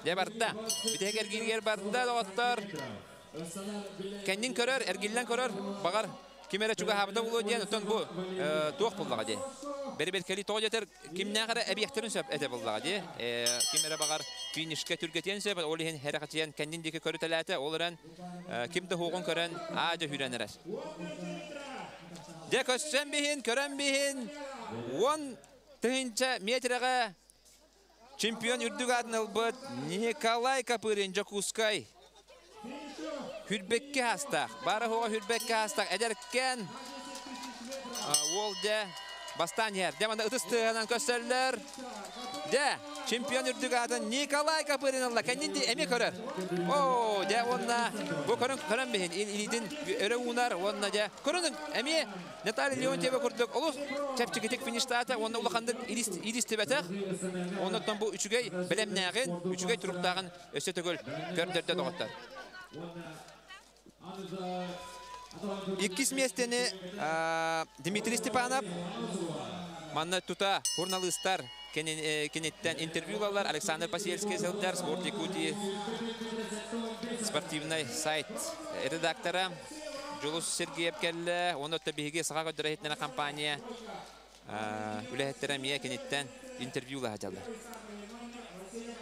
Де барда. Битек эргилгер барда доғаттар. Кендин көрөр, эргиллен көрөр, бағар кимере чуга хабыта булу диен утон бу э, туох буллага ди. Бери бер кели тоо жетер кимнә гара объекттерин сөп эте буллага ди. Э, кимере багар финишке түргетен сөп ол хен хәрәкәтен кәндин дике көрүтәләтә оларан кимде хугын көрән аҗа хүрәнерәс. Де көссән биһин, көрән биһин. Вон тыгынча метрага чемпион үрдүгәден албыт Николай Капырин Жакускай. Хүрбекке хастак. Бары хуга хүрбекке хастак. Эдеркен. Ол де бастан ер. Де манда ытыстыгынан көссәлләр. Де чемпион үрдүгәден Николай Капырин алла. Кәнинди эме көрөр. О, де онна бу көрөн көрөн бehen. Илидин өрө унар онна де. Көрөн эме Наталья Леонтьева күрдүк. Олус чепчикетик фиништата онна улахандык ирис. Оннан бу үчүгөй белемнәген, үчүгөй туруктагын өсө төгөл көрдөрдө доготтар. Иккис местени а, Дмитрий Степанов, манна тута журналисттар кенеттен интервьюлалар Александр Пасельский сылдар спорт Якутии спортивный сайт редактора Жулус Сергеев келле, оны өтті биһиге саға көдірі хетнена компания үләһеттері мия кенеттен интервьюла хаталар.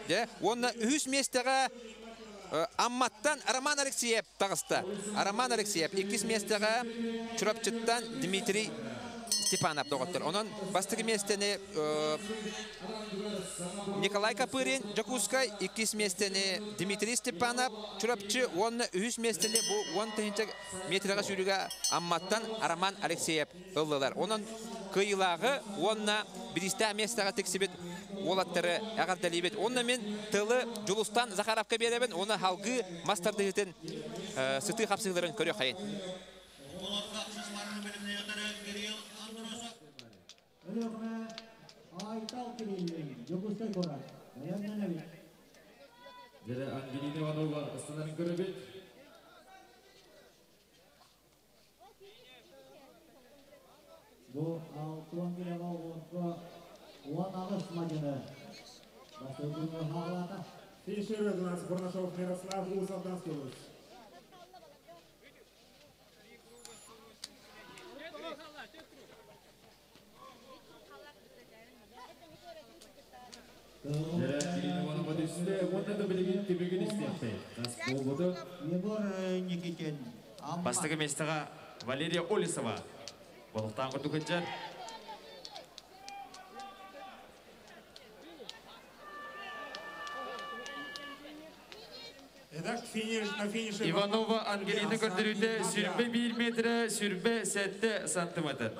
Де, оны үс местеға Э, Амматтан Роман Алексеев тағыста. Роман Алексеев иккис местеға Чурапчыттан Дмитрий Степанов доғыттыр. Онын бастығы местені э, Николай Капырин, иккис местені Дмитрий Степанов, Чурапчы, онны үз местені бұл 10 тәнчек метрға сүйрігі Амматтан Роман Алексеев ыллылар. Онын кыйлағы, онна биристә местеға тексібет олаттары ағардалибет. Онна мен тылы Жулустан Захаровка беребен, оны халгы мастарды хетін сыты қапсығыларын көрі қайын. Өлөкне Айтал Кириллин, Жогустай Гораш. Аяннан эбит. Жere Ангелина Иванова ыстынан көрөбүт. Бу алтуан киле болғанға уан ағыс мадины. Басты күнгі хағалата. Финиширует у нас Бурнашов Мирослав Узалданский. Жere Ангелина Да істепті. Бастығы местіға Валерия Олесова. Болықтан құрды көтжер. Итак, финиш, на финише Иванова Ангелина көрдіруді сүрбе 1 метрі, сүрбе 7 сантиметр.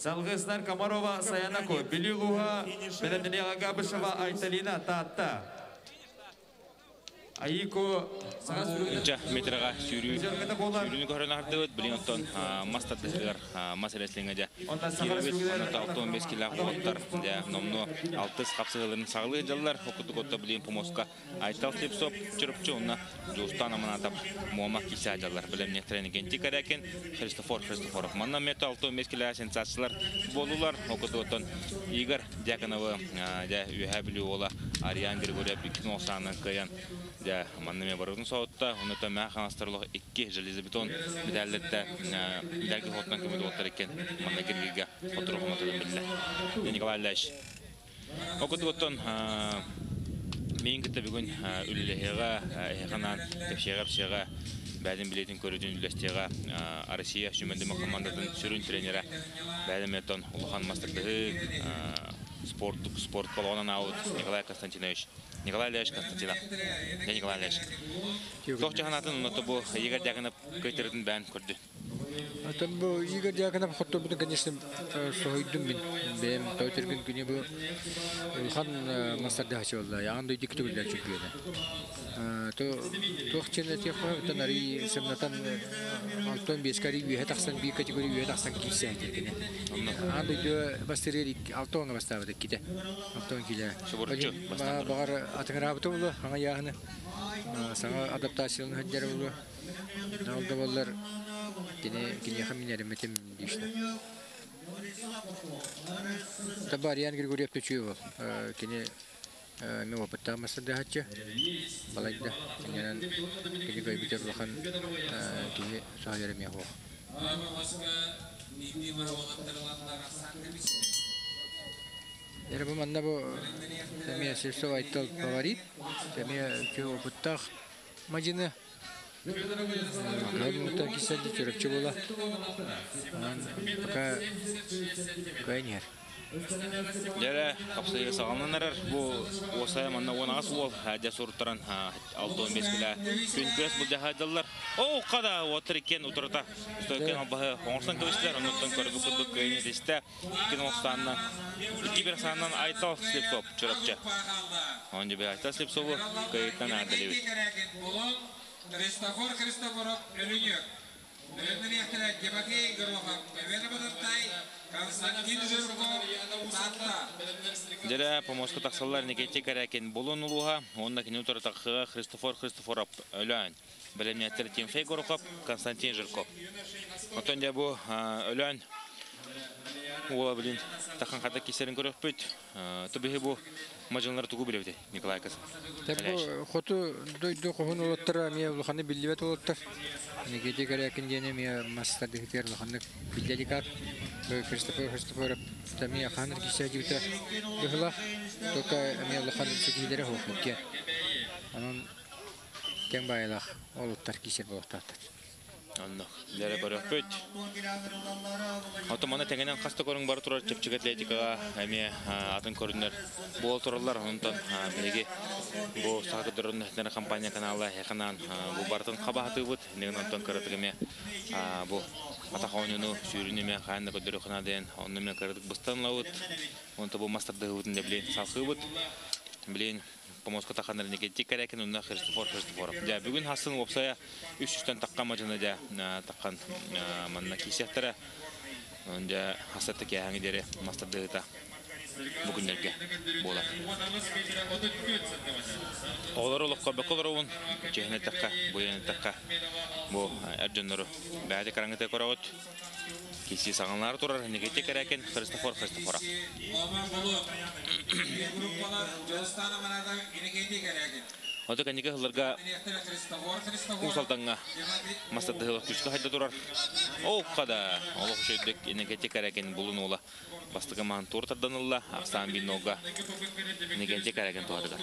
Салғысынан Комарова Саянако, Белилуға, Белемденеға Габышева Айталина Татта. Айко. Жа метрға сүйрүү сүйрүүнү көрөн ардыбыт билин оттон мастардыгар маселеслиңе жа. Кирбит онута алтон бес кило кулоттар жа номну алтыс капсыгыларын сагылы жаллар окутук отто билин помоска айтал слепсоп чырыпчы онна жустан аман атап мома киса жаллар билем не тренинген Христофор Христофоров манна мето алтон бес кило сенсациялар болулар. Окутук оттон Игорь жа ола Ариан Григорьев 2090 кыян жа маннаме барыгын соотта онута мә ханастырлык икки железобетон медаллетте медальги хотнан көмөд оттар экен манна киргиге отурук мотодан билле Николай Ляш окуду оттон мен китте бүгүн үллехега эханан тепшега пшега бәдин билетин көрүдүн үлестега Россия шүмендеме командадан сүрүн тренера бәдин метон улахан мастерлыгы спорттук спорт балуанан аут Николай Константинович. Николай Ляш Константинов Я Николай Ляш Тох жаһанатын уноты бу егер дагынып көтөрдүн бән көрдү Там бу Игорь Дьяконов хотто bunu конечно мен. Күнү бу хан мастарда тех то нари семнатан алтон бескари үйе категория үйе. Алтон киле. Шубурчу бастан Багар атыңрабыты болду. Аңа ягыны. Саңа адаптациялын хаджар болду. Налда боллар Кене кене хаминер метем дишне. Таба Ариан Григорьев Печуев был. Кене ми опытта маса да хача. Балайда. Кенен кене гай битер лахан кене сахайры ме хо. Эре бу манна бу Темия Севсов айтыл фаворит. Темия чу опыттах мажины. Габмута киселди чөрөкчү була. Пока кайнер. Дәрә капсыйга сагалнанар бу осая манна онагас бол хаҗа сурттаран 6-15 килә. Күн күрәс бу җаһадылар. О, када отыр кебешләр, онуттан көрбү кудык кайны дистә. Кин останнан. Ике бер саннан айтал слип топ чөрөкчә. Онда бе айтал адылып. Христофор Христофоров Горовхан. Эвені бұдыртай Константин Жирков Татта. Дәрә помоска таксалар никетте кәрәкен булун улуга, онда кини утыр такыга Христофор Христофоров өлән. Белемнәтер Тимфей Горохов, Константин Жирков. Отон дә бу өлән Ула билин тахан хата кисерин көрөк бит. Тубеһи бу мажынлар тугу билебди Николай Кас. Табу хоту дойду кохун олоттара мия улханы биллибет олоттар. Негети каракин дене мия кисәҗүтә. Юхла тока мия улханы сидилере хокуке. Анан кем байлах олоттар кисер болоктар. Анна. Дәрә көрөк бит. Ото мана тәгенән каста көрүң бар турар чепчик атлетикага әме атын көрүнөр. Бу туралар онтон биги бу сагы дөрүн нәр компания каналы якынан бу бартын кабаты бут. Неген онтон көрөтгеме бу атахонуну сүйрүнеме ханны көдөрү хана ден онны мен көрдүк бустан лаут. Онто бу мастер дэгутын деп билен салхы бут. Билен помоска тахандар неге тикерекен унна Христофор Христофоров. Ja бүгүн хасын опсая 300-тан таккан мажына да таккан манна кисеттера. Онда хасатта ке ханги дере мастер дыта бүгүннерге бола. Олар олыққа бақылар оғын, жехіне таққа, бұйені таққа, бұ әрджіннұры бәді қараңыты Кесі сағанлары тұрар, негете керекен Христофор Христофора. Оты кәнеге Христофор. усалданға мастарды хылық күшкі хайда тұрар. Оу қада, олық үшөйдік негете керекен бұлын ола. Бастығы маған туртардан ұлла, ақсан бин оға. Инекенди керекен болу бастыгы.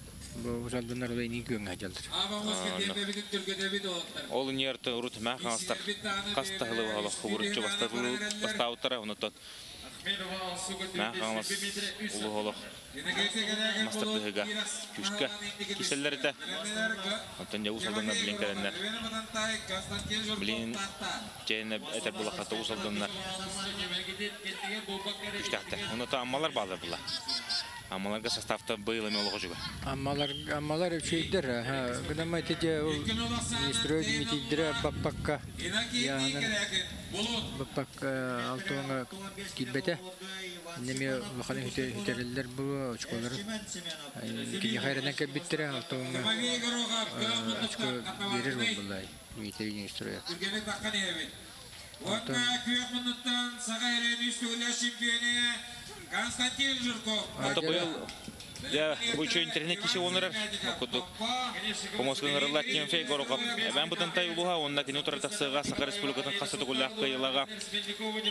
Усалданнар олай ни күйін ажалдыр. Ол. Каста хылы хала хуручы бастырылы бастауттара уны тот. Мәханс улы холох мастер дыга күшкә киселләр дә. Антон я усалданнар билен кәрәннәр. Билен җәйне әтер була хата усалданнар. Күштәктә. Уны та аммалар балар була. Аммаларга составта быйлы мелого жүгә. Аммалар аммалар үчейдер. Ha, гынамай теде ул министрой митиддер баппакка. Баппакка. Неме бу. Кини хайранан кебиттере алтуңа очко берер. Митри минуттан сага чемпионы Константин Жирков. Ата быйыл я буйчо интернет киши онырар. Кудук. Помоскын рылат Тимфей Горохов. Бән бутан тай улуха, онда кини утар таксыга Саха Республикатын касаты гуллах кыйлага.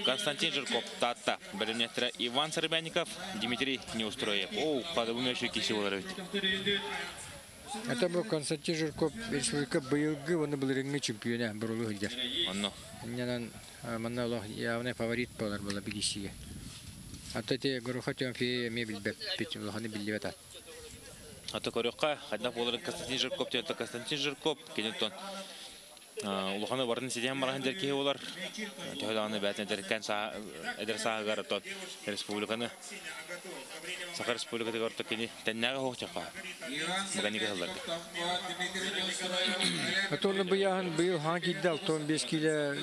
Константин Жирков татта. Иван Сарбяников, Дмитрий Неустроев. О, кады бу мөшө киши болар бит. Это был Константин Жирков, республика быйылгы, оны был. Онно. Нянан манна Аллах явный фаворит болар. Ата те Горуха Тёмфи ме билбеп, пит Аллахны билбет ат. Ата корюкка, хадна болар Константин Жирков, те Константин Жирков, кенетон. Улуханы барын сиден барахан дерке олар төһөланы бәтен деркен са эдер саагар тот республиканы Саха республикада горто кини теннага хоочака муганика халлар Атоны быяһын быйыл хан килде алтон беш киле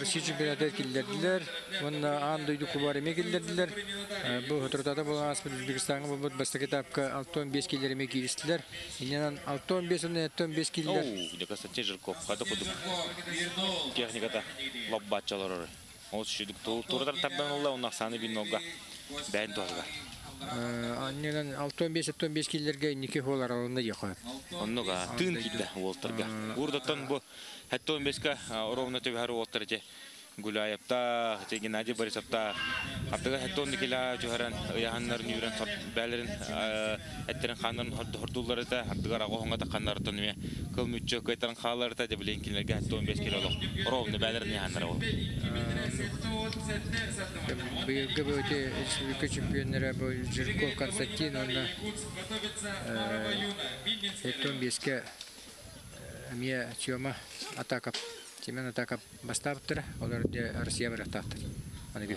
Россия чемпионаты килдердилер. Онна ан дойду кубар аспын. Оу, дека сатче жирков, хада кудук. Техниката лоббачалар. Ос шидик тул турдар табдан улла унак саны бин нога. Бән туарга. Аннен алтон беш алтон беш килерге нике холар алында яка. Оннуга тын кидде уолтарга. Урдаттан бу хәтта 15ка ровно төбе хару уолтарче. Гуляевта, те Геннадий Борисовта, аптага хәттон дикела жохаран яһаннар нюрен бәлерин әттерен ханнарын хордуллары да аптага рагы хонга такканнар тоныме кылмүччө кайтаран халар да деп билен кинлерге хәттон 15 кило лох. Ровно бәлерин. Быйылгы бу өте республика чемпионнары бу Жирков Константин мия чөма атака Темен атака бастаптыр, олар де Россия бір атаптыр. Аны бир.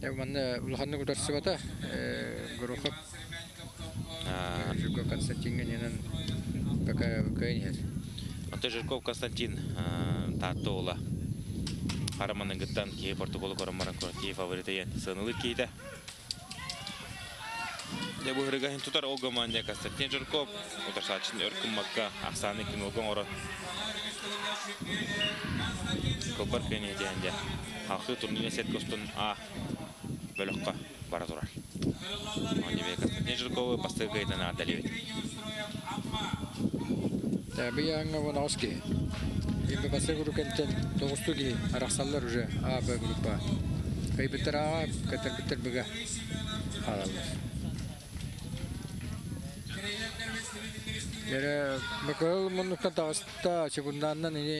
Я манна улханны кутарсы бата, горохоп Жирков Константинге ненен пока кайын хер. Ante Жирков Константин татты ола. Хараманын гыттан кей Португал корамаран кора кей фаворитейен сынылы. Я бу хырыга хин тутар ога мanja Константин Жирков. Утар сачин өркüm макка ахсаны кин олгон ора. Копар пени дегенде. Хакы турнирне сет костун а бөлөккө бара турар. Они бе Константин Жирков бастыгы кайдан адалебет. Да бияңга вон ауски. Имбе баса гуру кентен тогусту ки араксаллар уже А Б группа. Кай битер А, катер битер Яра бакыл муннука таста чегунданнан ini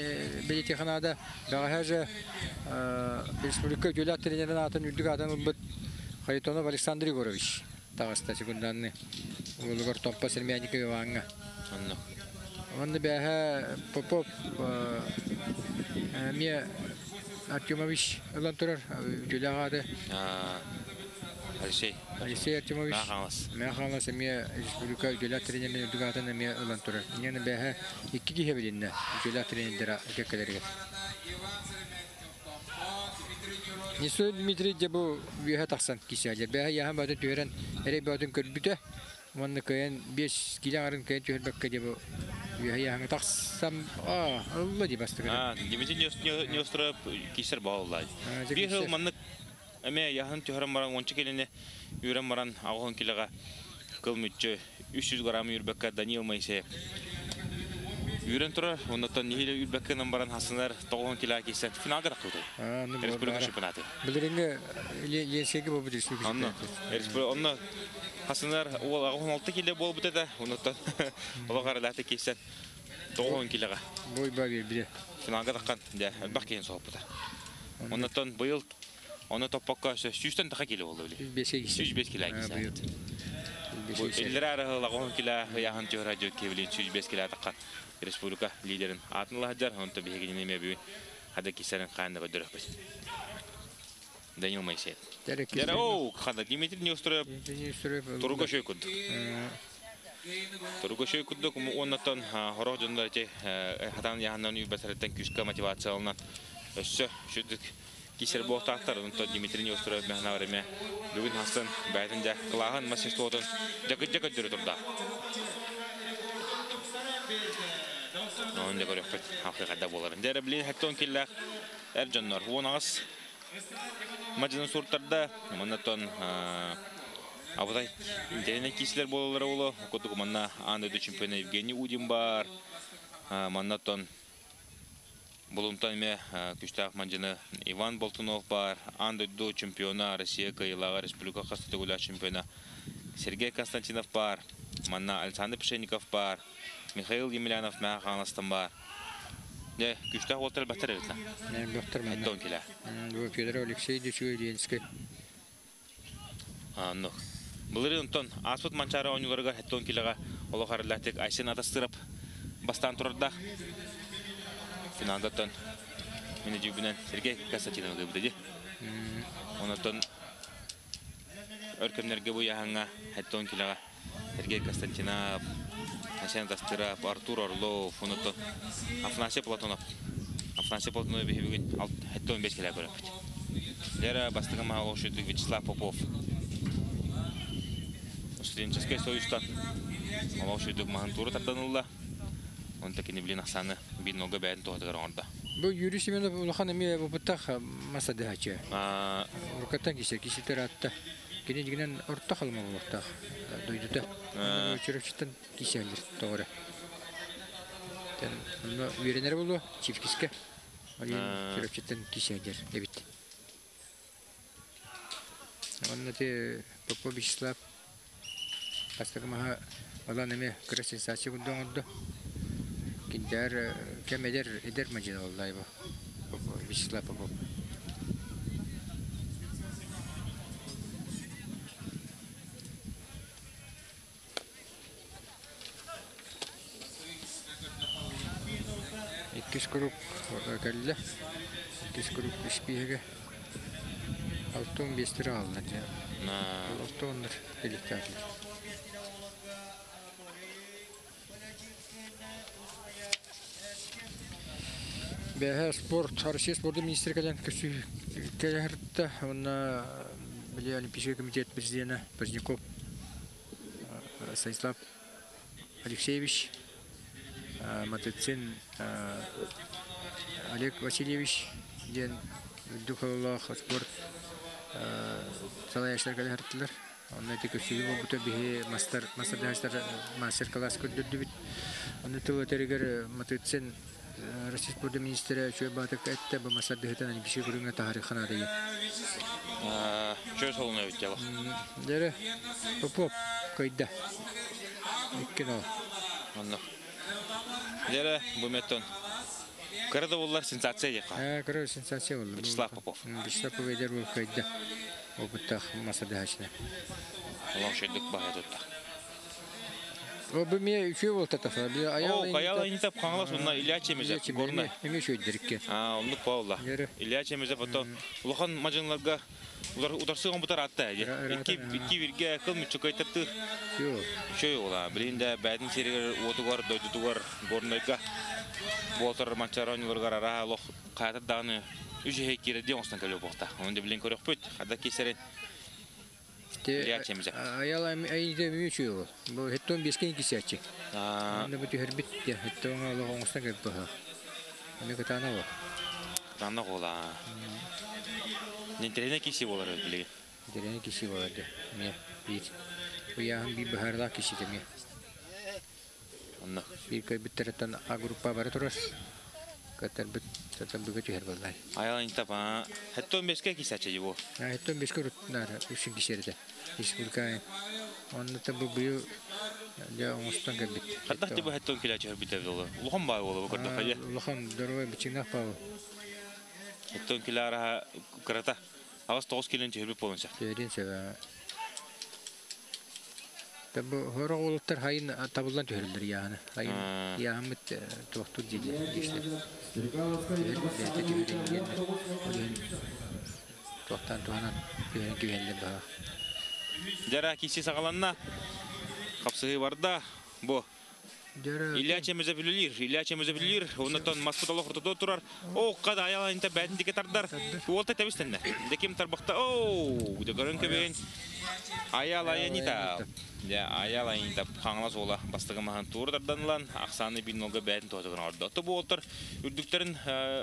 тагаста чегунданны улугар томпа сермяника ванга Онно. Он бяха Попов мия Артемович ылан турар жөлягады А Алексей. Алексей Артемович Махалас. Республика ылан икки Нисо Дмитрий Дебу бяха таксан кисәлер бяха яһан бады төрен эре бадын көрбүтө Манны кайын 5 кило арын кайын төһөлбөккө дебу таксам а алла А, не Эме яһын төһөрөн баран ончы келине үрен баран агын килега кыл мүтчө 300 грамм үрбекка Даниил Моисеев. Үрен тура, оннотон нихиле үрбеккенен баран хасынар 9 кило кисен финалга кылды. А, ну Республика бара. чемпионаты. Билеринге ленсеге бу республика. Анна. Республика онно хасынар ол агын 6 кило болуп бутада, оннотон олагар латы кисен 9 килога Бой багы биле. финалга таккан. Да, бак быйыл Оны топпакка 100-тен таха кило болду биле. 5 кисе. 105 кило кисе. Бу 5 Иллер арығы лағон кила яхан төхра жөк кевлин 105 кила таққан республика лидерин атын лахаджар онто бегин неме бүй хада қанды көдөрөк бит. Данил Моисеев. Терек. Дера оу не устроеп шөй шөй оннаттан хорох жондар те хатан өссө шүдік кисер боқтақтар онто Дмитрий не устроеп мехна время бүгін хастан бәйтін жақ қылағын мастерствотын жакы жакы жүрі тұрда. Онда көрөк бит хакыйкатта боларын. Дәре билен хәттон килләк әр җаннар. Вонагыз Маҗын сурттарда монотон Абыдай дене кислер болалар улы. Котук манна анда да чемпион Евгений Удин бар. Монотон Булунтан ме манҗыны Иван Болтунов бар. Анда до чемпиона Россия кыйлага республика хастыгула чемпиона Сергей Константинов бар. Манна Александр Пшенников бар. Михаил Емельянов мә ханастан бар. Не, күчтәк олтыр бәтер этна. Мен килә. Бу Федор Алексеевич Ленский. А, ну. Булыр онтон аспыт манчара ойнуларга хәттон киләгә олохар латик Айсен атастырып бастан турарда. Финалда тон. Мені жүбінен Сергей Касатинов гыбдыди. Онотон яһаңа хаттон килага Сергей Константинов, Асен Дастыров, Артур Орлов, онотон Платонов. Афанасий Платонов алт хаттон беш килага көрөпт. Лера Вячеслав Попов. Студенческий тартанылла. Онта кини билин ахсаны бинога бәйін тоғатығар орда. Бу Юрий Семенов улахан эми масады хача. А, Уркаттан кисе киситер атта. Кини орта халма. Дойдута. Тоора. Тен киселер дебит. Онна те Попов Вячеслав Астагмаха Алан эме красенсация гундоңдо. Киндер кемедер эдер мажина олдай бу. Попов Вячеслав Попов. Иккис круг кәлле. Иккис круг бишпиһеге. Алтын бестер ална. на Алтыннар электарлы. Бәһә спорт, Россия спорты көсү кәләһәртә, онна Олимпийский комитет президенты Поздняков э, Станислав Алексеевич, э, Матыцин э, Олег Васильевич, спорт салаяштар кәләһәртәләр. Онна тик көсү бу мастер класс. Онна тылы Россия спорт министры чөй батык әтте бу масар дәһәтән биши күрүнгә тарихына дия. чөз солуна бит ялы. Дәре Попов. Кырды сенсация яка. А, короче, сенсация. Вячеслав Попов. Вячеслав Попов әдер. О, бу ме үшө бол татафа. Би аял. О, каяла интеп каңлас унна Илья Чемезев горна. Эме шөй дирекке. А, онны Паула. Илья Чемезев потом улахан мажынларга улар ударсыгын бутар атта. Ики бирге кыл мичукайтырты. Шо. Чөй ола. Билинде бәдин серигер отугар дойдутугар горнайга. Болтыр мачаронларга ара лох каятыр даны үжі хеккері де оңыстан көлі болта. Онды білен көрек бұйт. Хада кесерен. Илья Чемезев. Аял айда ме үшө бол. Бу хеттон бескен кисячы. А, Анда бу хербит я хеттон ала оңстан кеп баха. Эме катана бол. Ола. Нентерене киси болар білеген. Дерене киси. Не, бир. Бу би бахарда A gruppa bara turas. Katar bit tatan bu götü her vallahi. Аяла интап, а, хәттон беске кисачы жібо. Ya heton beş kurut nara üçün kişerde. Respublika. Onda tabi bu ya onustan geldik. Хаддах тебе хәттон килачы хөр битеп долы. Улхан бай болы көрдө хәҗә. Улахан дорога бичинах пау. Хәттон килара карата. Агас 9 килен. Hora olutlar hayın tabulan töhürler yani. Hayın. Olayın tuhanan сагаланна. Капсыгы барда. Бу Дера Илья Чемезе билир, Илья Чемезе билир. Онтон Маскуталы хуртуда турар. О, када инте бәдин дике тардар. Уолта тебистенне. Деким тарбакта. О, де көрөн кебен. Аяла янита. Я аяла янита хаңлас ола бастыгы махан турдарданлан аксаны бин нога бәдин тотыгын орда. То бу олтар үрдүктерин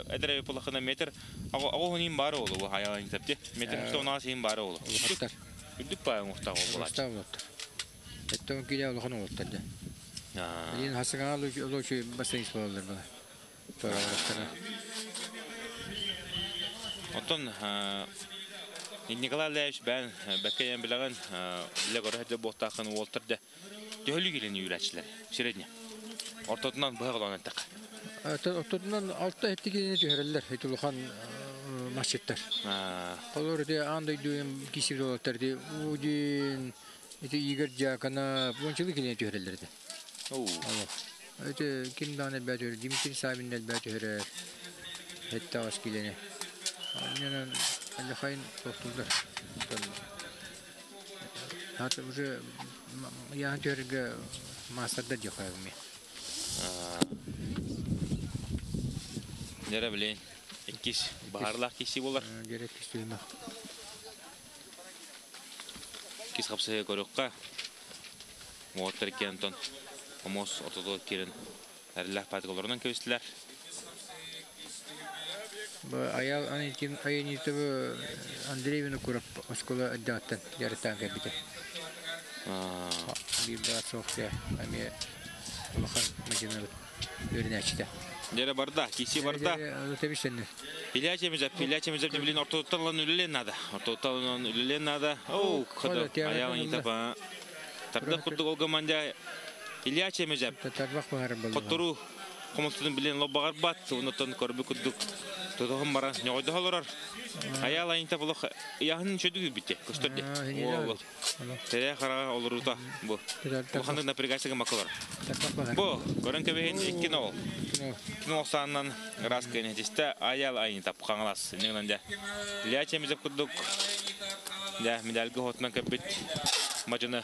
эдере полахына метр. Ага хонин бары олу бу аяла янита. Метр 110 бары олу. Үрдүк бай мухта олу. Уста улаттар. Еттон киле улахан улаттар да. Един хасыган алу олочу бассейн спалалар бала. Тора барастара. Отон Николай Левич бән бәккәйен білеген ле де төхілі келен үйрәтшілер. Средне. Ортотынан бұғылан әттіқ. Оттотунан алта хетти кидене түйәрелләр. Хет улахан масжиттар. Колор андай удин түйәреллер де. Öte kim daha ne betör? Dimitri Sabin ne betör? Hatta askilene. Aynen Ali. Hatta уже я. İkis. Baharlak kişi bolar. Gerek istiyorum. Кис. Муаттар кентон. Омос отодо кирин. Әрләх патиколорунан көстілер. Için ayın itibi Andreev'ini kurup oskula addattan yaratan kabite. Bir daha macinalı açtı. Barda, kisi barda. Tabii sen. Пиляче мезеп. Коттуру. Комустун билин лоббагар бат. Унотон корбу курдук. Тодохым бара. Нёгойды холорар. Аяла инта булох. Яхын чөдүг битте. Көстөрдү. Оо. Тере олурута. Бу. Бу ханды напрягайсыга макалар. Бу, көрөн кебеген икки нол. Киносаннан раз аял. Да, медальга хотнан кепит. Мажыны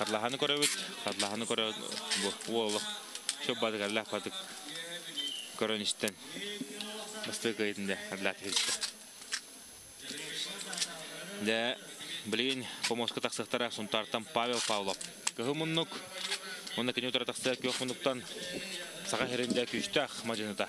Хатлаханы көрөбүт, хатлаханы көрө уолу. Шо бадык Аллах бадык көрөнүстен. Басты кайдында Аллах тезде. Де билин помоска таксыктара сунтартан Павел Павлов. Кыгымыннук Оны кене утара таксы кёхмунуктан сага херенде күштах мажыныта.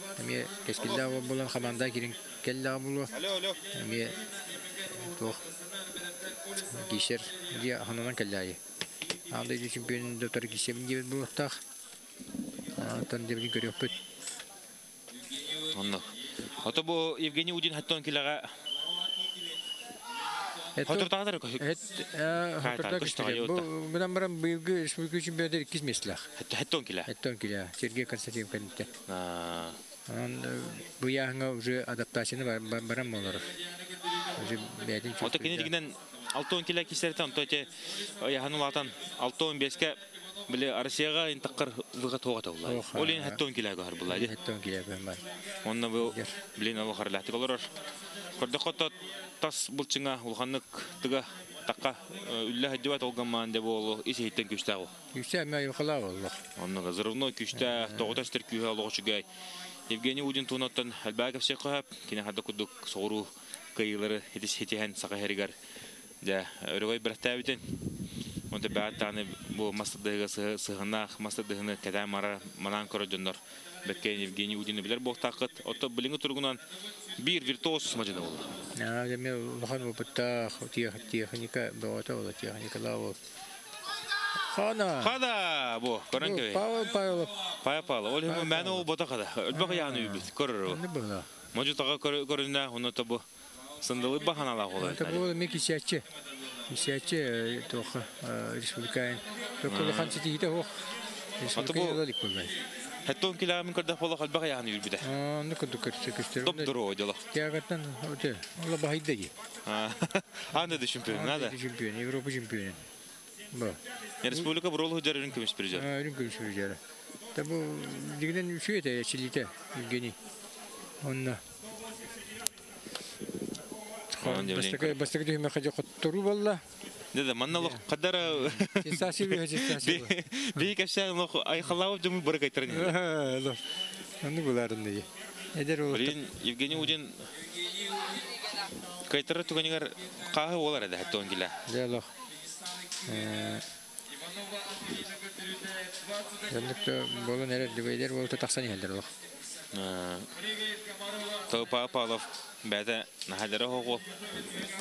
эме кескилда болан хаманда кирин. Алло, алло. Эме тох кишер дия хананан келлайы. Анда ди чемпион доктор кисем дибет булактак. Тан дебин көрөппөт. Анно. Ото бу Евгений Удин хаттон киләгә Хатыр тагыдыр. Эт хатырда киштер. Бу менен барам быйылгы республика чемпионаты 2 меслах. Хаттон килә. Эттон килә. Сергей Константинов кәнтә. Бу яңа уже адаптацияны бар барам олар. Уже бәдин Ото кене дигән алтон килә кисәртән тоте яһанулатан алтон бескә биле Россияга интаккар выга тога тагылар. Ох, Олин а. хаттон килә гар булады. Эттон килә бар. Онна бу билин алу харлахты болор. Көрдөккө тас булчыңа улханнык тыга такка үлле хадиват олгаман деп болу исе хиттен күштә ул. Юсе мә юкала Аллах. Онна газырны күштә тоготастыр күйә алучыгай. Евгений Удин тунаттан Албагов шекап кине хадда кудук сору кыйлары хитис хитиһен сага херигер. Да, өрөгөй биртәбитен. Онда бәттәне бу мастадыгы сыгынах мастадыгыны кәдә мара манан көрөдөннөр. Бәккән Евгений Удин билер бу тақыт. Ото билинге тургунан бир виртуоз мажына болду. На деме лохан бу техника. Хана. Хада бу көрәнкә. Павел Павел. Пая пала, ол хем мәне ул бота када. Ölбәгә яны үбит көрөр. Не була. Мажутага көрүнә, уны то бу сындылы баханала гола. Это было меки сяче. Сяче тоха республикаин. Только лохан сити ите хох. Аты бу- Республика лик булмай. Хәттон килә мен көрдә бола хәлбәгә яны үбит. А, ну куду кырчы кыштыр. Топ дуру дела. Тягатан оте. Ола бахайдagi. Анда да чемпион, надо. Чемпион, Европа чемпионы. Республика digden şu ete çilite Евгений. Онна. Дүйме хаҗа коттуру болла. Деде манналык кадар Сенсация бе, сенсация. би кешен лох айхалау жуму бары кайтырын. Лох. Аны буларын дие. Эдер ол Блин, Евгений Удин туганигар олар. Яныкта болон эрер дибейдер болта таксан елдер лох. То Павлов бәдә нахадара хогол.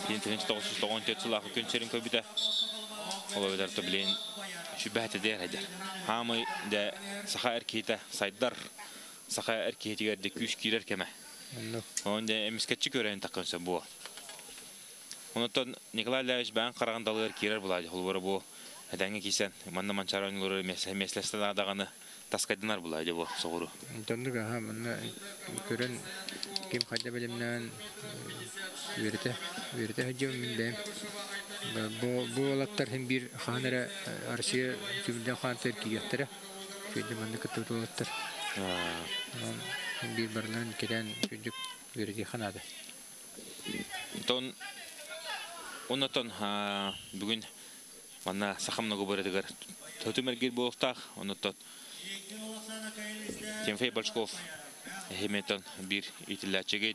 Ин тенч тогыз тогон тет сылах күн серин көбүдә. Олар да то блин шүбәте дер хәдер. Хамы да саха эркейте сайдар саха эркейтигәр дә күш кирер кеме. Анны Онда эмискәтчи көрән такканса бу. Онотон Николай Левич бән карагандалыр кирер булады. Ул бары бу әдәңге кисән манна манчаранлары мәсләстә даганы таскайдынар булады бу соғыру. Тонды га мына көрен кем верте верте хаҗым мин дәм. Бу бу алаттар һәм бир ханара Россия жүлдә хантер кияттер. Шуйда мында көтү алаттар. Һәм бир барлан кирән жүдүк верте ханада. Тон онотон бүгүн манна сахамна губердигер төтүмергер булуктак онотон Тимфей Бочков Хеметон бир итилләчеге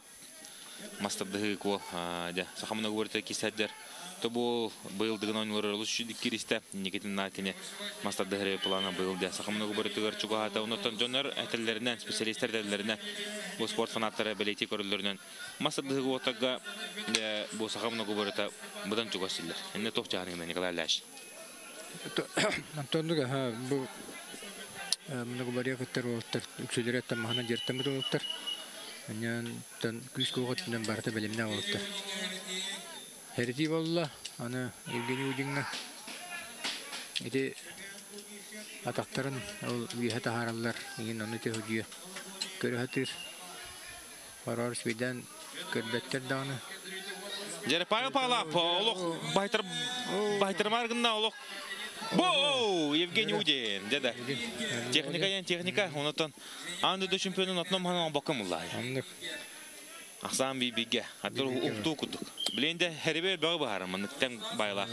мастырдыгы ко да сахамна губердигер кисәдер то бу быйыл дигән ойнлар лучше дикиристә Никитин Накине мастырдыгы плана быйыл да сахамна губердигер чугата онотон жоннор әтелләреннән специалисттер дәрләренә бу спорт фанаттары билети көрүлөрүнөн мастырдыгы отага бу сахамна губердигер будан чугасылар энне тохчаһын Николай Ляш Тонды га бу мына губария кыттар олттар үксөлөр аттан махана олттар. Аньян тан күс коготунан барта белемнә олттар. Даны. Жere Павел Павлов, олох байтыр байтыр маргында олох. Бо, Евгений Удин, деда. Техника ян техника, онотон анды да чемпионын атном ханан бакым улай. Андык. Аксан би биге, атыр укту кутук. Бленде херебе багы бахар, мыныктан байла.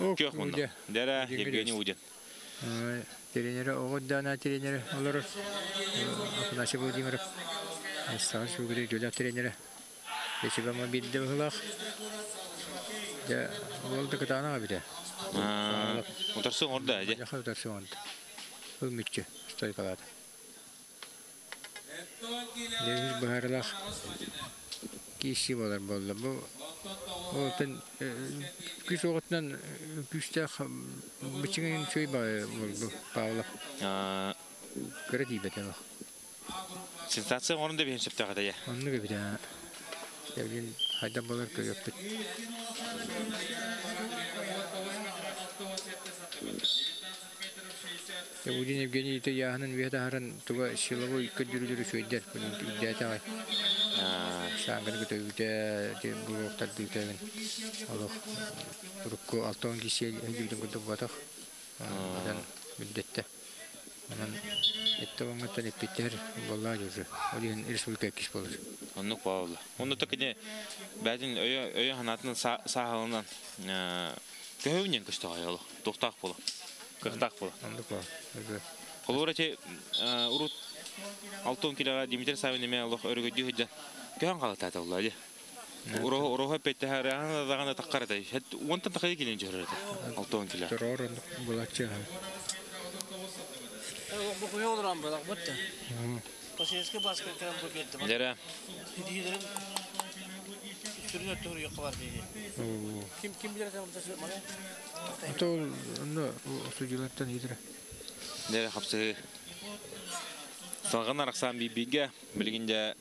Ок, Кök мында. Дера Евгений Удин. Ай, Тренері оғыддана тренері олар Афанасий Владимиров. Астан шугыры жөля тренері. Бешебама бидді ғылақ. Да, олды биде. Утарсы орда, мүтчі, стой қалады. Дегіз бұхарылақ кеші болар болды. Бұл Олтан күш оғытынан күшті бічіңін чөй болды Павлов. Көрі дейбет емі. Сенсация орында да. Онны көбіде. Евген хайда болар көріп біт. Удин Евгений ите яһынын веда харан туга силовой көдүрүлүрү сөйдер. Саңгын үдә де алтон этте болла. Олин республика киш болыр. Оннук Павла. Бәдин өйө өйө сахалынан көһөвнен Онды ква. Холора те урут алтон килога Дмитрий Савин эме Аллах өргөдү хыджа. Көн кала тата улла Уро уро петте харана дагана таккарда. Хет онтан такай келен жөрөдө. Алтон кило. Террор başka krem bu geldi. Diye. Kim kim bilir sen burada söyleme. Атол онно судилаттан идре. дера хапсы Салган араксан бибиге билгинде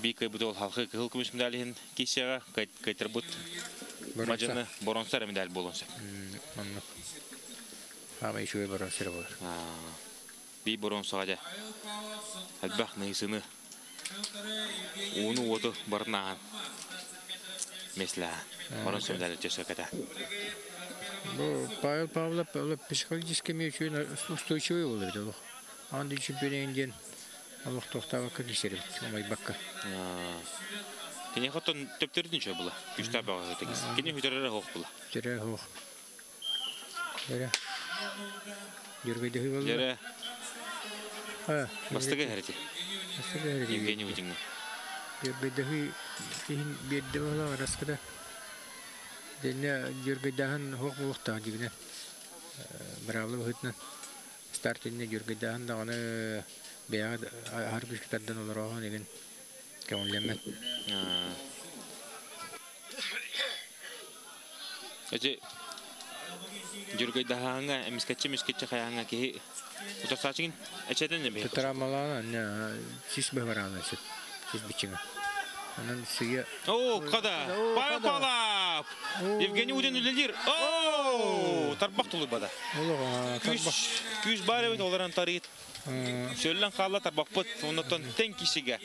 бикай бутол халкы кыл күмүш медалин кишега кайтыр бут мажаны боронсар медаль болонса. Ама ишуе барар сер болар. Би боронсага да. Албах нейсыны. Уну оду барнаган. Месла. Боронсо медаль чеса ката. Бу Павел Павлов ол психологически мечу устойчивый болду бит ол. Анды чемпионден Аллах тохтага кагисер бит. Омай бакка. Кене хоттон төптөрдүн чө була. Күч табага тегис. Кене хүтөрөрө хок була. Ha. бастыга хәрәти. Евгений digine. Bravlı hıtnan. Start inne jürgeydahan da onu beyağı har güçlerden olur o degen. Kemullemet. Эти Жүргөй даханга эмискече мискече хаянга ки утасачын эчеден небе. Tutara malana ne sis bevarana sit. Sis biçinga. Onun suya О, када? Павлов! Евгений Удин үлелер. О, тарбак тулы бада. Олуға Күш, күш бар бит оларан тарит. Сөйлен калла тарбак бут, онотон тен кишиге.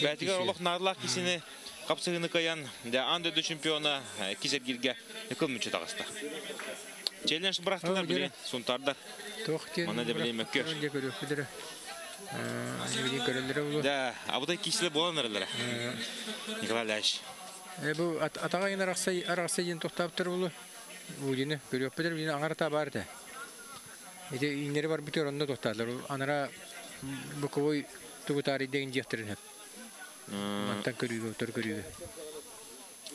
Бәтигә олох нарлак кисене капсыгыны каян, да анда да чемпиона кисеп гирге көмүчө тагыста. Челлендж биле, сунтардар. тоқтен. Мана деп білейін, мөккер. Да, абыдай киселе боланарлар. Николай Ляш. Toxtap tur ulu. Bu yine görüyor bidir yine anarta var da. Ede inleri var bitiyor onda toxtadılar. Anara bu koy tuğu tarihi deyin jeftirin hep. Mantan görüyor, tur görüyor.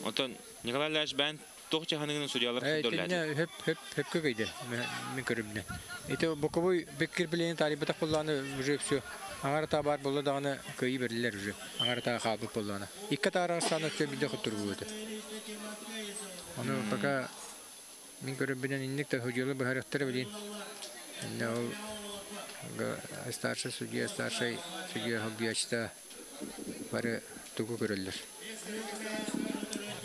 Ondan Николай Ляш ben Тоқча ханыңның судьялар hep kögeydi. Min körümne. Ete bu koy bekir bilen tarihi batak kullanı уже все. Бар көй берилер уже. Икки тараа саны. Оны пока та ол га- старший судья, старший судья хоббиячта бары тугу.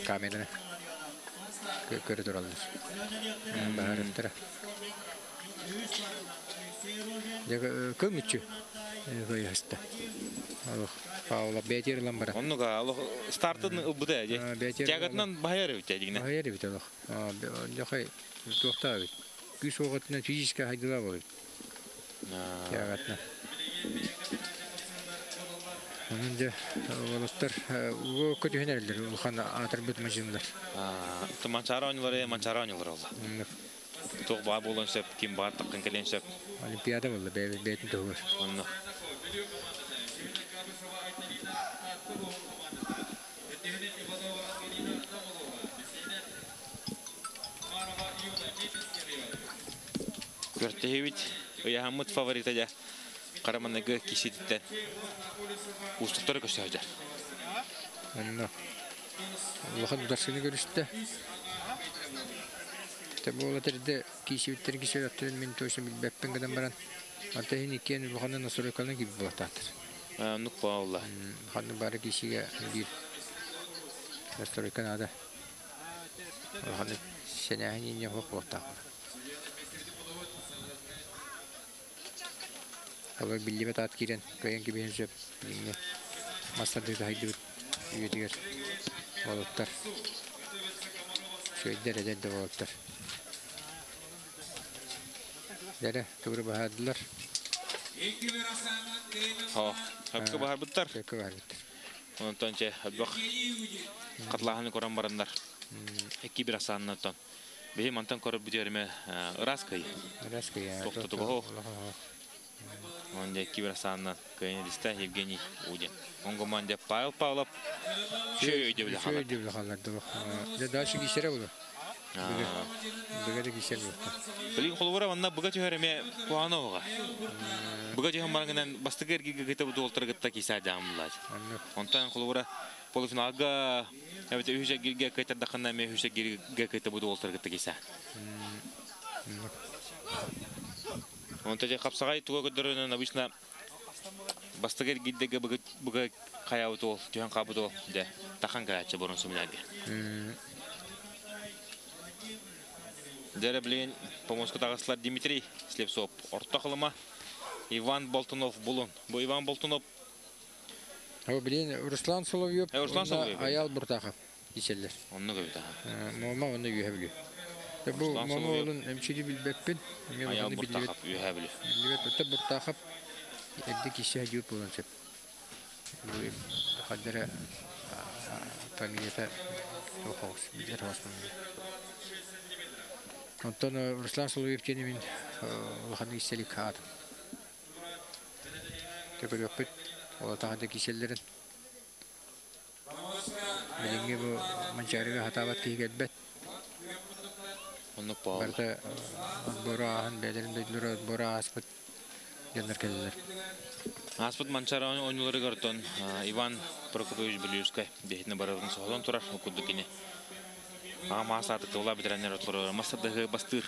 Камераны көрө тураллар. Бахараттар. Дега көмүчү. Көй хаста. Паула стартын ылбыда же. А, бетер Тягатынан өтә дигене. Hayır bit Allah. Aa, жақай тоқта хайдыла бол. Тягатна. Onun da олаттар о көтөһөнерлер, улхан атыр бит машиналар. А, то манчаронлары, манчаронлар олла. Тог ба болон сеп, ким бар келен. Олимпиада болды, бетин тогор. Онны. Караманнагы киситтен. Устуктары көстөрдү. Анна. Улхан дарсыны көрүштө. Те бола терде киши биттер киши аттырын мен тосын билбеппен гадан баран. Атайын икен улханын насырыкалын gibi булататыр. А, нук баалла. Ханны бары кишиге бир насырыкан ада. Хок. Ала биллибет ат кирен көйен gibi сөп. Инне мастарды үйетигер. Болуттар. Шөйдер эден де болуттар. Дәрі, түгірі бағадылар. Бахар буттар. Көкі бар біттір. Онтон че аббак катлаханы коран барандар. Эки бир асанны тон. Бе мантан корып бидерме раскай. Раска я. Тоқтату бахо. Он де эки бир асанны кайны диста Евгений Удин. Манде Павел Павлов. Шөй деп Шөй. Де дальше кишере булу. Бігеді кишер булу. Билин холвара ванна буга чөһәреме куановга. Буга чөһәм баргынан бастыгер гиге гыта бу долтыр гытта киса дамлар. Онтан холвара полуфиналга kaytar bu doltır gıtta kisa. Онта же капсагай туга көдөрөнөн обычно бастыгер гиддеге буга каяу тол, жөн кабы тол, де тахан каячы борун суминаге. Дере билен помоско тагыслар Дмитрий Слепцов, орта кылыма Иван Болтунов булун. Бу Иван Болтунов О, блин, Руслан Соловьев. Э. Аял Буртахов. Кишерлер. онны көбүтә. Мома оны үйе білу. Бу Руслан мома Соловьев. олын эмчили билбеппин. Мен Аял оны билбеп. Буртахов үйһә биле. Билбеп өтө Буртахов. Эдди киши хажып болон сеп. Бу хаддара Тамиета Тохос, Бидер Хосман. Онтон э, Руслан тени манчарыга хатабат. Онны пал. Барда бора ахан бәдерин дөйдүрө бора аспыт. Яндар келелер. Аспыт манчара ойнулары гартон Иван Прокопович Белюскай дехитне барабын сохон турар окуду кини. А масаты кыла битренер отлары масадагы бастыр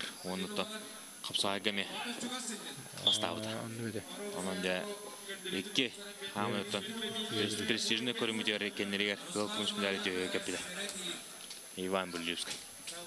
капсагаме бастабыт. Онны өйдө. Онан да икки хамытон престижный көрүмүтөр экенлерге кылкмыш медаль жөө кепиле. Иван Белюскай.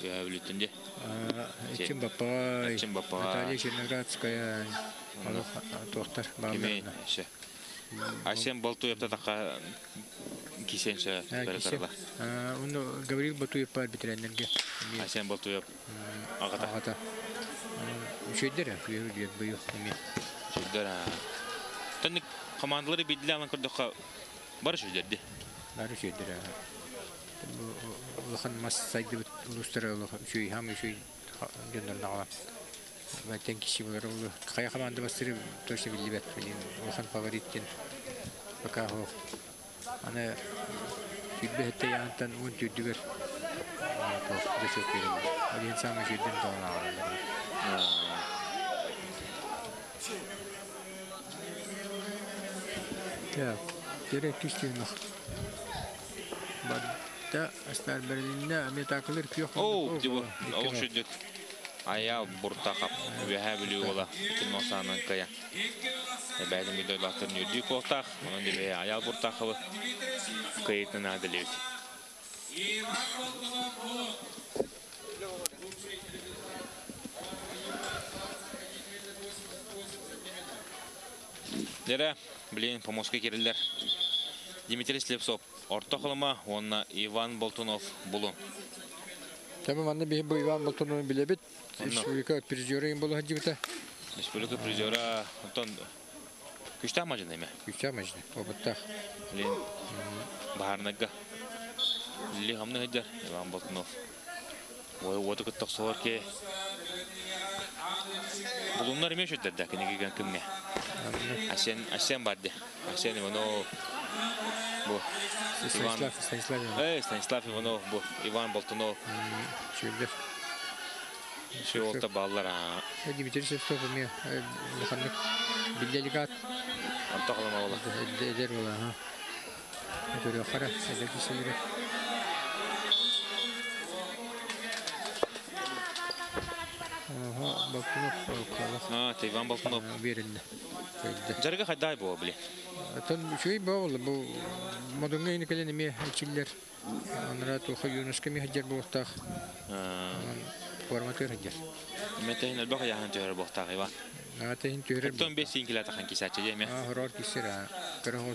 Билетинде. Эчин Бапай, Эчин Бапай. Наталья Черноградская, Тохтар, Бамбарна. Асен болту япта така кисенше беркарла. Он говорил Батуев. Асен. Агата. Агата. Командалары бидле көрдіққа бар müşeddere. Улахан мас сайды бит улустара улахан шүй хам шүй генерал нагала. Бәтен киши булар ул кая команда бастыры точно билли бет билин. Фавориттен. Пока. Аны түдүгөр. Тох дэшөп берем. Алин самы жүйден тоңа. Так, керек кистемах. Бадда астар. Оу, дебу, ол жүздік. Аял бұртақап, өйә білі ола, осанын кая. Оның дебе аял бұртақылы кайытын адылет. Дәрі, білейін, помоска керілдер. Дмитрий Слепцов, орта қылыма, онына Иван Болтунов бұлын. Тамам манна бе бу Иван билебит. Онно. Республика призеры им болу хаджибита. Республика призера Антон күшті амажын еме. Күчә мәҗне. Обытта. Лен Бахарнага. Ли хамны хәҗәр Иван Болтунов. Ой, вот это так сорке. Булуннар емеш өттерді, кенеге кімме. Асен, Асен барды. Асен Иванов. Бу. Иван. Станислав, Станислав. Эй, Станислав Иванов, бу. Иван Болтунов. Ola. эдер була, ха. Көрө кара, эдер Ага, кала. Ha, te Ivан Boltunov. Беринде. Жарга хайдай бу, блин. Тон шуй баул бу модунга ини келен ми чиллер. Анра то хаюнус кеми хаджар буктах. Форматер хаджар. Мете хин албаqa яхан төхөр бохтаг Иван. Ата хин төрер. Тон бес сингиле тахан кисачы деме. А хорор кисер. Бу хан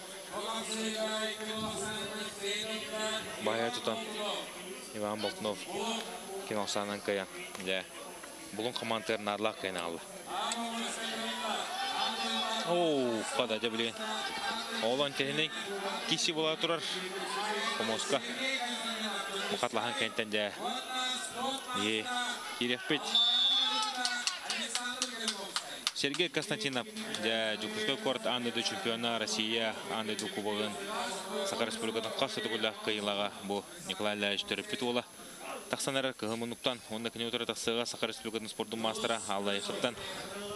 Бая тутан. Иван Болтунов. Киносанан кая. Я. Бүгін командир нарлақ кайна алды. Оу, қада жа білген. Олан техник киши бола тұрар. Комоска. Мухатлахан кенттен де е ирехпет. Сергей Константинов Жукустой корт андыды чемпиона Россия андыды кубогын Сақа Республикатын қасы түгілі қиылаға бұл Николай Ляевич Төріппет ола. Тақсанары кығымынуктан, онда кіне өтірі тақсыға Сақа Республикатын спорттың мастера Алла Ехыттан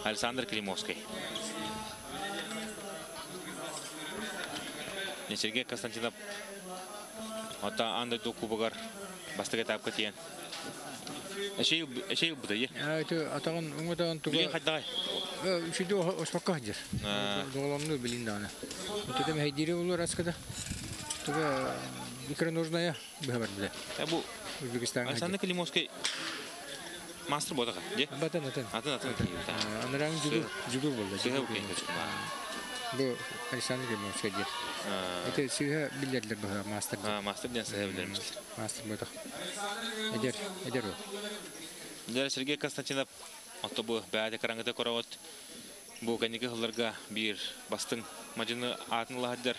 Александр Климовский. Сергей Константинов Ота андыды кубогар бастыға тапқа тиен. Эшейл бұда е. Это атаган туга. Үшүдө. Доголомну билин дана. Аскада. Туга. Александр Климовский мастер? Батан атан. Болды. Бу Александр Гемовский дер. Это сыга билерлер баха мастер. Мастер ден сыға білерміз. Мастер бодах. Эдер, эдер ол. Дәр Сергей Константинов ото бу бәді караңгыда корават. Бу кәнеге хылларга бир бастың мажыны атын ладыр.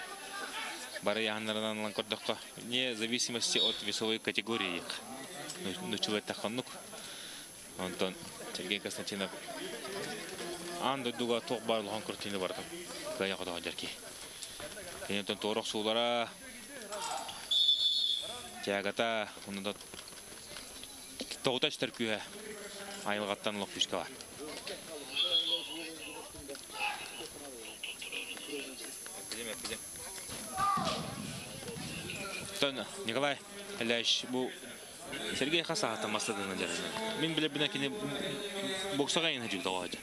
Бары яһаннарынан лан кордокка. Не зависимости от весовой категории. Ну человек таханнук. Антон Сергей Константинов анда дуга тоқ барлыгын куртины бардым. Гая кодага жарки. Кенетен торок суулара Тягата, унда тоғыташтар күйе айылғаттан лық күшке бар. Тон, Николай Ильич, бұл Сергей Хаса атамастадың жарына. Мен біле біне кені боксаға ең хәжіл тауады.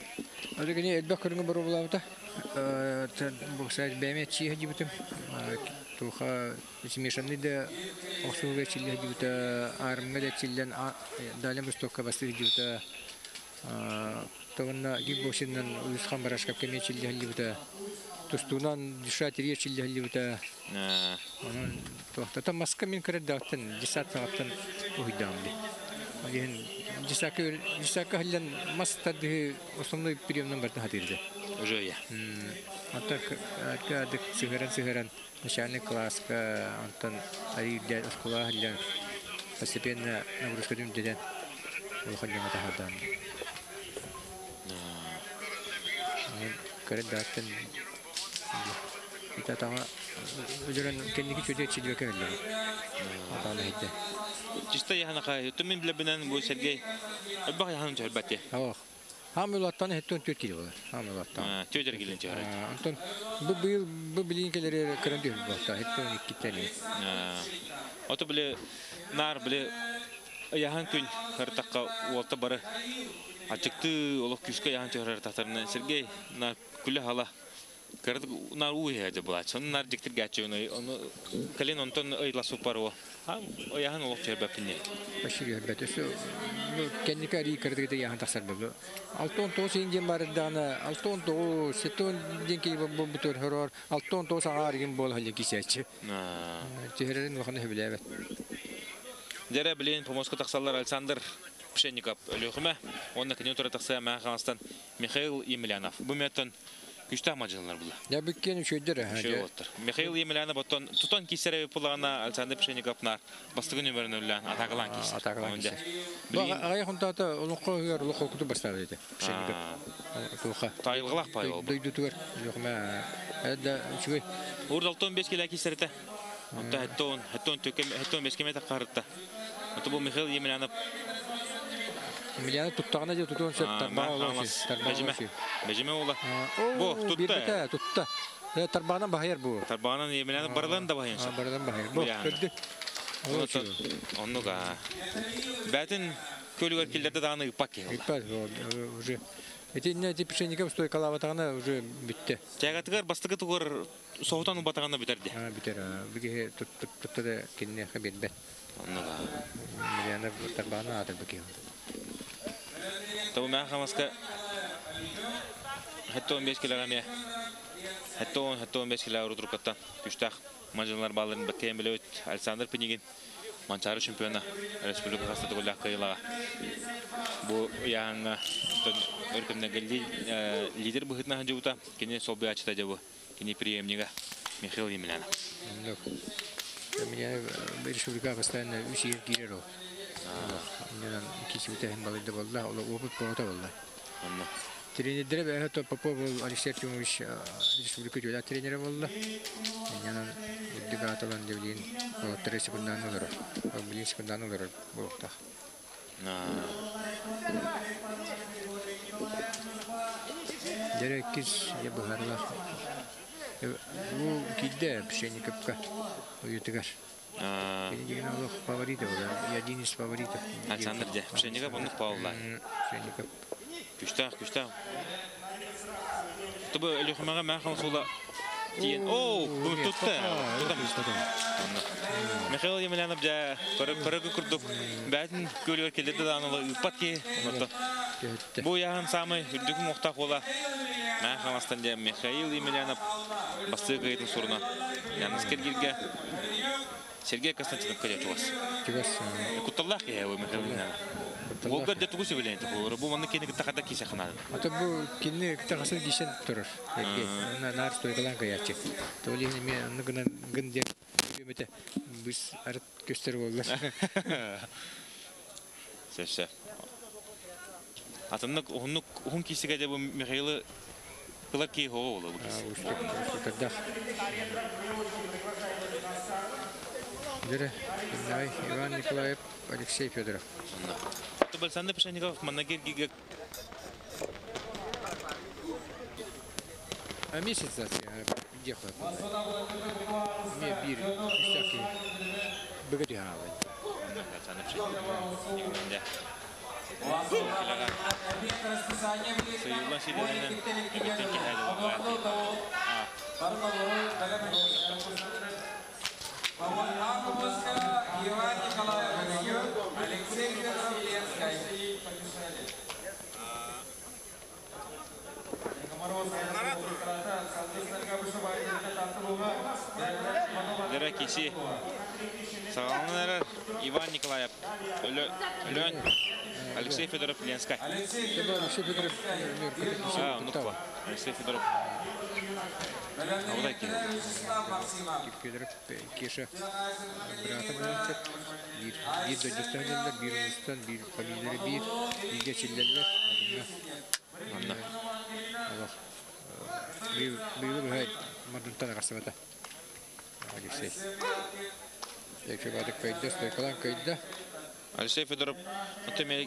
Ады гene элбек көрүнгө бару булабыта. Э, бу сайт бәмет чи хаҗи битем. Туха смешанный да осуга чилли хаҗи бита, армга да чиллен далем стокка басты хаҗи бита. Тогына гибошиннан уйс хамбарашкап кеме чилли хаҗи бита. Тустунан дишат рия чилли хаҗи бита. Онан тохта маска мен сааттан уйдамды. Ген дисака дисака халлан мастады основной приемным барда хатырды. Уже я. Ата кадык сыгыран сыгыран начальник класска антон ари дядь школа халлан постепенно нагрузка дим деден. Ол халлан ата хадан. Ujuran kendiki çocuğa çiliyor kendileri. Atağını hitte. Чисто яхана. Төмен биле бинен бу Сергей. Хам улаттан төт бар. Хам улаттан. Килен. Антон бу бу. Ото биле нар биле яхан күн хыртакка уолта бары. Ачыкты олох яхан Сергей на күле хала. Кырды нар уя да була. Сон нар диктер гачы оны оны кален онтон супару. Ха яхан олох чарба пинне. Башыр бетесо ну кенника ри кырды да яхан тасар. Алтон бар. Алтон то сетон бу хорор. Алтон бол кисәче. Вахны помоска таксалар Александр Пшенников тора такса Маханстан Михаил Емельянов. Бу күчтә маҗылар була. Я биккен үшөдер. Шö отыр. Михаил Емельянов ботон тутон кисере пулана Александр. Бу аяк хунтата улукка гөр улукка куту баштар диде. Пшенников. Туха. Тайылгылак пай ол. Дойду тугар. Жокма. Әдә үшөй. Урдалтон 5 кило кисерте. Онта хеттон, хеттон төкем, хеттон 5 километр карытта. Ото Бу тутта. тутта. Тутта. Я тарбагынан бахайыр бу. Тарбанан Емельянов барлан да баһын. Бардан бахайыр. Бу көрдү. Оннуга. Бәтин көлүгөр килдерде даны пакки. Иппас уже. Эти не эти пшеников стой калаватагына уже битте. Тягатыгар бастыгы тугар соғутан батаганда битерди. А битер. Биге да кинне атыр. Табу мен хамаска хетто 15 килограмм хетто хетто 15 килограмм урдуркаттан күштах мажылар баларын баккен билет Александр Пенигин Манчары чемпиона республика хастады голлак кыйлага. Бу яңа лидер преемнига Михаил кичи битен балыды болла, ол опыт болта болла. Тренердер бәһә то Попов был Алексей Артемович э, республика жөйлә тренеры болла. Менен үддүк аталан деп билин, ол три секундан олар. Ол билин секундан олар болта. Дереккиз я бахарла. Бу уютыгар. А, Бeni деген ол фавориты ол. Я один из фаворитов. Александр де. Күштақ, күштақ. Дейін. Оу, бұл тұтты. Михаил Емельянов жа көрігі күрдік. Бәтін көлігер келдеді да анылы ұппат ке. Бұл яғын самы үрдігім мұқтақ ола. Мән қаластан де Михаил Емельянов басты қайдың сұрына. Яныз кергерге Сергей Константинов кәдет вас. Тигас. Кутталлах я его Емельянов. Ол тұғысы білейін. Бұл маңны кені тақада кесе қанады. Ата бу тахасын на нар каячы. Толи бемете біз көстер кесіге де Михаилы кесі. Устук тогда. Дere, Nay, Иван Николаев, Алексей Федоров. Аты білсанды Пшеников манагер гиге А месяц за где ходит? Мне бир, всякие богатые гавань. Білсанды Пшеников. Егінде. Сыйылма силенінен үгіттен кехәді Иван Николаевич, Алексей Федоров Ленский. Әрі Иван Николаев. Өлен Алексей Федоров Ленскай. Алексей Федоров, А. Алексей Федоров. Аудай. Федоров, Кеша, братом. Bir, bir bir bir. Allah. Bir, bir kasabada. Alexey. Якщо бадик кайда, стойкалан кайда. Алексей Федоров. Өтеме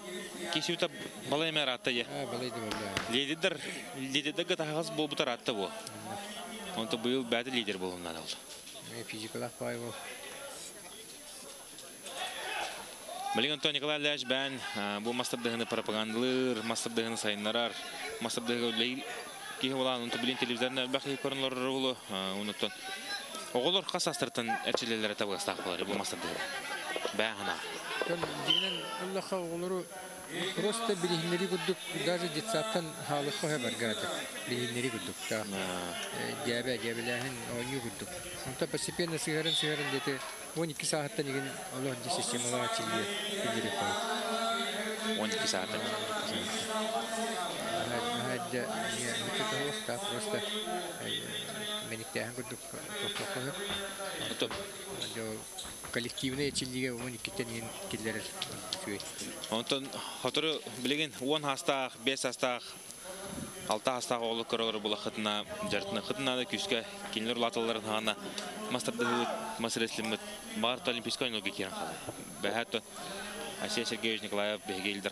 кесі өтіп бала емер атты е. А, балайды болды. Лидер, лидердегі тағыз бұл бұтар атты бұл. Онты бұйыл бәді лидер болуынан алды. Физикалақ бай бол. Білген то Николай Ляш бән бұл мастырдығыны пропагандалыр, мастырдығыны сайынларар, мастырдығы лейл кейі olan онты білен телевизорына бәқи көрінлер болу, онытын. Оғылыр қас астыртын әрчелелері табығы стақпалары бұл мастырдығы. Бәғына. Тон дигенен Аллаха оғлары просто билихинleri күрдік, даже детсаттан халыққа хабар гады. Билихинleri күрдік. Дәбә, дәбәләһен ойны күрдік. Онта постепенно сыгарын сыгарын дете 12 сағаттан деген Аллах ди системалар чилге билдире қой. 12 сағаты. Хәддә я мөтәтә вакытта Отып. коллективный чилге 12 тен киллер сөй. Онтон хотыры білеген 10 хастақ, 5 хастақ, 6 хастақ олы көрілер бұл қытына, жартына қытына да мастырдығы мәселесілімі бағырт олимпийскі ойнуға керін қалы. Бәхәтті Асия Сергеевич Николаев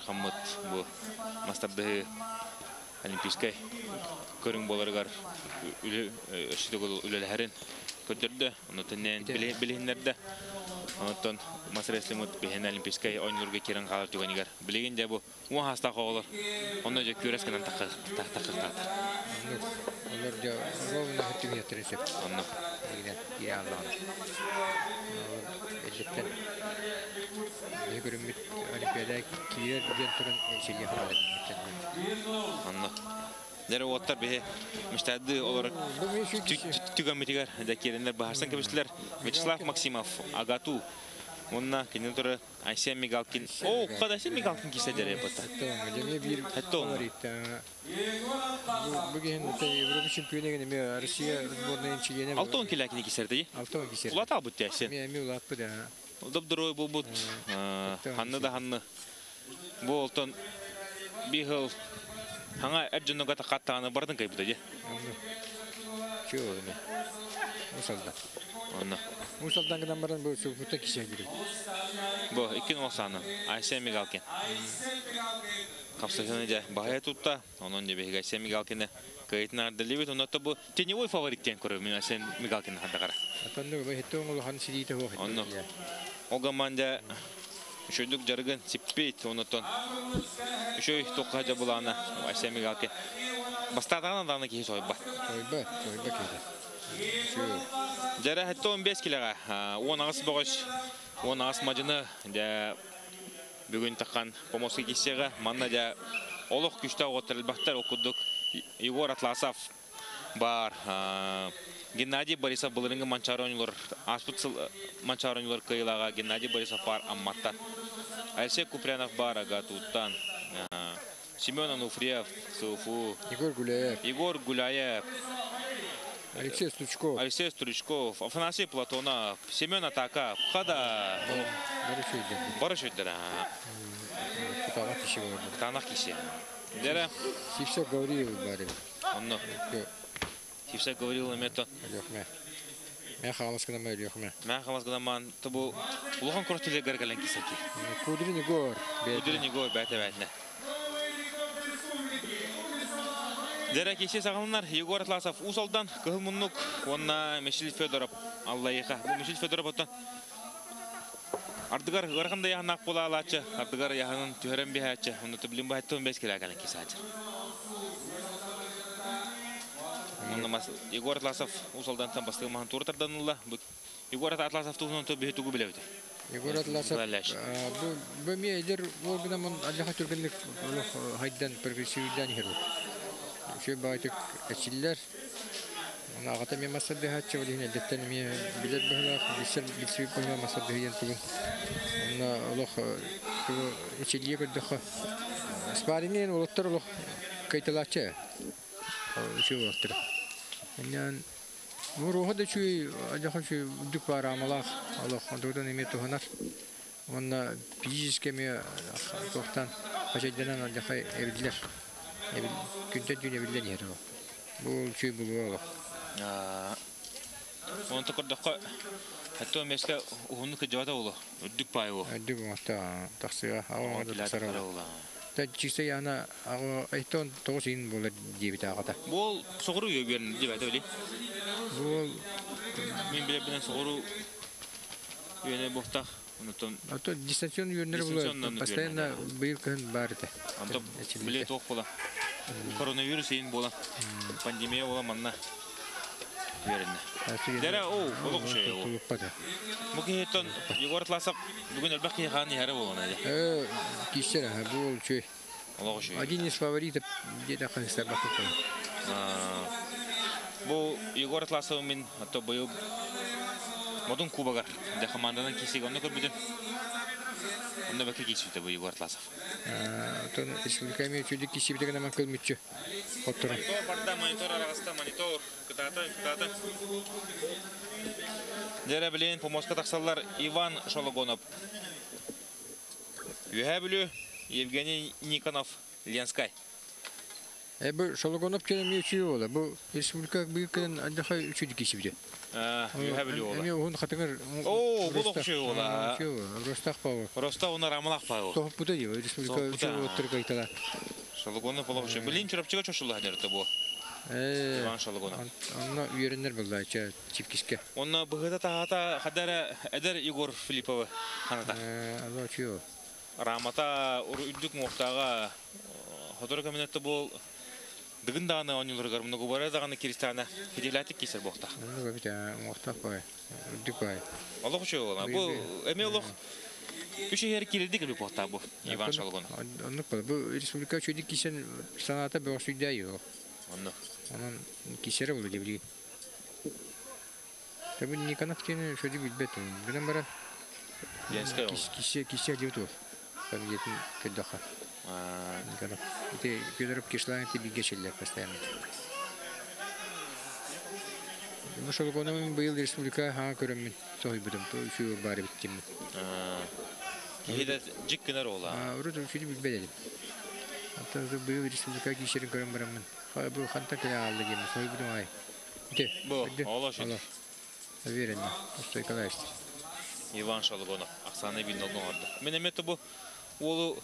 қаммыт бұл мастырдығы олимпийскі көрің боларығар өшідігі үлелерін көтерді, оны тінен білігіндерді. Онтон масырасы мут бехен олимпийская ойнурга кирен калар түгенигер. Билеген де бу у хаста калар. Онда же күрәс кенен такы такы такы. Олар да ровно. Не күрәм бит олимпиада турын шәгә халат. Дәре оттар бе мөстәдди олар түгән митигәр дә киреннәр баһарсан кебешләр. Вячеслав Максимов, Агату Онна кинотора Айсен Мигалкин. О, Мигалкин кисе дере. Деме бир фаворит. Европа чемпионы гене ме Россия сборная чигене. Алтон. Алтон кисер. Улат бу да. Бут. Ханны да ханны. Бу олтон бихыл Хаңа әджіннің ғата қаттағаны бардың кайбыда же. Чё не. Усалда. Онна. Усалдан гынан баран бу супута кисер бир. Бу, иккен олсаны. Айсен Мигалкин. Капсаханы же бахая тутта. Онон же беги Айсен Мигалкин кайтын ардылыбыт. Онна бу теневой фавориттен көрі мен Айсен Мигалкин хандағара. Атанды бу хеттон ул хан сидите хо. Онно. Огаман же Үшөйдік жаргын сиппейт, онытон. Үшөй тоққа жа бұланы, Айсен Мигалкин. Бастадағына дағына кейі сойба. Ойба, ойба кеде. Чё. Жара хәтті 15 килоға, 10 ағыс бұғыш, 10 ағыс мажыны, жа бүгін таққан помосы кесеға, манна жа олық күшті отырылбақтар оқыдық. Егор Атласов бар, Геннадий Борисов бұлырыңғы манчаронилар, аспыт манчаронилар кыйлаға Геннадий Борисов бар амматта. Алексей Купрянов бар туттан. А, Семен Ануфриев, Суфу, Егор Гуляев, Егор Гуляев, Алексей Стучков. Алексей Стручков, Афанасий Платонов, Семен Атака, Хада. Барыш өттер, Кутала киши бар. танақ кесе. Дәрі, Сивсо Гавриев бар. онны, Сивсе говорил мето, Лехме. Мен халас кына мэ Лехме. мән қаласғыда ман, тұбу, ұлған күртілі гәргәлен кесеки. Кудрин Егор. Үдірі не гой бәті бәтіне. Дәрі кесе сағылынар, Егор Атласов Усалдан, Кығыл Мұннук, онна Мешіл Федоров. Бұл Мешіл Федоров оттан. Ардыгар ырғында яғынақ бола алачы, ардыгар яғынын түйерен бейхачы, оны түбілін кесе ачыр. Онна мас Егор Атласов Усалдан тан бастығы маған туртардан ұлла. Егор Атласов туғынан төбі түгі білеуді. Егор Атласов. Бу бу ми эдер ол гына мон аллаха түргенлек хайдан прогрессивден хер. Şu baytık eçiller. Ona agata mi masad de hatça wali hine detten mi bilet bahla bisel bilsi ko mi masad de yen tugun. Ona Allah bu eçilliye ko dakha. Sparinin uluttar Bu ruhu da şu acaba şu dük var amalak Allah ondan emet tuhanar. Ona fizike mi toktan haşedenen acaba evliler. Evil günde dünya bilden yeri o. Bu şey bu bu. Оны. Үддік бай ол. Әдді bu hafta taksiga hava da Киләді tasarı. Yana ağı ayton toğuz in bolar debit ağata. Бұл соғыру өберін деп әді өлі. Bu Мен біле білен соғыру бұқтақ. Ұнытын. ато дистанцион Дистанционный bu. Постоянно быйыл кын бар ите. Антып біле тоқ бола. Коронавирус ең бола. Пандемия бола манна. Верінне. Дәрі оу, олық үші ол. Kuluppada. Бұл кейттен Егор Атласов бүгін әлбәқ кейханы әрі болған әді. Э, кişler ha bu şey. Олық үші. Один из фаворитов где-то Ханстар Бакупа. Бұл Егор Атласов мен ато бұйыл модун кубагар. Де команданың кесегі оны көрбүдім. Онда бәкі кесіпті бұл Егор Атласов. Тон республиками makıl mütçü. Oturun. Монитор барда, монитор арасында, монитор, кытаты, кытаты. Дәрі білейін, помоска тақсалар Иван Шологонов. Евгений Никонов, Ленскай. Üçü kişi bir. Onun katınır. Oo, bu da üçü ola. Rostak pavu. Роста оны рамалақ пау. Иван üyerenler buldu açı çiftkiske. Оны бұғыда тағата қадары әдер Егор açıyor. Рамата бұл ғубара дағаны керістағына хеделәтік кесір бұқта. Onu da bir tane muhtak pay. Ürdük pay. Олық үші ола. Бұл үші келеді кілі бұл Иван Шалғын. Şöyle bilbet. Benim bara Ленская ол. Кисе кисе дебит ол. Комитетин Федоров кишлайн ти бигешеллер постоянно. Ну что республика ха көрөмүн. Той будум, той бары биттим. а. Кихиде жик кенер ола. А урут шуни билбедим. Ата быйыл республика кишерин көрөм барамын. Хай бу ханта келе алды гем. Той будум ай. Ите. Бу, ола шут. Уверенно. Что Николаевич. Иван Шалгонов. Олу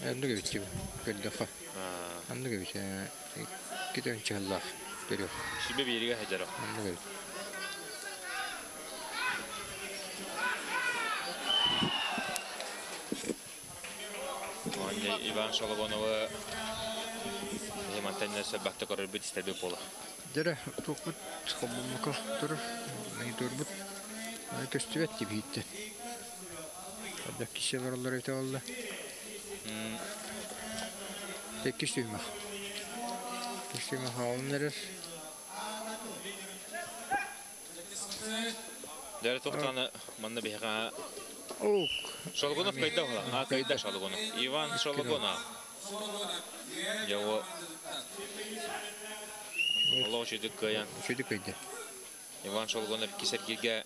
ағыр. Анды гебичи. Көлдөха. Анды гебичи. Китен чалла. Бериyor. Шүббе бейірге хәдер о. Anlı böyle. Онде Иван Шологонова Хемантенне сөбәкті көрір біт істәбі болы. Dere tokut komumka durur. Ne durbut. Ne köstüvet gibi gitti. Hadi kişi var onlar öte oldu. Tek kişi mi? Kişi mi havunları? Дәрі тоқтаны манна бейға. Шологонов кайда ола? А, кайда Шологонов? Иван каян. Çocuk öyle. Иван кесергеге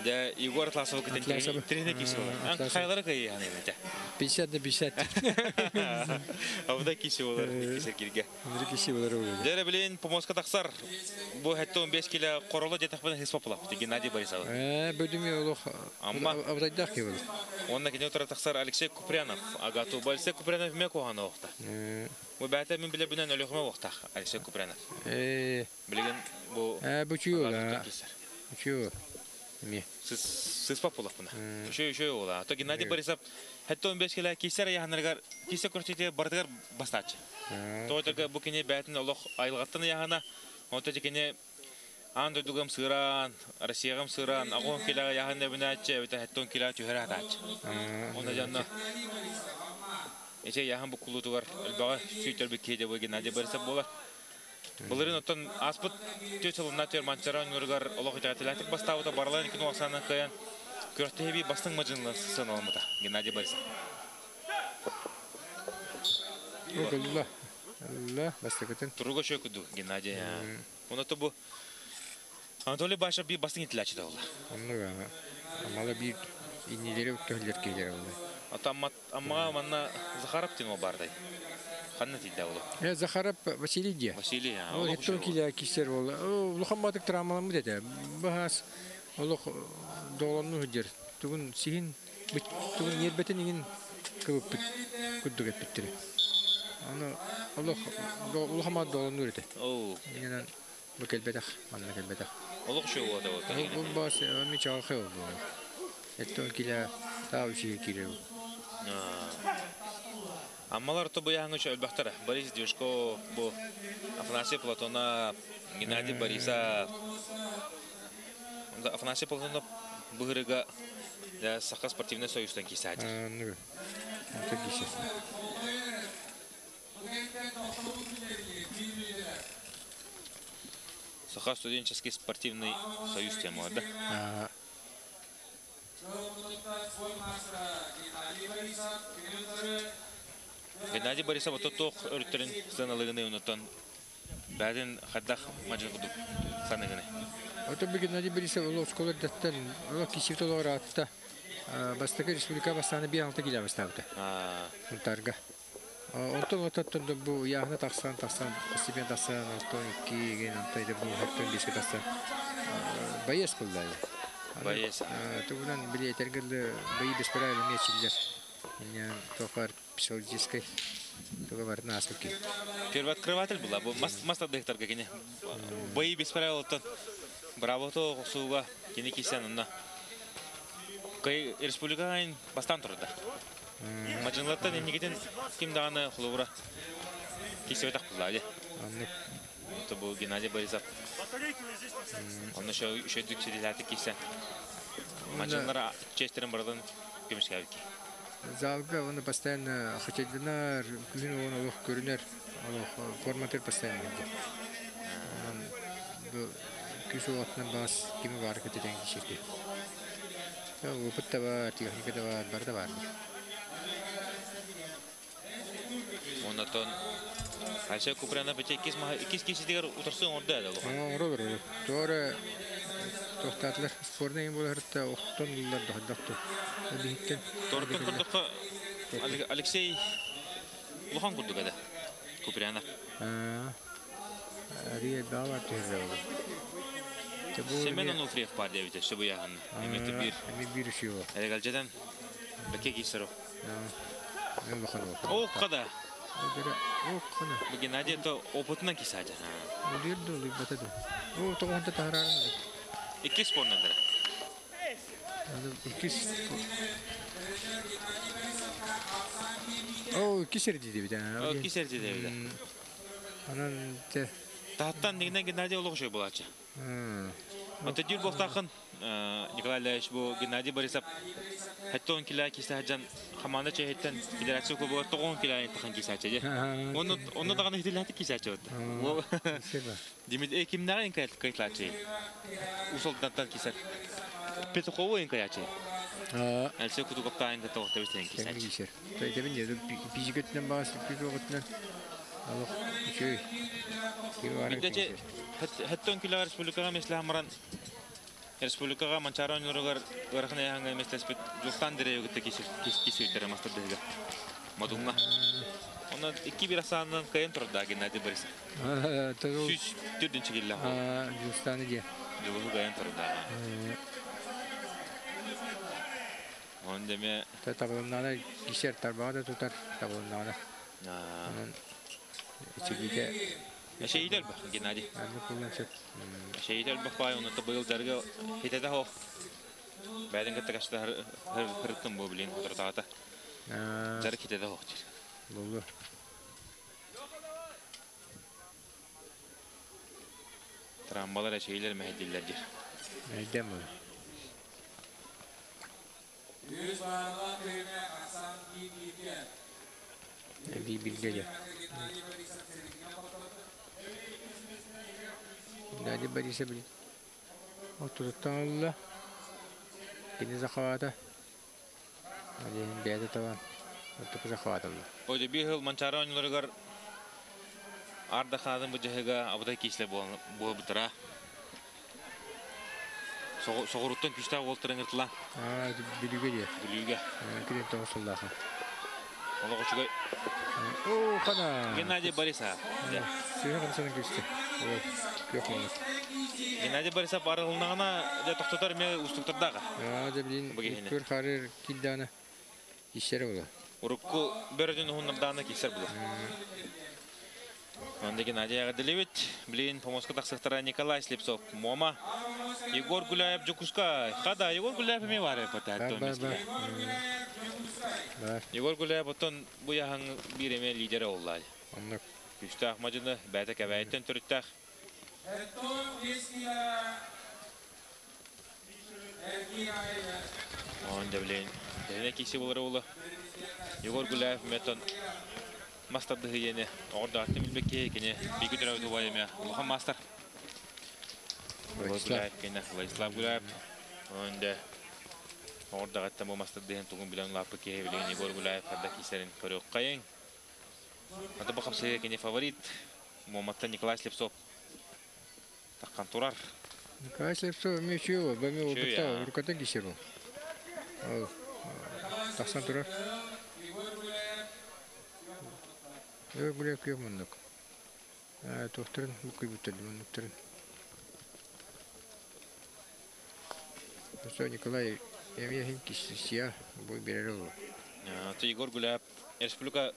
Де Егор Атласов кетен тренер кесі А, ола. Ан Атласов. қайлары кайы яны еметі. 50 de 50. Абыда кесі олар кесергеге. Onları kişi var öyle. Дәрі білейін помоска хәтті 15 келі қорылы детақпен хеспа бұлап. Геннадий Борисов. Ee, bölümü olur. Amma- Avdaydak gibi olur. Онна кене отыр тақсар Алексей Купрянов. Агату Алексей Купрянов ме оқтақ. Алексей Купрянов. çuyor Агату Mi? Сыз сыз пап болақ бұна. Үшеу үшеу ола. То Геннадий Борисов хәтті 15 келі кейсер яғанырғар кейсе көрсете бардығар бастачы. То отырға бұл кене бәтін олық айылғаттын яғана. Оты жекене Ан дойдугам сыран, Россиягам сыран, келіға яғын әбіні әтчі, өті хәттон түйірі атачы. Онда жанна. Эче яхан бу кулутугар элбага сүйтер бик кейде бу Геннадий Борисов болар. Буларын оттан аспыт төсөлүнна төр манчара нургар Аллах итаатилатик бастабыта барлар икен оксаны каян. Көртө би бастың мажынлы сын алмыта Геннадий Allah. Allah. Basta kötün. Туруга шөкүдү Геннадий. То бу Анатолий Башев би бастың итилачы да болар. Onu da. Amalı bir inneleri ötüler gelir oldu. Ата амма аммага манна Захаров тин бардай. Тиде болу. Ya Zaharap Vasily diye. Василий, а. Оу, oldu. Et ton kila daha bir şey kiriyor. Аммалар то бу яңгы өлбәхтәр. Борис Дюшко, бу Афанасий Платона, Геннадий Бориса. Онда Афанасий Платона быгырыга да Саха спортивный союздан кисәди. Anlıyorum. Это kişi. Саха студенческий спортивный союз тема да. А, Геннадий Борисов то тох өрттерин сыналыгыны унутан. Бәден хаддах маҗын куду. Саныгыны. Это bir Геннадий Борисов ол школа даттан ол киши толор атта. Бастакы республика бастаны bir алты кило бастапты. А, Унтарга. Онтон ототтон да бу яхна таксан таксан постепенно таксан онтон ики ген онтойда бу хаттон беске таксан. Боец булда. Боец. Тугунан били этергелде бои без правил мечилер. Психологической туга бар наскоки. Первооткрыватель была. Маста дехтарга кене. Бои без правил тон. Браво то суга кене кисен на. Кай республикаын бастан тұрды. Мачынлаттан енегеден ким дағаны құлығыра кесіп өтақ бұлады. Это был Геннадий Борисов. Он еще еще дük седеләті кесе. Мачынлара честерін бардан көмішке әбіке. Залга оны постоянно хотелдинар, күн оны олох көрүнөр, олох форматыр постоянно. Анан бу күз уатынан бас кими бар кетеден кишеке. Я опыт та бар, техника да бар, бар да бар. Оннан Айша Купряна бете кис ма кис кис дигер утырсын орда да. Ама оролор. Тора тохтатлар спорный болар та оқтон да. Биттен. Кырдыкка Алексей Лухан курдук эде. Купряна. А. Ария. Семен Онуфриев бар дебите, шыбы яһан. Эмети бир. Эми бир шио. Эрегалжадан беке кисеро. Мен бахано. О, када. Дера, о, кана. Bu Геннадий то опытынан кисаja. Удир до ли батады. О, тогонта тарарын. Анан. Тахтан негнен Геннадий улуг şey булачы. Ата дир бохтакын Николай Ильич bu Геннадий Борисов Hatta 10 kilo kisajan хаманда чехеттен федерация клубы 9 kilo тахын кисачы. Onu onu da ganı hilati кисачы. O Себа. Демид экимнарын кайт кайтлачы. Усолдан кисат. Петухову инкаячы. А, Әлсе куту каптайын ката оқта бистен кисер. кисачы. кисер. Той дебин деді бизигеттен басы Hatta 10 kilo республикага mesela маран республикага манчара ойнорогар ырахна яңа местеспет жуктан дере өгөтө кисир кисир тере мастер деге. Мадунга. Она iki bir asandan kayın turda Gennady Borisov. А, тагыл. Süç dördüncü gilla. А, Жустаны де. Juluhu kayın turda. Он деме Та табылнана кисер тарбада тутар табылнана. Анан Sé Idelbach, Gennady. Sé Idelbach bay, onu da bayıl dergi hitede hoq. Bədin qıttı qaçda hırtın bu bilin, oturdu ata. Dergi hitede hoq. Bulur. Trambalara şeyler mehediller gir. Neyden bu? Bir bilgi gel. Дәди Бориса бил. Отуртан Алла. Кини захавата. Али бәдә таван. Отук захавата Алла. Oyda bir yıl mançara oyunlarıgar Arda Xanadın bu cəhəgə abuda kislə bu butıra. Soğuruttan küçdə oltırın ırtıla А, билгеле. gülüge. Кини тосыллаха. Ola qoçuga О, хана. Геннадий Борисов. Геннадий Борисов арылынағына да тоқтатар ме устуктардағы. А, да көр қарыр килданы. Бөрөдүн хуннарданы кисер булу. Агадалевич, блин, помоска тақсықтара Николай Слепцов, Мома, Егор Гуляев Джукуска. Хада, Егор Гуляев бар. Бар, Егор Гуляев эме лидері оллай. Күстә Ахмаджыны кәбәйттен төрттәк. Онда блин, Тене киси булар улы. Егор Гуляев метон мастер дыгыене. Орда аттым билбекке кене биги дөрөв дубайме. Улхан мастер. Владислав. Кене Владислав Гуляев. Онда Орда бу мастер дыгын тугун билен лапы ке билен Егор Гуляев хадда кисерин көрөк кайын. Ата бакам кене фаворит. Моматта Николай Слепцов. Таккан турар. Николай Слепцов, кешер ол. Ал, тақсан тұрар. Өй, бұлай көй мұндық. Тоқтырын, бұқы бүтілді мұндықтырын. Осы Николай, әме хин кешті, сия, бой берер ол. Ата Егор Гуляев республика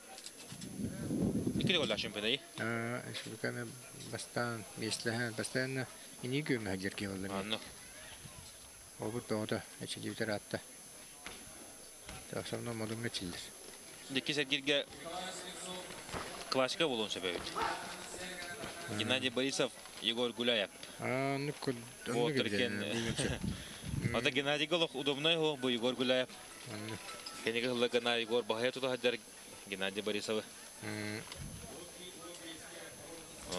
Икили голла чемпионы. Республиканы бастан, месләһән, постоянно ини көмә җиркә булды. Анны Ол бу тоғда, әче дивтер атта. Основном классика болон себебит. Геннадий Борисов, Егор Гуляев. А, ну код. Вот. Ата Геннадий Голох удобный его, бу Егор Гуляев. Кенеге Егор Бахая туда хаджар Геннадий Борисов.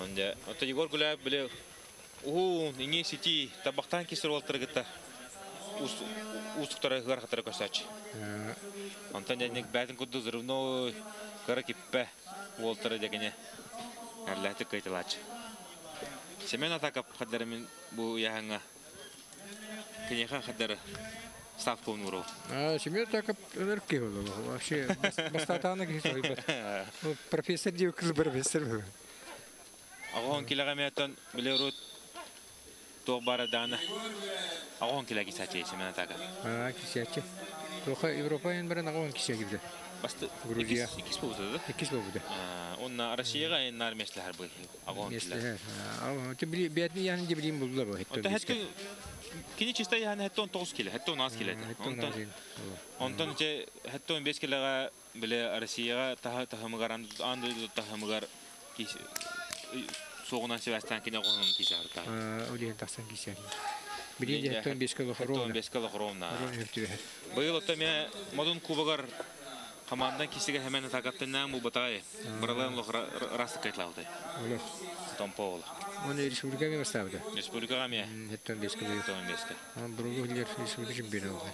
Онда, ата Егор Гуляев биле у ине сети табактан устуктары гар хатары көсач. Антон дәнек бәтин кудды взрывно кара киппе олтыры дегене. Әрләте кайтылач. Семен атакап хадары мен бу яһаңа. Кенеха хадары ставка унуру. А, семья так энергия было. Вообще, бастатаны кисой. Профессор дию кыз профессор. Агон билерут дана. Агон килага саче семен атака. А, кисячы. Тоха Европаен бирен агон кися gibi. Басты Грузия. Икис болду да? Экис болду. Онна Россияга эннар меслер бу. Агон а, ты били бедни яны де билим булду бу. Онта хәтта кини чистай яны хәтта 19 кило, хәтта 10 кило. Онта Онтон че хәтта 15 килога биле Россияга таха тахамыгаран анды кис соғынан Себастьян кине олен хоровна. 15 кило хромна. Хоровна өптү. Быйыл отта ме модун кубагар командан кисиге hemen такаттынан бу батай. Барларын лох раст кайтлауды. Олор. Томпол. Он республикага бастабыды. Республикага ме Хеттон беш кило. 15 кило. А, бургу лер республика чемпионы болды.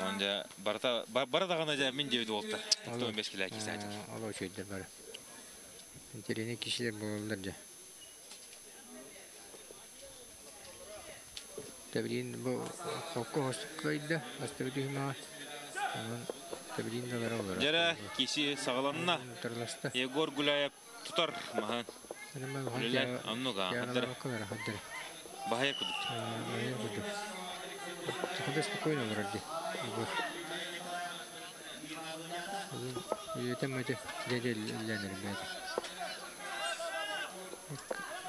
Онда барта барда гана да мен болду. 15 кило кисачы. Ала өчөйдер бар. Интерене кишилер болдулар да. Табилин бу hima. Жара киси сагаланна Тарласта. Егор Гуляев махан. Бахая. Хаддар спокойно вроде. Егор. Это дядя Ленер.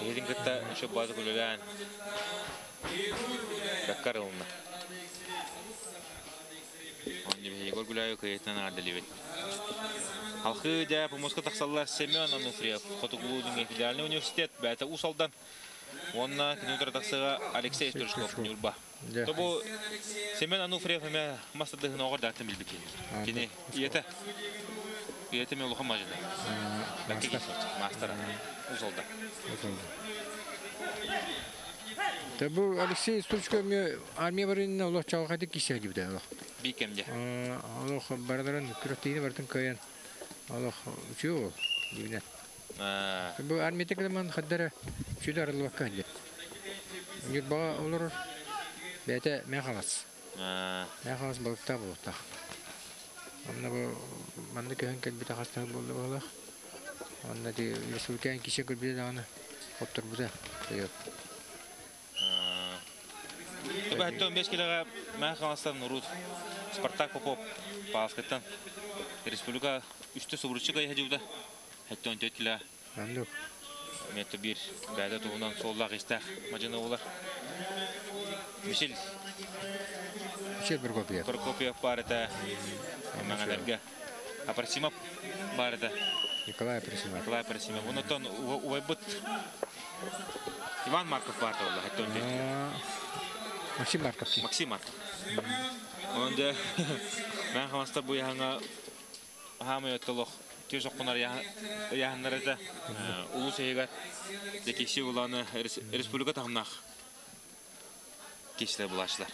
Келин кытта еще базы күлөлән. Бәккар арылына. Он дебе Егор Гуляев кыйтан адалибет. Халқы да помоска тақсаллар Семен Ануфриев, Хотугулудың федеральный университет, бәті усалдан. Онна кинотер тақсыға Алексей Сторожков нюрба. Тобу Семен Ануфриев эме мастадығын оғыр дәттім білбекен. Кені иеті. Иеті мен ұлықы мажыды. Мастера. Та бу Алексей Стучко ми армия барынна Аллах кисе дип да Аллах. Аллах бартын каян. Аллах Бу армия Аллах бәтә мен халас. а, Мен халас балыкта булыкта. Амна бу манда көн кел бит хастар булды Аллах. Анна ди республикан кисе күрбе даны. Оттыр буда. а. Тобу хәттен 5 килога қаластан Нурут Спартак Попов Республика үсті субручыга яһадыуда. Хәттен 4 килога Анду. метр бир бәдә тугунан соллак истәх улар. Бер копия. Апарсимов бар это. Николай Присимов. Николай Апарсимов. Унутон уйбыт. Иван Марков бар да хәттен 4 килога. Максим Марков. Максим Марков. Онда мен хамастар бу яңа хамы өттөлөх тез окунар да улус егер декеши уланы республика тахнах кечлер булашлар.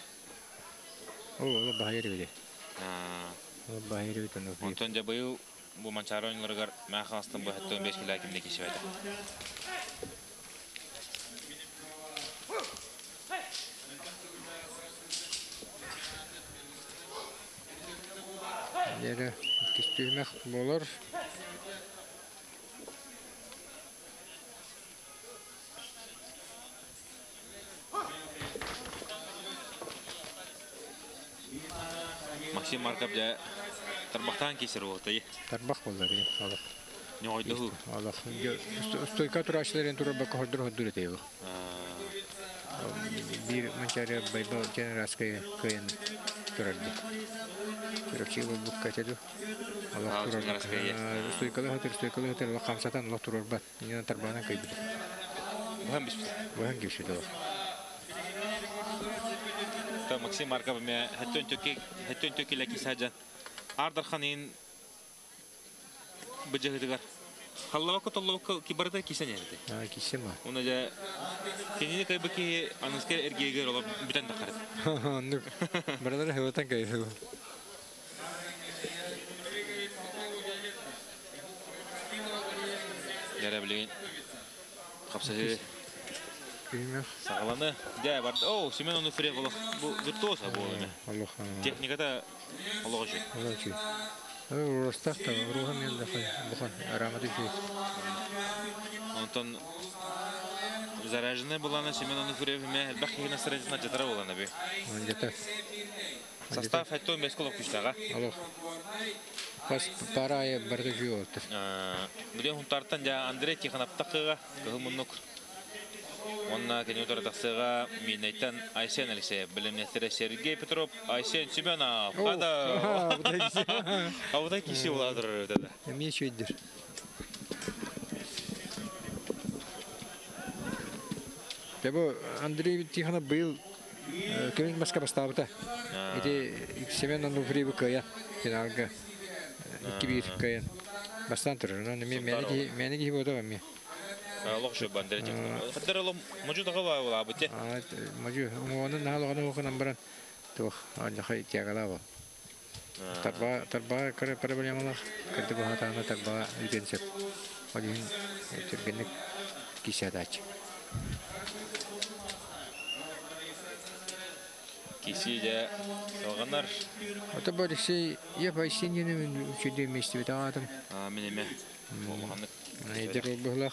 О, баһайыр биде. Баһайыр бит аны. Онтон да быйыл мен хамастан бу хәттә 15 кило кимде кеши байда. Лера кистүүмэх болор. Максим Марков тарбахтан кесер болты. Тарбах болар ди. Алах. Не ойду. Алах. Стойка турашларын тура бак хордур хордур этеби. Бир манчары байбал генераская кыйын турарды. Короче, вы буккатеду. А, Алах турар. Стойкалы хатыр, стойкалы хатыр, ла хамсатан ла турар бат. Нина тарбана кайбыды. Мухам биш. Вахан киши дала. Та Максим Марков ме хаттон төки хаттон төки лаки саджан. Ардар ханин бежегдигар. Халлавака толлавака кибарда кисенерди. А, кисема. Уна да кенини кайбаки анаскер эргеге ола бүтән дакар. Ну, брадар хеватан кайбы. Яра билген. Капсады Сагаланы. Да бар. О, Семен Онуфрев боло. Бу виртуоза бу эме. Аллах. Техникада Аллах жи. Аллах. Ой, ростахта, рухан мен дахай. Бухан, арамады жи. Онтон заражены булана Семен Онуфрев ме бахи на средина жатара булана бе. Где-то. Состав күчтага. Аллах. Бас парая барды отыр. Ja Андрей гымыннык. Онна кене утара таксыга минайтан Айсен Алексей, билимнеттере Сергей Петров, Айсен Семенов. А вот такие. Табу Андрей Тихонов был кемин маска бастабыта. Эти Семен Онуфриев кая финалга. Икки бир кая. Бастан бода мен. Аллах шу Андрей Тихонов. Хаддар алам мужудага ва була бите. Мажу, хай. Тарба тарба тарба. Один кисядач. Салганар. Ата барысы я байсын ене мен мести. А менеме. Булах.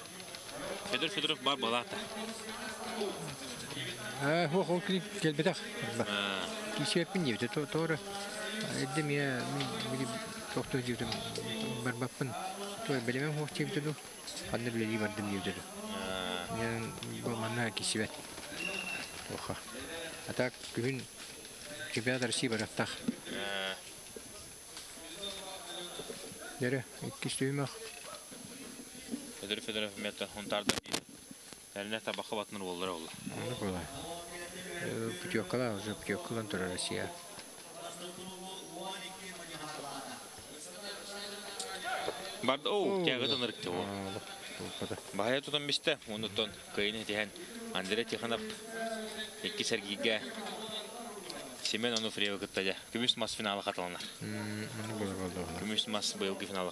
Федор Федоров бар балата. А, хо хо кли келбетак. Кисеппин дебде то тора. Эдде мен били токто дебде барбаппын. Той белемем хо чебде ду. Анны биледи бардым дебде ду. Мен бу манна кисебет. Оха. Атак күн чемпионат России бараттак. Нере, икки олы. Аны була. Путевкала уже путевкалан тура Россия. Барды, оу, тяғы тоныр кте ол. Када. Бая тутан бисте, онутон кыйны тиһен Андрей Тихонов икки сергиге Семен. Күмүс мас финалы. Күмүс мас быйылгы финалы.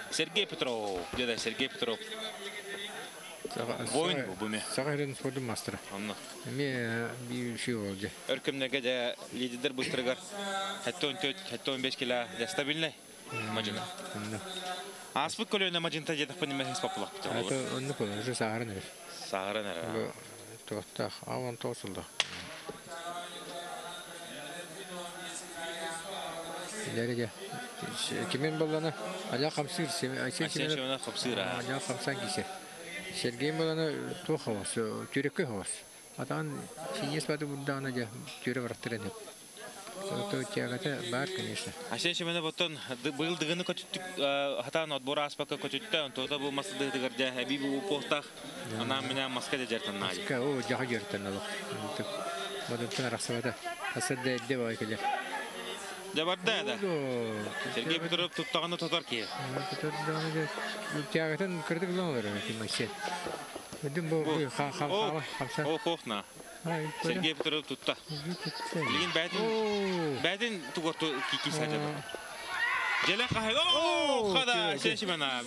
Сергей Петров, деда Сергей Петров. Воин бу буме. Сагайрын спортын мастера. Бир ши болду. Өркөмнеге де лидер бустыргар. Хәтта 14, хәтта 15 кило де стабильный. Мажина. Аспык колөне мажинта дедах понимаешь попула. Это он не понял, уже бир. Сагара нара. Тохтах, аван тосулда. Дәре де. Кемен боланы аля камсыр, Айсен Шимена қапсыра. аля камсан кисе. Сергей боланы то хавас, түрекке хавас. Атан синес бады. То тягата бар, конечно. Асен Шимена боттон быйыл дыгыны көтүттүк хатан отбор аспакка көтүттө, тота бу масы дыгыгар же хаби бу похтах. Ана менен маска да жертан нади. Ка о жаха келе. Жабарда да. Сергей Петров туттаганы тотар ки. Тягатын кырдык лоңлар кимайсе. Бадын бу ха ха ха хамса. О похна. Ай, Сергей Петров тутта.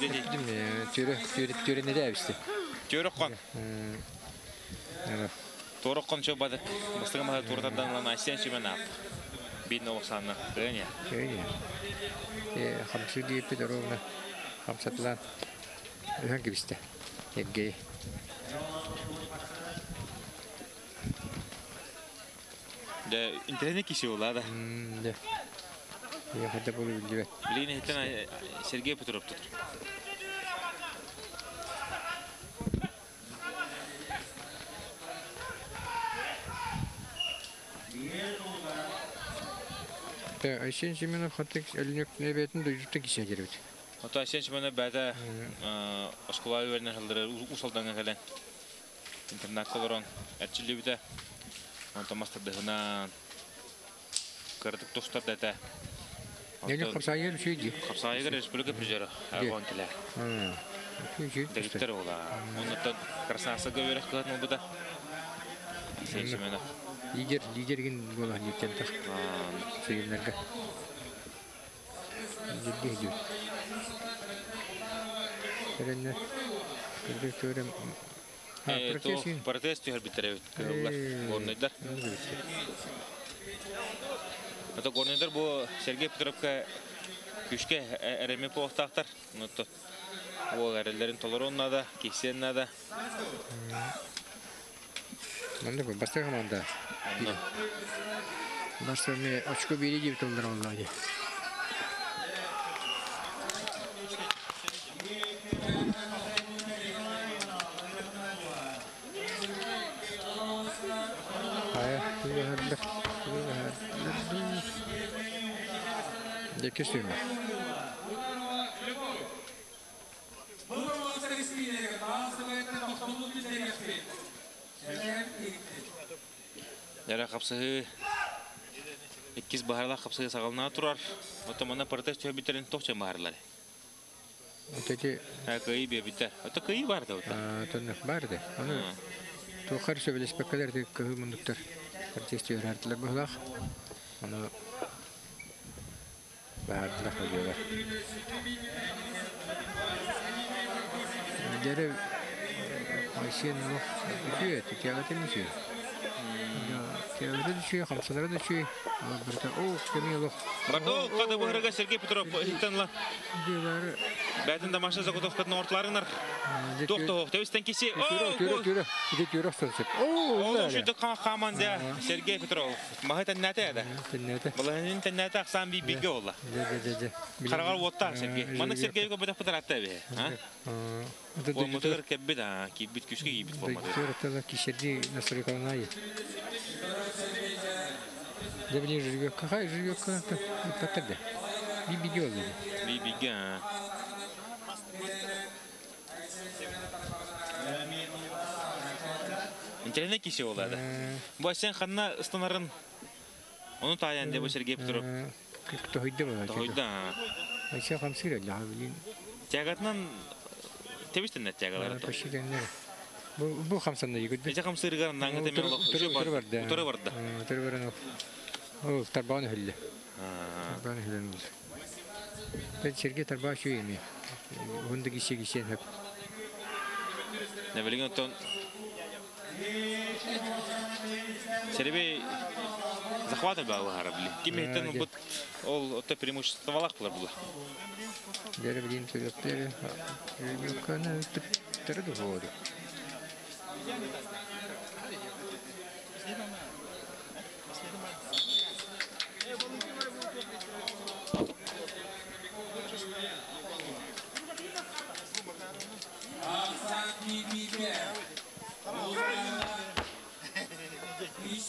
Деди. Түре түре түре не дәбисте. Көрөк кон. Торок кончо бадык. Быстыгы мада туртардан лан Асен Шимена. Бидно оксаны. Гыня. Кöyне. Э, хамсы дип Петровна. Хамсатлан. Үһән кибисте. Евгей. Да интернет киши ула да. Я хата булу билбе. Блин, это Сергей Петров тут. Та Айсен Семенов хатык элнек небетин дойжукта кисе жербит. Ото Асен Шимена бәдә оскула вернә хәлдәре усалдан гәлән. Интернет колорон. Онта кырдык тустар дәтә. Неле капсайыр шүйди. Капсайгы республика. Дәгиттер ола. Как ну буда. Асен Шимена. Лидер, лидерген бола нектен так. Сөйләргә. Лидерге җир. Керенне. Кырды көрем. Э, протест юр битере. Горнайдар. Это горнайдар бу Сергей Петровка күшке эреме похтактар. Ну то ол әрелерін толорон нада, кесен нада. Мында бу баста команда. Баста ме очко бери дип толдыра алды. Ая, туга хадда. Капсыгы Иккис бахарла капсыгы сагална турар. Ото мана протест тохча бахарлар. Отети А кый бе битер. Ото кый бар да. а тонны барды. Сөбелес де булак. Аны бардылар хәҗәләр. Дәре Айсен ну үтүе, тикәгәтә миши. Я тикәгәтә düşüyor, хамсалары düşüyor. Аны бирдә о, кемело. Бардо када бахарга Сергей Петров иттенла. Диләре Бәтин да машина заготовкатын орталарынар. Тохто, тәвистен киси. Тюрә, тюрә, тюрә. Иде шуды команда Сергей Петров. Олла. Сергей. Бе. А? Ол мотор кебби да, ки бит күшкә гибит формада. Доктор кишерди настройкалнай. Да блин, живет. Какая живет как-то? Как тогда? Биби делали. Би биге. Интернет кисе ола да. Бу сен ханна станарын Оны таян деп Сергей Петров. Кто хойды была? Тойда. Айша хамсыра ля, блин. Тягатнан тебистен тягалар. Почти дендер. Бу бу хамсанда. Утыр бар да. Утыры бар да. Бар. О, тарбаны хилли. А, Тарбаны şu gişe hep. Ne bileyim ton. Серебей захватып алғар біле. Кеметтен бұл ол отта преимущество валақ бұлар бұла. Бәрі білейін сөйлептері, үлкені түрді болады.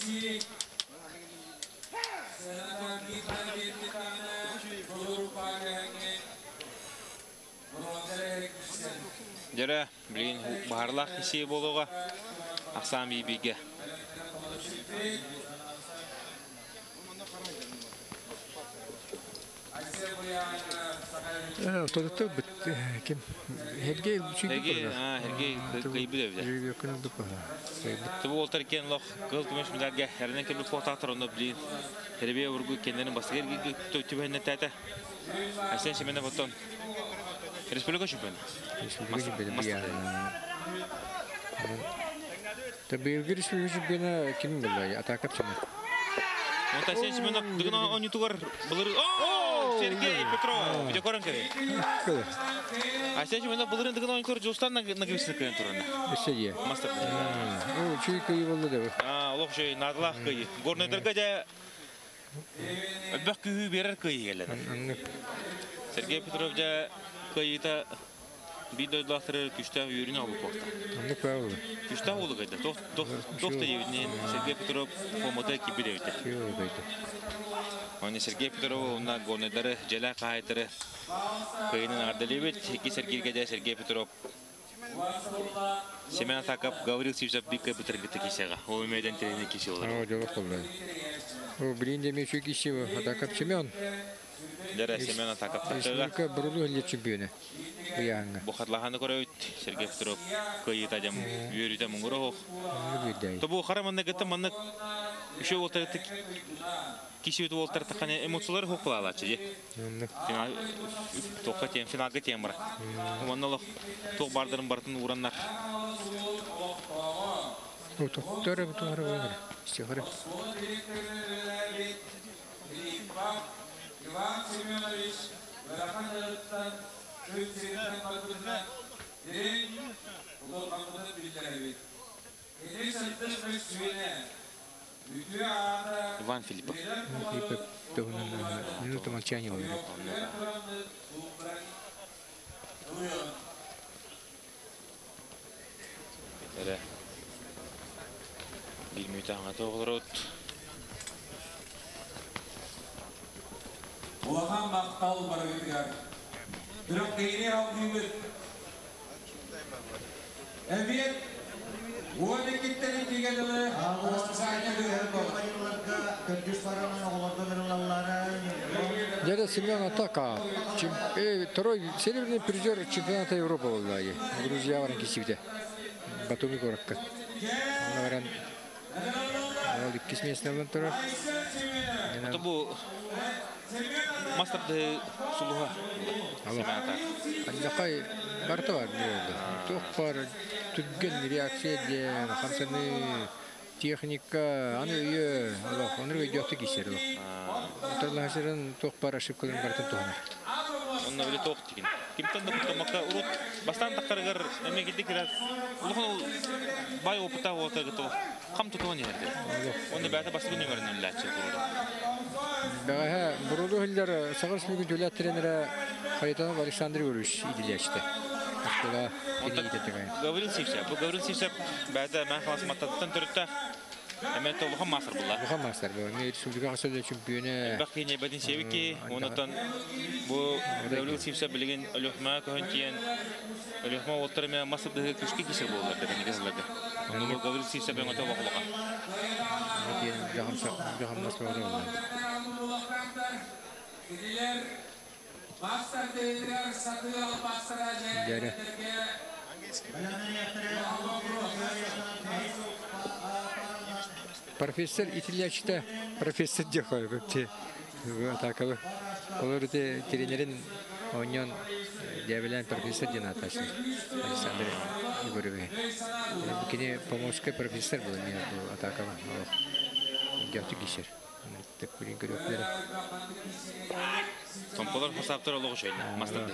Thank you. Жара, билин барлах исе болуға ақсан бейбеге. Айсер Сакаевич. Тодотто бит ким херге чүй Теге, а, херге кайбы да бile. Көкөнү дупа. Тубу олтар кен лох гыл күмеш миларга херне кен бу фотоатор ону билин. Хербе ургу кендерин басыгер төтүбенне тата. Шемене. Республика чемпионы. Ким шемене. Сергей Петров. Видео коран кере. Асен шемене былырын дыгын он ютугар жостан на гвисне кен турана. Эсеге. Мастер. О, чүй. А, надлах кый. Горный дырга да Бак күйі берер күйі келеді. Сергей Петров болды. Оны Сергей Петров онна горныдары жәлі қайтыры күйінің ардылы бет. Екі Сергейге де Сергей Петров Семен атакап Гаврил. Ол кесе олар. О, жолок болды. О, атакап чемпион. Дәрі Семен. Республика бурулу эле чемпионы. Сергей Петров манна киши өтүп олтар эмоциялар. Анны Финал токка тем финалга тем бар. Ток бардырын бартын ураннар. Стихары. Иван Семенович. Дерен Иван Филиппов. Типа тогнан минута молчания было. Эре. Билмейт аңа тоғылырот. Улахан мақтал барабитигар. Бирок кейіне алдыйбыт. Әмет, он екеттен кегелі Дядя Семен Атака. Чем, э, второй серебряный призер чемпионата Европы был, да, Грузия варен кисивде. Батуми горакка. Варен. Ол иккис месте алан турар. То бу мастарды сулуга. Семен атак. Аннакай барты бар болды. Тоқ бар, تقل رياكسيد خمسة техника, аны аллах. Отарлы хасырын тоқ бар ошибкаларын бартын тоғанар. Онна биле тоқ деген. Да бастан эме кидди кират. Улухан бай опыта ерде. Онда бәті басты. Бәғәһә, бұрылы хүлдер сағыр тренера Харитонов Александр Юрьевич. Гаврил Сивсеп. Гаврил Сивсеп бәті мән қалас маттаттан түрітті. Әмет толухан мақыр бұлла. Бұға мастар бұл. Мен республика қасылы чемпионы. Бақ кейіне бәдін севіки, онытан бұл Гаврил Сивсеп білген өліхма көхін тиен өліхма олттары мен масыр дығы күшкі кесер болылар деген негізілерді. Оны бұл Гаврил Сивсеп ең өте Мастер дейдер сатı алып мастера Дәрі. Профессор итилячта профессор дехой бепте. Атакабы. Олар те тренерин оньон дебелен профессор ден аташы. Александр Егорович. Букине помощный профессор был мне был атакабы. Гяты кишер. Так блин. Томполар хасаптар. Мастер.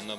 Оны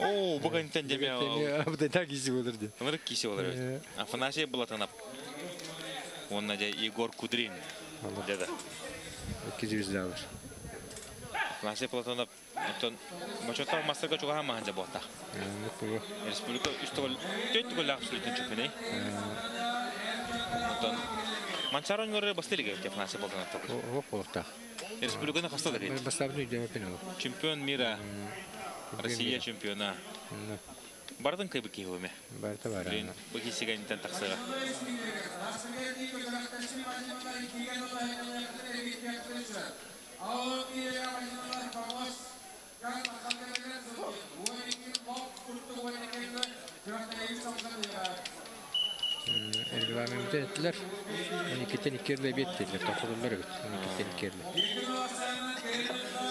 О, бүгін тендеме. Абдай так изи olur diye. Тымырык кисе болар. Афанасий была танап. Он надя Егор Кудрин. Деда. İki звезда var. Афанасий была танап. Антон Мачота мастерга чуга маханжа бота. Yani bu Республика гол Манчарон. Республиканы penal. Чемпион мира. Россия чемпиона. Бардын кайбы кийгөме. Barta var. Блин, bu kisiga intan taqsıga. Reglamenti ettiler. 12'ten 2 yerle bir ettiler. Takılırlar evet. 12'ten 2 yerle.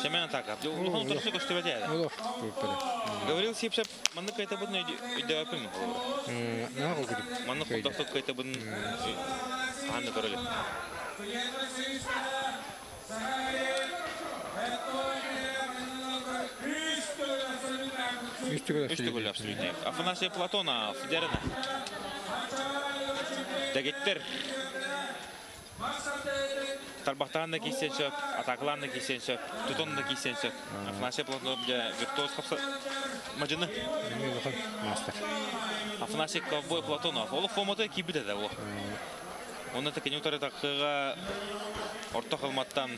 Семен Такап. Улхан турсы көстөбөт яда. Olur. Bu kadar. Говорил Сипсеп, манны кайта бун өйдө апым. Ne oldu? Манны кудактык кайта бун анны көрөлү. Üstü kadar. Үстү гол абсолютно. Афанасий Платонов, Дерена. Дегеттер. Тарбақтан да кисен сөп, атақлан да кисен сөп, тутон да кисен сөп. Афанасий Платонов да виртуоз қапса мажыны. Афанасий Ковбой Платонов. Ол форматы кибиде да ол. Оны текене утары тақыға орта қылматтан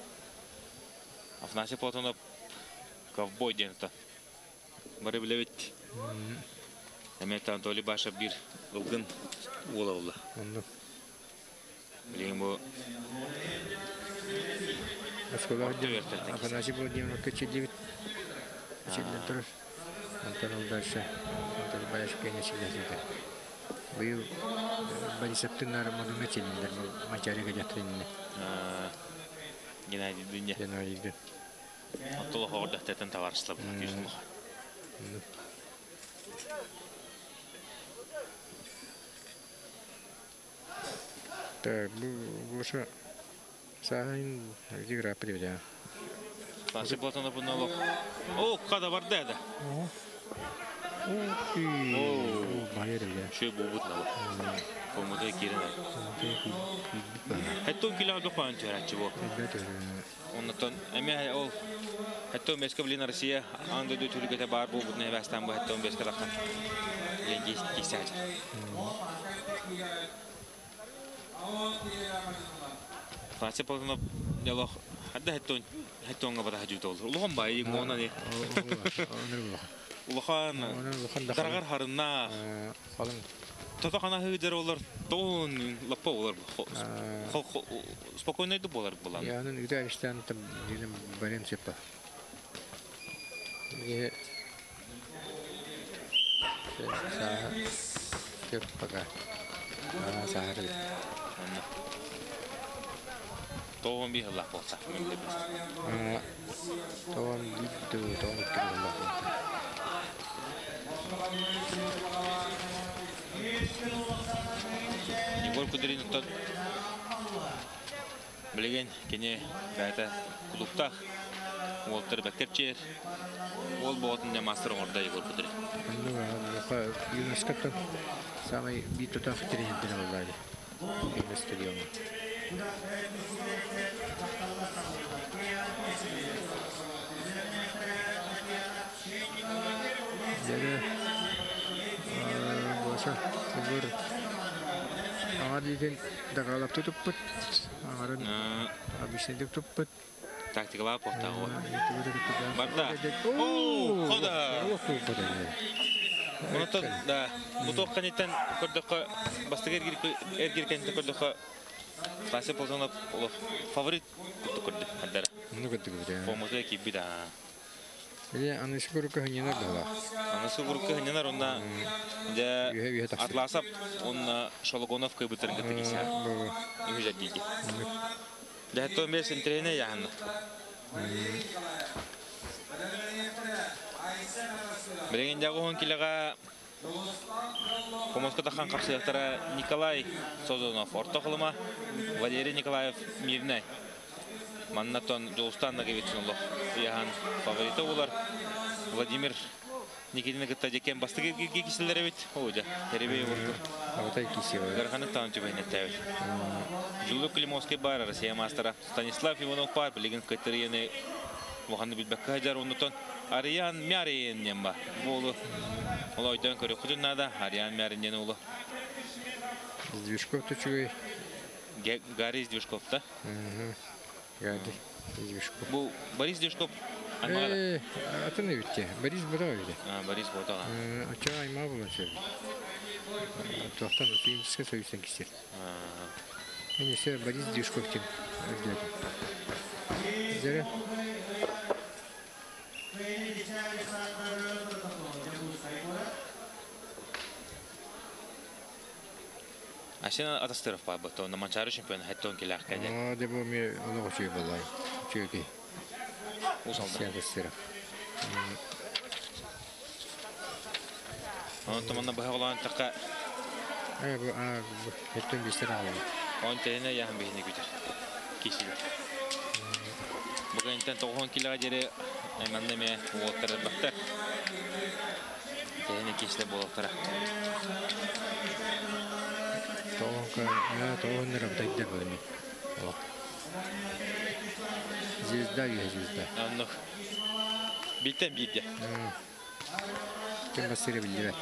Афанасий Платонов ковбой дені Бары білебет. Әмет Анатолий Башев бір ылғын ола ола. Onu. Білейін бұл bit. Çelli durur. Ondan oldu aşağı. Ondan bayağı şüpheye çelli Геннадий Дуня. Геннадий Дуня. Оттулы хордах тетен товар бұл түйсілі. Так, Гоша, Сахин, игра приведя. Ласы Платона Бунолок. О, когда вардеда. Шөй бұл бұтына бұл. Комуды керін ай. Хәттон келі алды қойын түйәрәтші бұл. Оннан әме ол Хәттон беске білін Россия аңды дөй түлігеті бар бұл бұтына әбәстан бұл Хәттон беске таққан. Лен кесі әжі. Фанси Платона ялох Хәдді Хәттон Хәттонға бата Улуған Дарағар харына Қалың. Татахана хыдер олар тоон лапа олар. Спокойно иду болар булан. Иштен там динем барен сепа. Пага. Аа саар. Тоон тоон тоон. Егор Кудрин тот Білеген кене кайта клубтах Уолтер Беккерчер Ол болатын не мастер орда Егор Кудрин. Юношкаттан самый битутах тренер динамалады. Именно стадион. Jadi, bosa, kubur, аңа дейтін дағалап тұтыппыт аңарын обычный деп тұппыт Тактикалар похтагы. Барда. Хода. Хода. Онотон да буток канитен көрдөккө бастык эргир канитен Классы фаворит. Ну. Или анысы көрөкө хынына дала. Анысы курукка хынянар онда да Үйе үйе тахсы. Атласап он Шологонов кыбытырын кытыгиса. Үйе жадиди. Да то мес интерене яхна. Береген жагы он килага Комоска тахан капсыяктара Николай Созонов ортохлыма Валерий Николаев Мирнай Маннатон Жолстан Нагевичнулох Яхан фавориты олар Владимир Никитина гытта жекен басты кирги кисилер бит. Ойда. Теребей чөбәйне тәвит. Жулу Климовский бар, Россия мастера. Станислав Иванов бар, билеген билбек. Ариан Мярин немба. Болу. Олай өйдөн көрө худунада Ариан улу. Движков тучуй. Гарис Движков та. Гади. Движков. Бу Борис Движков. Аймагада. Э, атыны битте. Борис Бодова биде. А, Борис Ботага. Ача айма була сер. Тохтан Финская союздан кисер. Эне сер Борис Движков тем. Зере. Асена Атастыров бар, бото на Манчары чемпион хаттон келак кәде. А, де бу ме олого чүй болай. Чүйки. Усалда. Сер. Он томанна бага olan такка Э, бу а, хеттен бистер алы. он тене яһан бехне күтер. Кисиле. Бүгін интен 90 килога жере айманда ме уоттар бактар. Тене кисле болоктара. Тоонка, я тооннер абдайдер болми. О. Звезда я звезда. Анно. Биттен бидде. Кем басыра билдирет.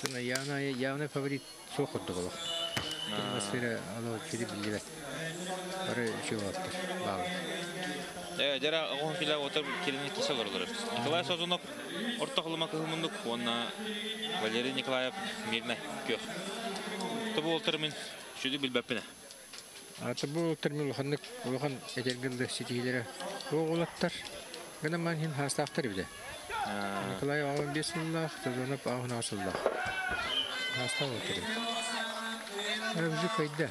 Сына явно явно фаворит сохотты голок. Басыра ало чири билдирет. Бары чуваттыр. Багы. Э, жара 10 килога отыр келине кисел олар. Николай Созунов ортоклыма кылмындык, онна Валерий Николаев мирне көх. Тобу олтыр мен шүді билбеппине. Аты бұл термин ханнык улахан этергилде ситилере оғулаттар. Гана ман хин хастақтар биде. Николай ағын бесіллах, Сазонов ағын асыллах. Хаста отыр. Әбізі кайда.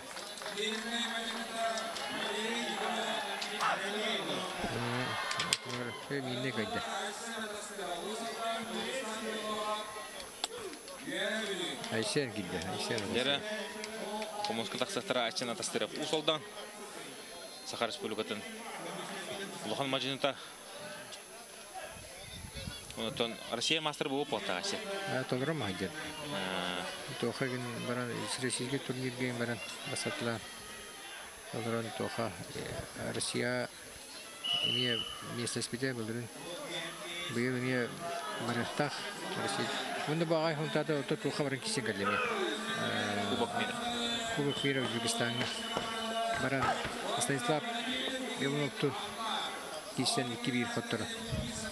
Комуска таксаттара Ачен Атастыров Усолдан Саха Республикатын Лохан Маджинита Онтон Россия мастер болып болтаға А Толырым мағдер. Тоха ген баран, Российге турнир ген баран басатыла. Олырын тоха Россия име местеспеде бұлырын. Бұйыл име бараттақ Россия. Онда бағай хонтада ота тоха баран кесен кәлеме. Кубок мира. Кубок мира узбекистан Баран Станислав Ивановту 2-1.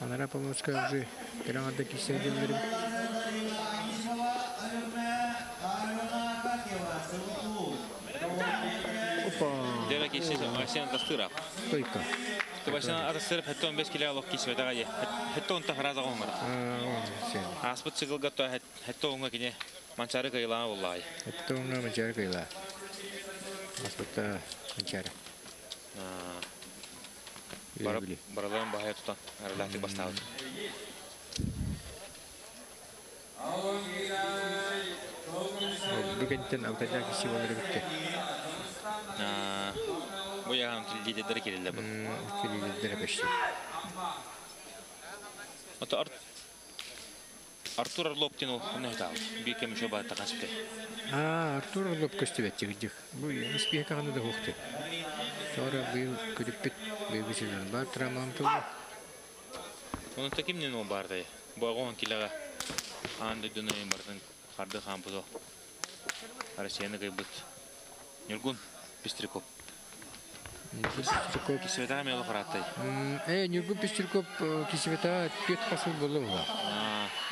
Анара помоска уже пирамида киселдерим. Опа. Дера кисе Себастьян тастыра. Койка. Себастьян атастырып хетто 15 кило лок кисме дагы. Хетто онта хараза гоңгар. Аа, сен. Аспыт цикл гатто хетто онга кине манчары кайла буллай. Это у нас мачар кайла. Аспыта мачар. Аа. Барып баралан бахая тутан. Аралати бастау. Бүгентен аутада киси болар битте. Аа. Бу ягам лидер кирилде бу. Кили дербешти. Ото Ар- Артур Орлоптин ол не тал. Бике мөшө бар тагашты. Аа, Артур лоп көстебет жигдик. Бу испе каганы да хокты. Sonra быйыл күрүппит бейбисинен бар трамам тулду. Onun ta kimden o bardı? Bu ağon kilaga andı döneyim bardın kardı kampuzo. Arasiyana kaybıt. Nurgun Pisтриков. Пистриков. Кисвета мело хараттай. Э, Нюргу Пистриков кисивета пет касыл болу ва.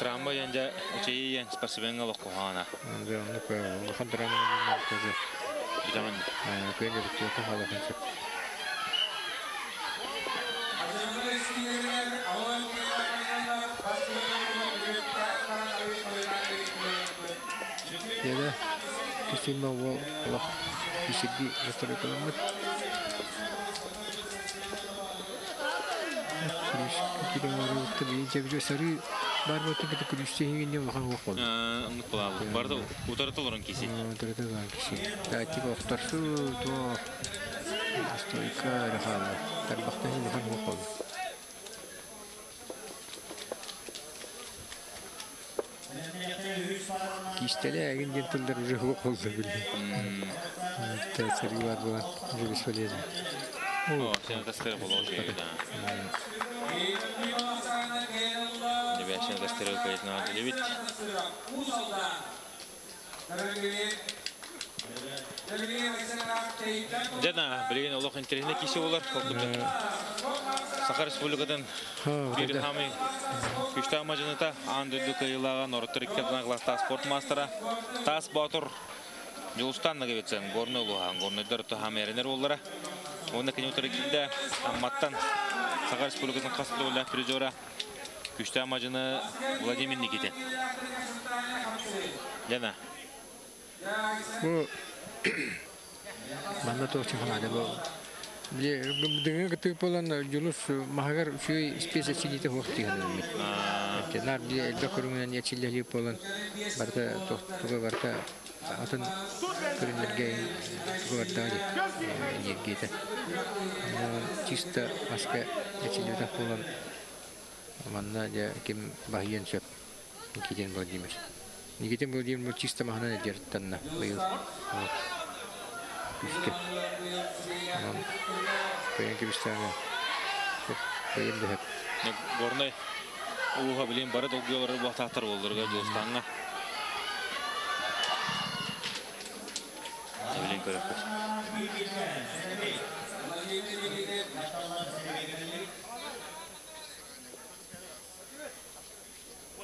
Трамба янжа учейен спортсменға лох кохана. Онда онны кое. Бухан травмалар тоже. Битаман. Кöyde bitiyor kafalı konsept. Ya da kesin mau Allah bisa di restoran kelamat. Terus kita mau tabi jab jo sari bar batu kita kudu sehingga makan wakol. Аңлык була. Барды утартылырын киси. Terus kan kisi. Ya tiga waktu tu tu стойка рахала. Тарбахтани махан wakol. Кистеле агин уже да бар бесполезно. О, сен тастер. Небе кайт на делебит. Жана билген олох интересне болар. Сахар Республикадан бир хамы күчтә амажыныта андыды кыйлаган ортырыккатна класста спорт мастера Тас Батыр Жолстан нагыбетсен горны улухан горныдар то хамеренер боллара. Оны кене утырыккидә амматтан Сахар касты призера күчтә амажыны Владимир Никитин. Жана spesies sini tuh waktu kan ini. Kenar dia ada kerumunan ya cilah dia polan. Berta tuh tuh berta atun kim bahian siap. Kita yang bagi mas. Никитин Владимир чисто махана дертанна быйыл. Үске. Анан кайын кибистаны. Кайын да хеп. горны улуга билен бары долгылары бактатыр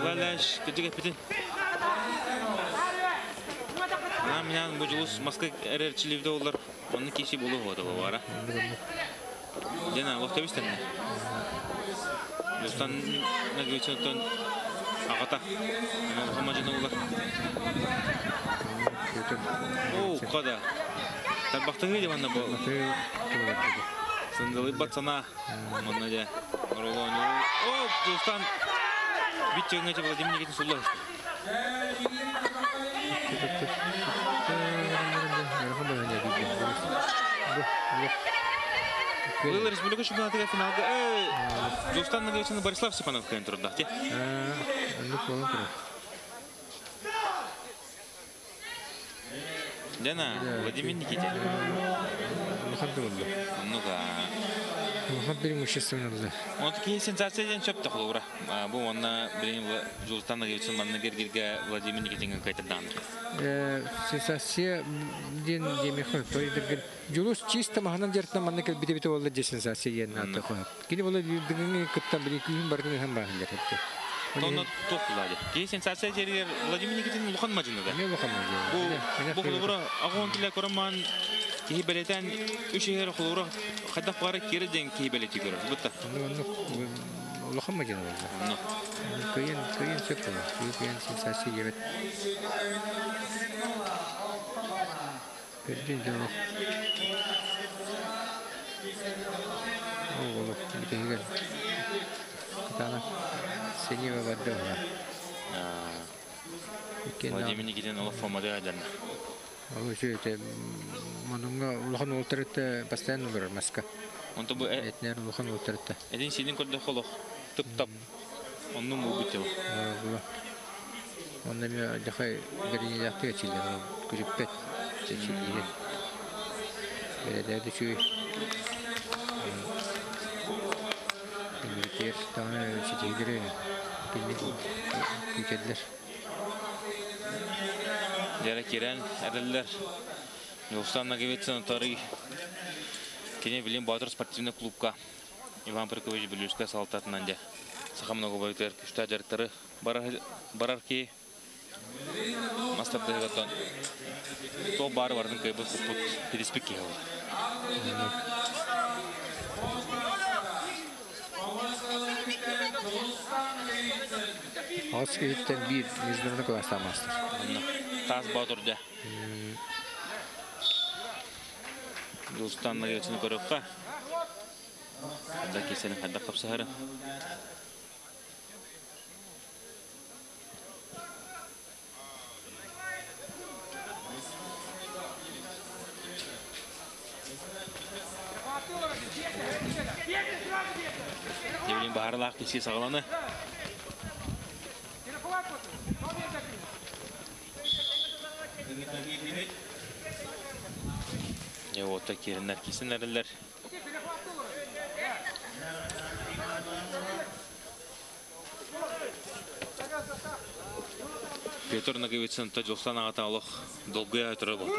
Лалаш көтөгө петин. Ана менен бу жулус Москва эрерчиливде олар. Оны киши болу года бара. Жана локтебистен. Достан нагычтан агата. Ана хамажына олар. О, када. Тарбактагы деп анда бу. Сындылы батсана. Онна же. Ролон. О, Дустан. Бит жеңге же Владимир Никитин сулла. Был республика чемпионатыга финалга. Э, Дустан Нагевичин Борислав Степанов кайын турда. Те. Дена, Владимир Никитин. Ну-ка. Преимущественно да. Он такие сенсация ден чөп тахлура. Бу онна билин Жулстан Нагевичин манна гергирге Владимир Никитинге кайтырдан. Сенсация ден демехой тойдыргын. Жулус чисто маханан жертна манна кел бите бите болла же сенсация ден аты хой. Кини бола бигини кыттан били күйін бардын хан бахын жертте. Тонна тоқлады. Кей сенсация жергер Владимир Никитин лухан мажында да. Не лохам Бу бу ки белетен үш егер хулура хадап бары кире ден ки белети көрөр. Бутта. Лохам мажина болла. Кыйын кыйын чөп бола. Кыйын сенсация ебет. Пердин жолу. О, болу. Битегер. Кытана. Владимир Никитин айдан. Ол сөйте монунга улахан ултырытты постоянно маска. Онто бу э- Этнер ултырытты. эдин көрдө холох. Онну му. Онда дахай чүй. Таны күкедер. Дәре кирен әдәлләр. Жулстан Нагевичин тары. Кене билин Батыр спортивный клубка. Иван Прикович Белюшка салтатынан де. Саха много бойтер күштә директоры барар барар ки мастер дегатон. То бар бардың кайбы переспек класста мастер. Тас Батырда. Жулстан Нагевичин көрөккә. Да кесенең хәдә капсахары. Девлин барлах киси сагаланы. Я вот такие наркисенерлер. Петр Наговицын Таджикстан ағата алық долгая тұры болды.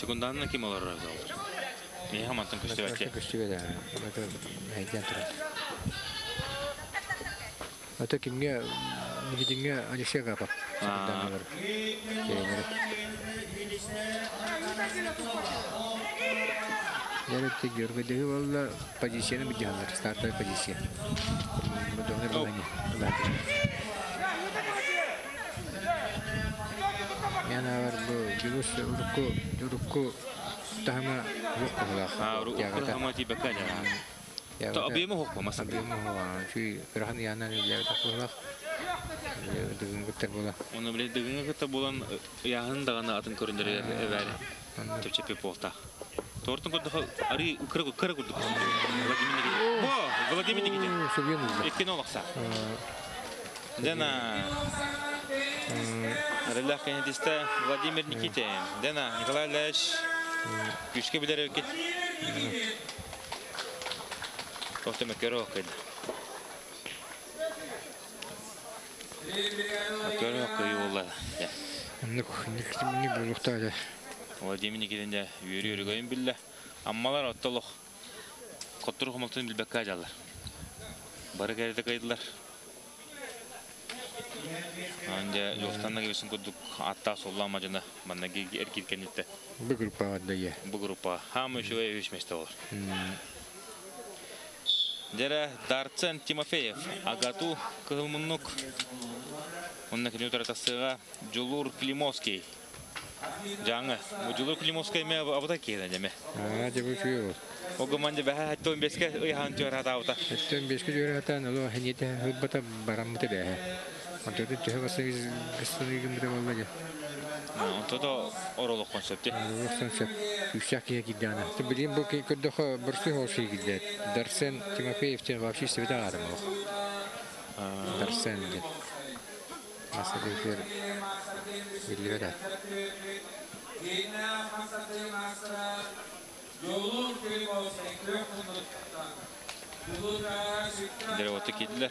Секунданны кем олар. Ата хайдан тура. Ата кимге мигидинге Алексей Гапов. Ярытты görgödegi valla позицияны бидянlar, стартовая позиция. Булани. Яна бар бу. А, жа. Та объемы хоқ па, масан. Объемы хоқ. Чүй бирхан яна нелер булах. Дөгүн күттер була. Оны біле дігіңі күтті болан яғын дағаны атын көріндірі әвәрі. Төпчепе болта. Тортын көрді ари кыры кыры көрді. Владимир Никитин. О, Владимир Никитин. Субьен Еткен олақса. Дена. Владимир Никитин. Дена, Николай Леш. Күшке білер өкет. Мәкері оқиды олады. Ник ник не. Владимир Никитин де үйрі үйрігайын білді. Аммалар ажалар. Бары кәрді қайдылар. Анде Жостанна кебесін күдік атта соллама жана маннаги эркиткен итте. Бу группа аддая. Бу группа хамы шуе үшместе олар. Дере Дарцен Тимофеев, Агату Кылмуннук. Онна кини утара тасыга Жулур Климовский. Жаңы. Бу Жулур Климовский ме деме. Аа, деп үчүү. О команде бәһә хәтта 15-ке ыйхан төр хата ута. Эттен бешке жөрө хатан оло хенете хыббата бараммыты бәһә. Онтото оролық концепте. Олосан сеп үчак кия кидана. Ты билим бу ки коддохо бурсы холши кидет. Дарсен Тимофеев тен вообще. Дарсен оты кидилер.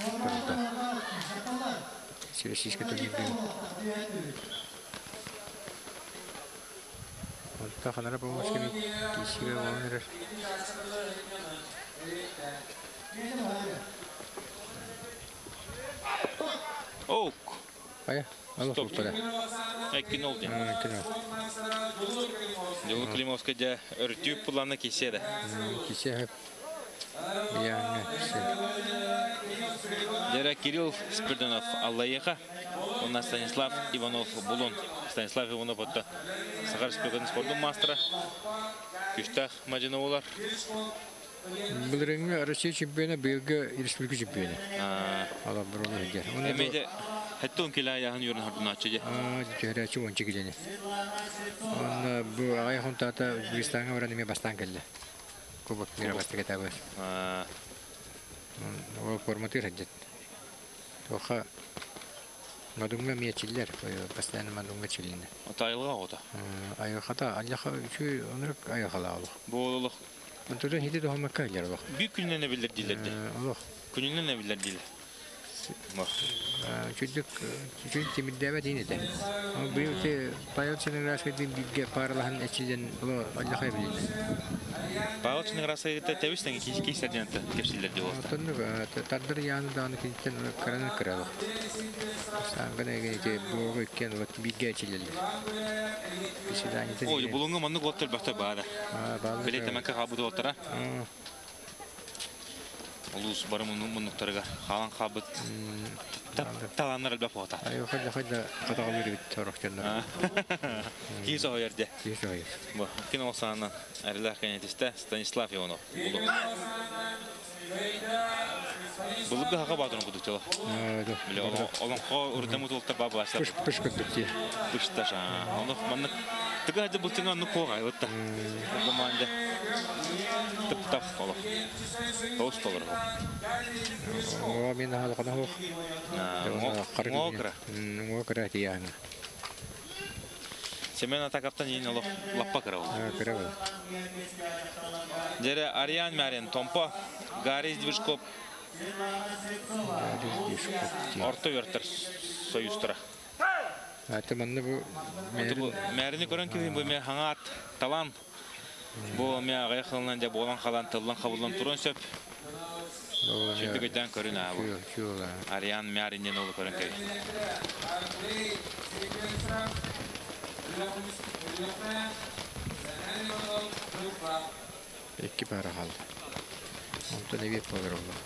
Аа, Россия хаса гише. Российский турнир. Вот так она помощь кеми кисиге воңер. Оу, Ая, аллах Стоп. туктара. әккен ол ден. Аа, кино. Жулур Климовский да өртүп планы кеседі. Кисе хеп. Яңа кисе. Дера Кирилл Спирдонов Аллаеха. У нас Станислав Иванов Булон. Станислав Иванов отта. Сахар спекатын спордың мастера. Күштах Мадиновалар. Бұл реңі Россия чемпионы, бүйіргі республика чемпионы. А, Ала бір олы әдер. Эмеде хәтті он келі аяғын үрін хардын атчы Аа, жәрәчі он чеки және. Он бұл ағай хунтата Өзбекстанға баран еме бастан келді. Кубок мира бастыға табы. Ол форматы раджет. Тоха мадунга миячиллер, постоянно мадунга чилинде. Отайылға ота. Аяқата, аллаха үші онырық аяқала олық. Болылық. Онтодан хиде доға макка әлер олық. Büyük gününe ne bilir dillerdi. Олық. Gününe ne bilir diller. Bak. Чуддук, чуть темиддәбә дейін еді. Бұл өте пайылчының расы дейін бігге паралахан әчілден олы аллаха біледі. Bağışının rası gitті тәуістен кейсерден кепсілерді болса. Оттонну тардыр яны кинтен караны кыралы. Саңгана генете буга кен вот. Ой, бұлыңғы манны қоттыр бақты бады. А, балы. Білет әмәкке қабыды отыра. Улус бары мұнықтарға қалан қабыт. Таланыр әлбәп ота. Ай, хадда хадда катагалы бит торохтенна. Кейсі ойерде. Кис ой. Бұл кино осанынан әрілер кәнетісті Станислав Иванов. Бұлы. Бұлығы хаға бадырын құдықтылы. А, да. Біле, олон қо ұрдамы толықтар бабы ашты. Пыш пыш көттүкти. Бышташа. Оны манны тыга хәдә бултыңа аны кога айтта. Команда. Тып-тап боло. Тоус болор. О, мен тияна. Семен атакаптан ин оло лаппа кара. А, кырабы. Дере Ариан Марин Томпо Гарис Движкоп орто вертер союзтара. Аты манны бу Оты бу мәрини көрөн кебин бу ме хаңат талан. Бу ме агай кылынан да болан калан тылдан кабылдан туран сөп. Чөтүгөдөн көрүн а бу. Чула. Ариан Маринен олу көрөн кебин. Пара қалды. Онтон эбет болар олар.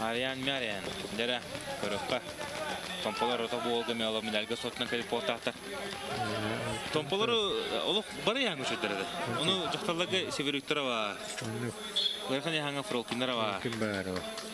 Ариан Марин дере көрөккө Томполар ота болга ме алам медальга сотна келип отактар. Томполар олук бары яңгы шөтөрдө. Уну жактарларга себерүктөрөба. Онны Лайхан бар о.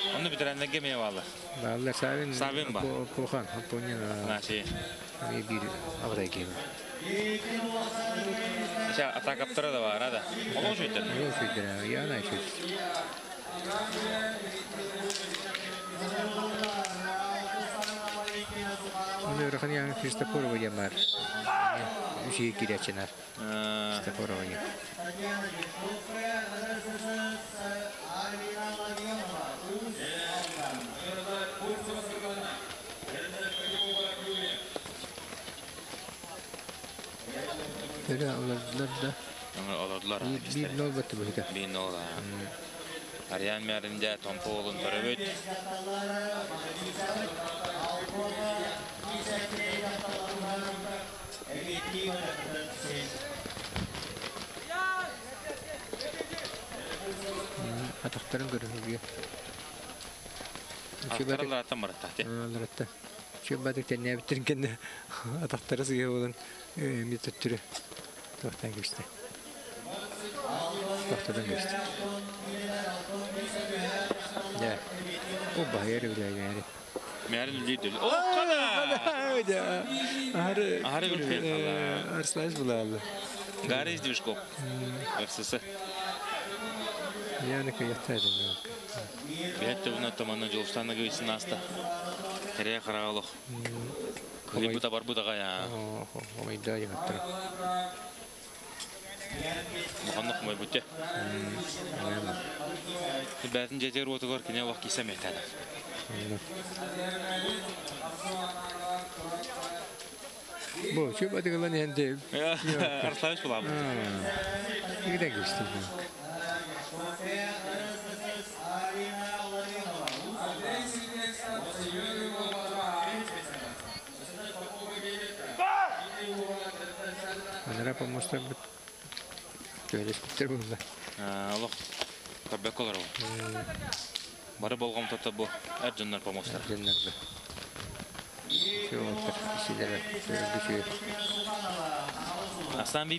Onu bitirende gemiye bağlı. Баллар Савин. Савин ба? Похан, Понин. Наши. Bir avray gibi. İşte atak kaptıra da var hadi. Olur şu itin. Yok söyledi. Ya ne şey. Onu öğren yani Kristoforova yamar. Bir şey gireceğiner. Kristoforova yamar. Öyle alırlar da. Olurdular. Bir, bir nol battı bu hida. Bir. Arayan merinde tompu olun kendi atakları sıkıyor Arı ülke falan. Arslayız bulalım. Gari izdiviş kop. Hırsısı. Yani. Kıyattaydım. Bir hette bunu tamanın Jolstan'a gıyısın hasta. Tereye karağılık. Kuli bu da var bu da gaya. O iddia yarattı. Muhannak mı bu te? Bu yendi. Geçti. Onlara помощта бит. Böyle skuter bunlar. Аллах, көрбек олар бұл. Бары. Әр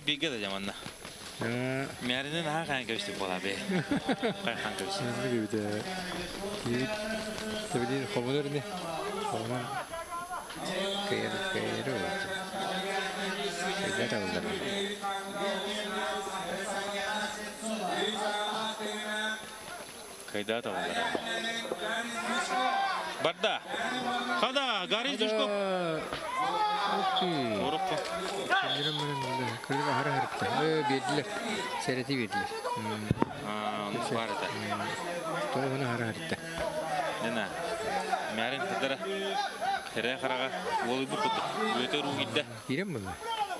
би Мәрінен ха қан көштік бола бе. Oldu. Қайда да олар. Барда. Қада, гари жүшкөп. Okey. Орық қо. Kendilerim benim kırık ahara harita. Ee, verdiler. Sereti verdiler. Hmm. Оны бар еді. Doğru bana ahara harita. Нена. Мәрін. Олы бұл құдды. Өте ру гидді. Girem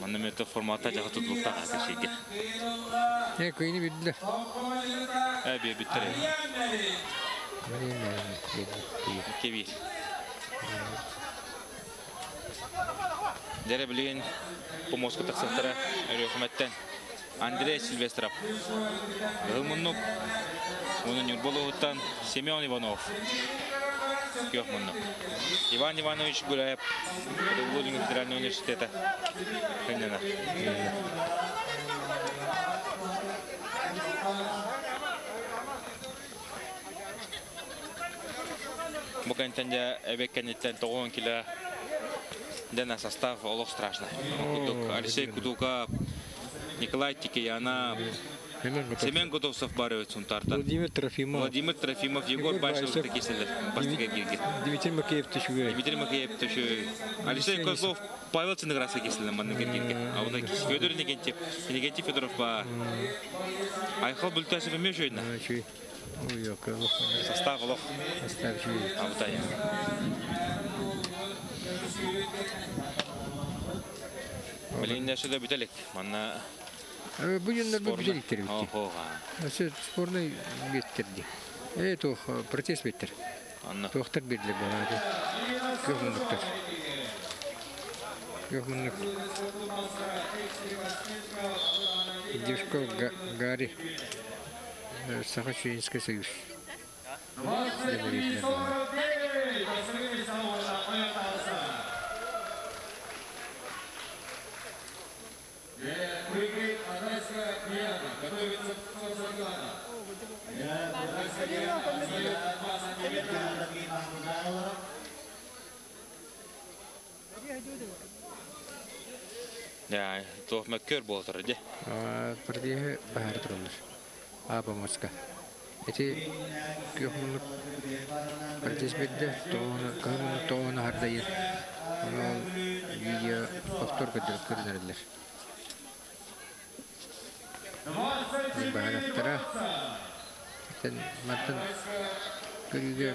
Манда мете формата жағы тұтылықта қаты шеге. Yemeğini bildiler. Кебир. Дәрі білген тақсаттара өрөкіметтен Андрей. Оның Нюрболовыттан Семен Иванов. Күйок мұннук. Иван Иванович Гуляев. Педагогин федеральный университета. Көннена. Бүгін тәнде әбеккенеттен 9 кило Дена состав олох страшно. Кудук, Алексей Кудуков, Николай Тикияна, Hemen готов. Семен Годовцов барывает сунтарта. Владимир Трофимов. Владимир Трофимов, Егор Башев. такие. Бастыга кирги. Дмитрий Макеев тышугай. Дмитрий Макеев, тоже. Алексей Козлов, Павел Цинеграса киселен манны кирги. А он кис Федор Иннокентьев, Иннокентий Федоров ба. Айхал Бультасов еме. O yok. Allah. Состав олох. Оставь şey. Абутая. Сюда бителек. Манна Ama bu yönler bu güzel ittir bitti. Ого. Nasıl sporunu bitirdi. Evet o protest bitir. Анна. Туохтар бирле болады. Көп мунуктар. Көп мунук. Девушка Га- Гарри. Э, Сахачинский союз. Доверительная tuoh mä kör de. А, Бірдегі бәрі тұрылыр. Аба Моска. Эти көп мунук протез берді. Тоғыны, көңіні тоғыны хардайыр. Оны ол видео повтор көдіріп көрінерлер. Бәрі Тен мартын көріге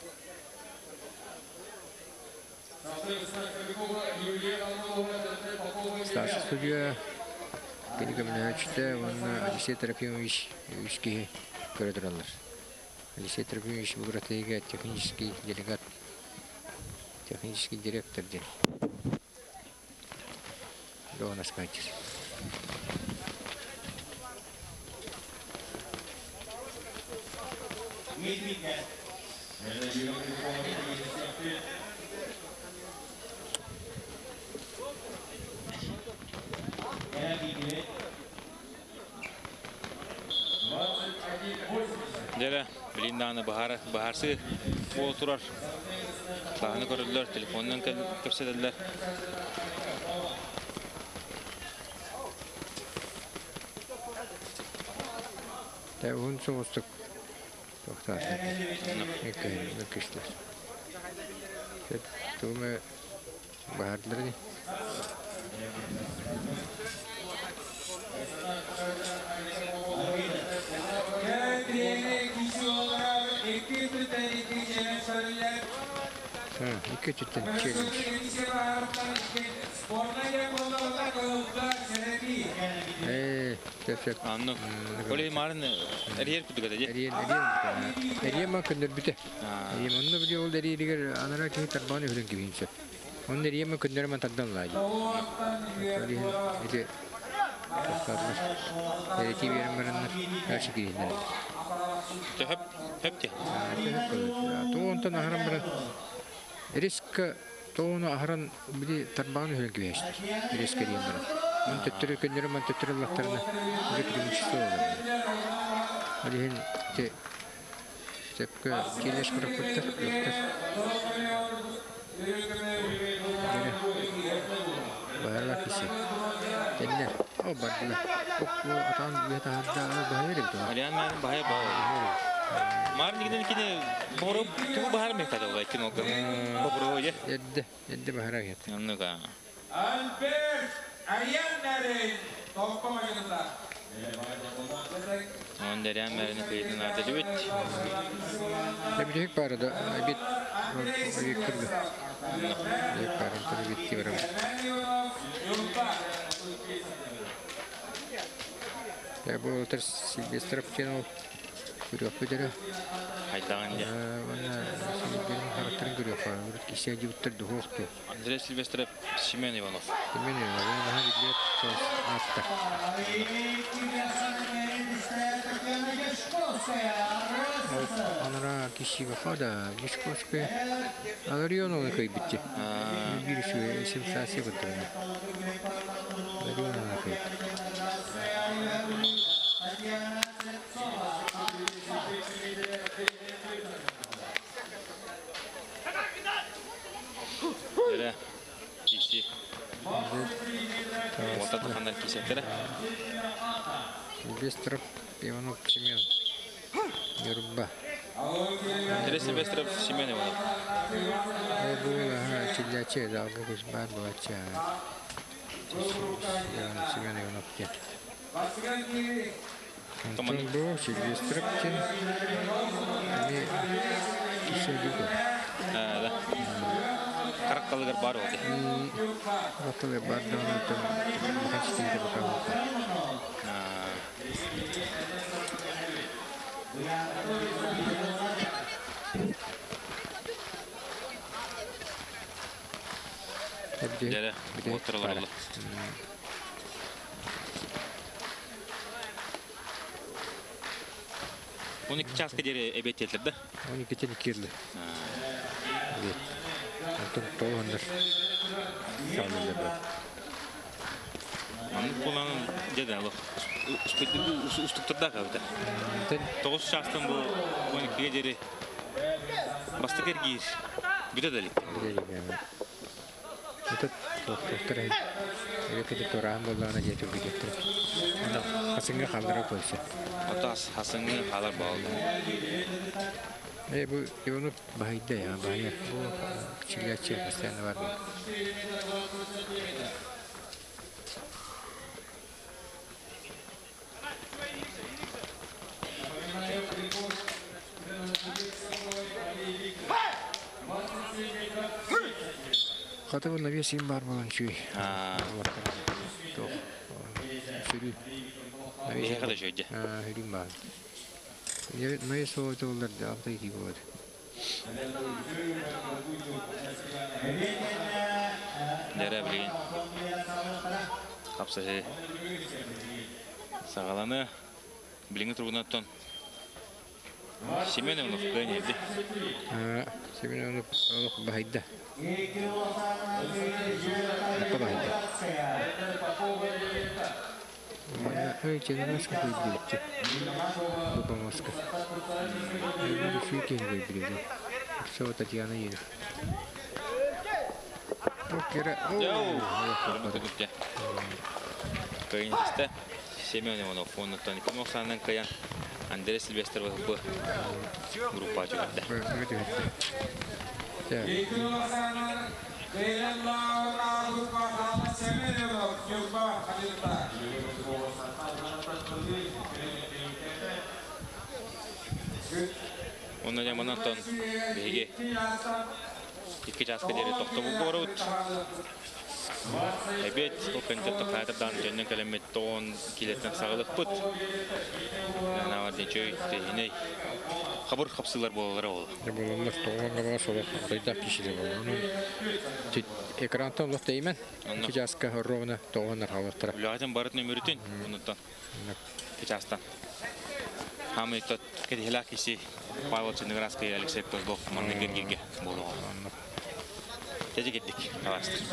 Старший судья Перегомновичте, он Алексей Трофимович Вишки көрөдүралар. Алексей Трофимович бұл ратайга технический делегат, технический директор ден. Леона Скатис. Дәле, билин даны бахар бахарсы бол турар. Тағыны көрділер, телефоннан көрсетілдер. Та он соғыстық. Тоқтар. Екі, екі іштер. Туғымы бағардылар Yapılanlar koyuldular sebebi. Ee, tefsir. Анны. Олей марын әрер күдігі де. Эриен, эриен. Эриен ма көндөр бүте. Эриен, онны биле ол эриегер анара ки тарбаны хүрен кибинче. Онны эриен ма ма тардан лай. Эрети берем бараннар. Каршы кириннер. Хөп, хөп те. Тоонтан ахаран баран. Эреска тоону ахаран били тарбаны хүрен кибинче. Эреска эриен баран. Мон төттөрө көндөрө мон төттөрө лахтарына. Уже киринче соолар. Алиһин те Тепке келеш кырып кыттыр, кыттыр. Баһарла киси. Тенне. О бардыла. Окку атан бета хадда баһар бит. Ариан марын Дегенен кине борып туу бахар мен кадал бай кино кыр. Бобро ye. Едде, едде баһара кет. Анны ка. Alper Ariyanların toplamayanlar. Он дәрәм мәрне кыйдын аты дебет. Эбидек барды, бит бит кырды. Бит барды төр битти барам. Я бу тер Сильвестров ченел. Күрөк күдөрө. Хайдаган де. Мана Сильвестров характарын көрөк. Бүрт кисе жибуттар духокту. Андрей Сильвестров, Семен Иванов. Мен я на библиот атта. Анара кишига хада гишкошке. Алариону кай битти. Бириши сенсация бутырна. Алариону кай. Дәрә. Киси. Вот это хандар кисеттер. Бестров Иванов Семен. Юрба. Андрей Сильвестров, Семен Иванов. Э, Бұл аха чилляче залғы күз бар болача. Семен Иванов кен. Антон бұл Сильвестров кен. Ами ишелді А, да. Қалығыр бар олды. Батылы бар да. Дәрі, олды. 12 часқа дері әбет етілді. 12 тен кирлі. Антон тоғандар. Сәлемдер бар. Анын қоланын деді алық. Үстіктірді қауыда. Тен 9 частан бұл 12-ге дері басты кергейір. Бүді дәлік. Билебем. Этот доктор ай. Элеке де торан боллана жетип кетти. Анда хасынга калдырып койсо. Отас хасыңы қалар балды. Э бу ивону байда я, бая. Бу чиляче постоянно бар. Хата бу навесим бар болан чүй. Жоқ. Сүрү. Бейе қада жөйді. А, хирим бар. Я навес соғыты Дәрі білген. Қапсасы. Сағаланы біліңі тұрғынаттан. Семеновнов бәне олық. Ой, черемаска көйділікті. Бұба маска. Бұл сүй кен көйділігі. Все, Татьяна еді. Бұл кері... Яу! Көрімі күдікте. Кайынсызда Семеновнов оннаттан 2090-нан каян Андрей Так. Онна жаманаттан беге икки часка дери тохта бұл борут. Эбет бұл концепті қайтырдан жөннен кәлемет тоғын келеттен сағылық бұд. Нана бар дечөй дейіней. Қабыр қапсылар болалары ол. Болалар тоғанға бала солы қойда кишілі болу. Экранта олық деймен. Онна. Кичаска ровно тоғанар халықтыра. Үлағатен барыт нөмірітін, оныттан. Кечастан. Хамы тот Павел Алексей Козлов Gece gittik. Yavaştır.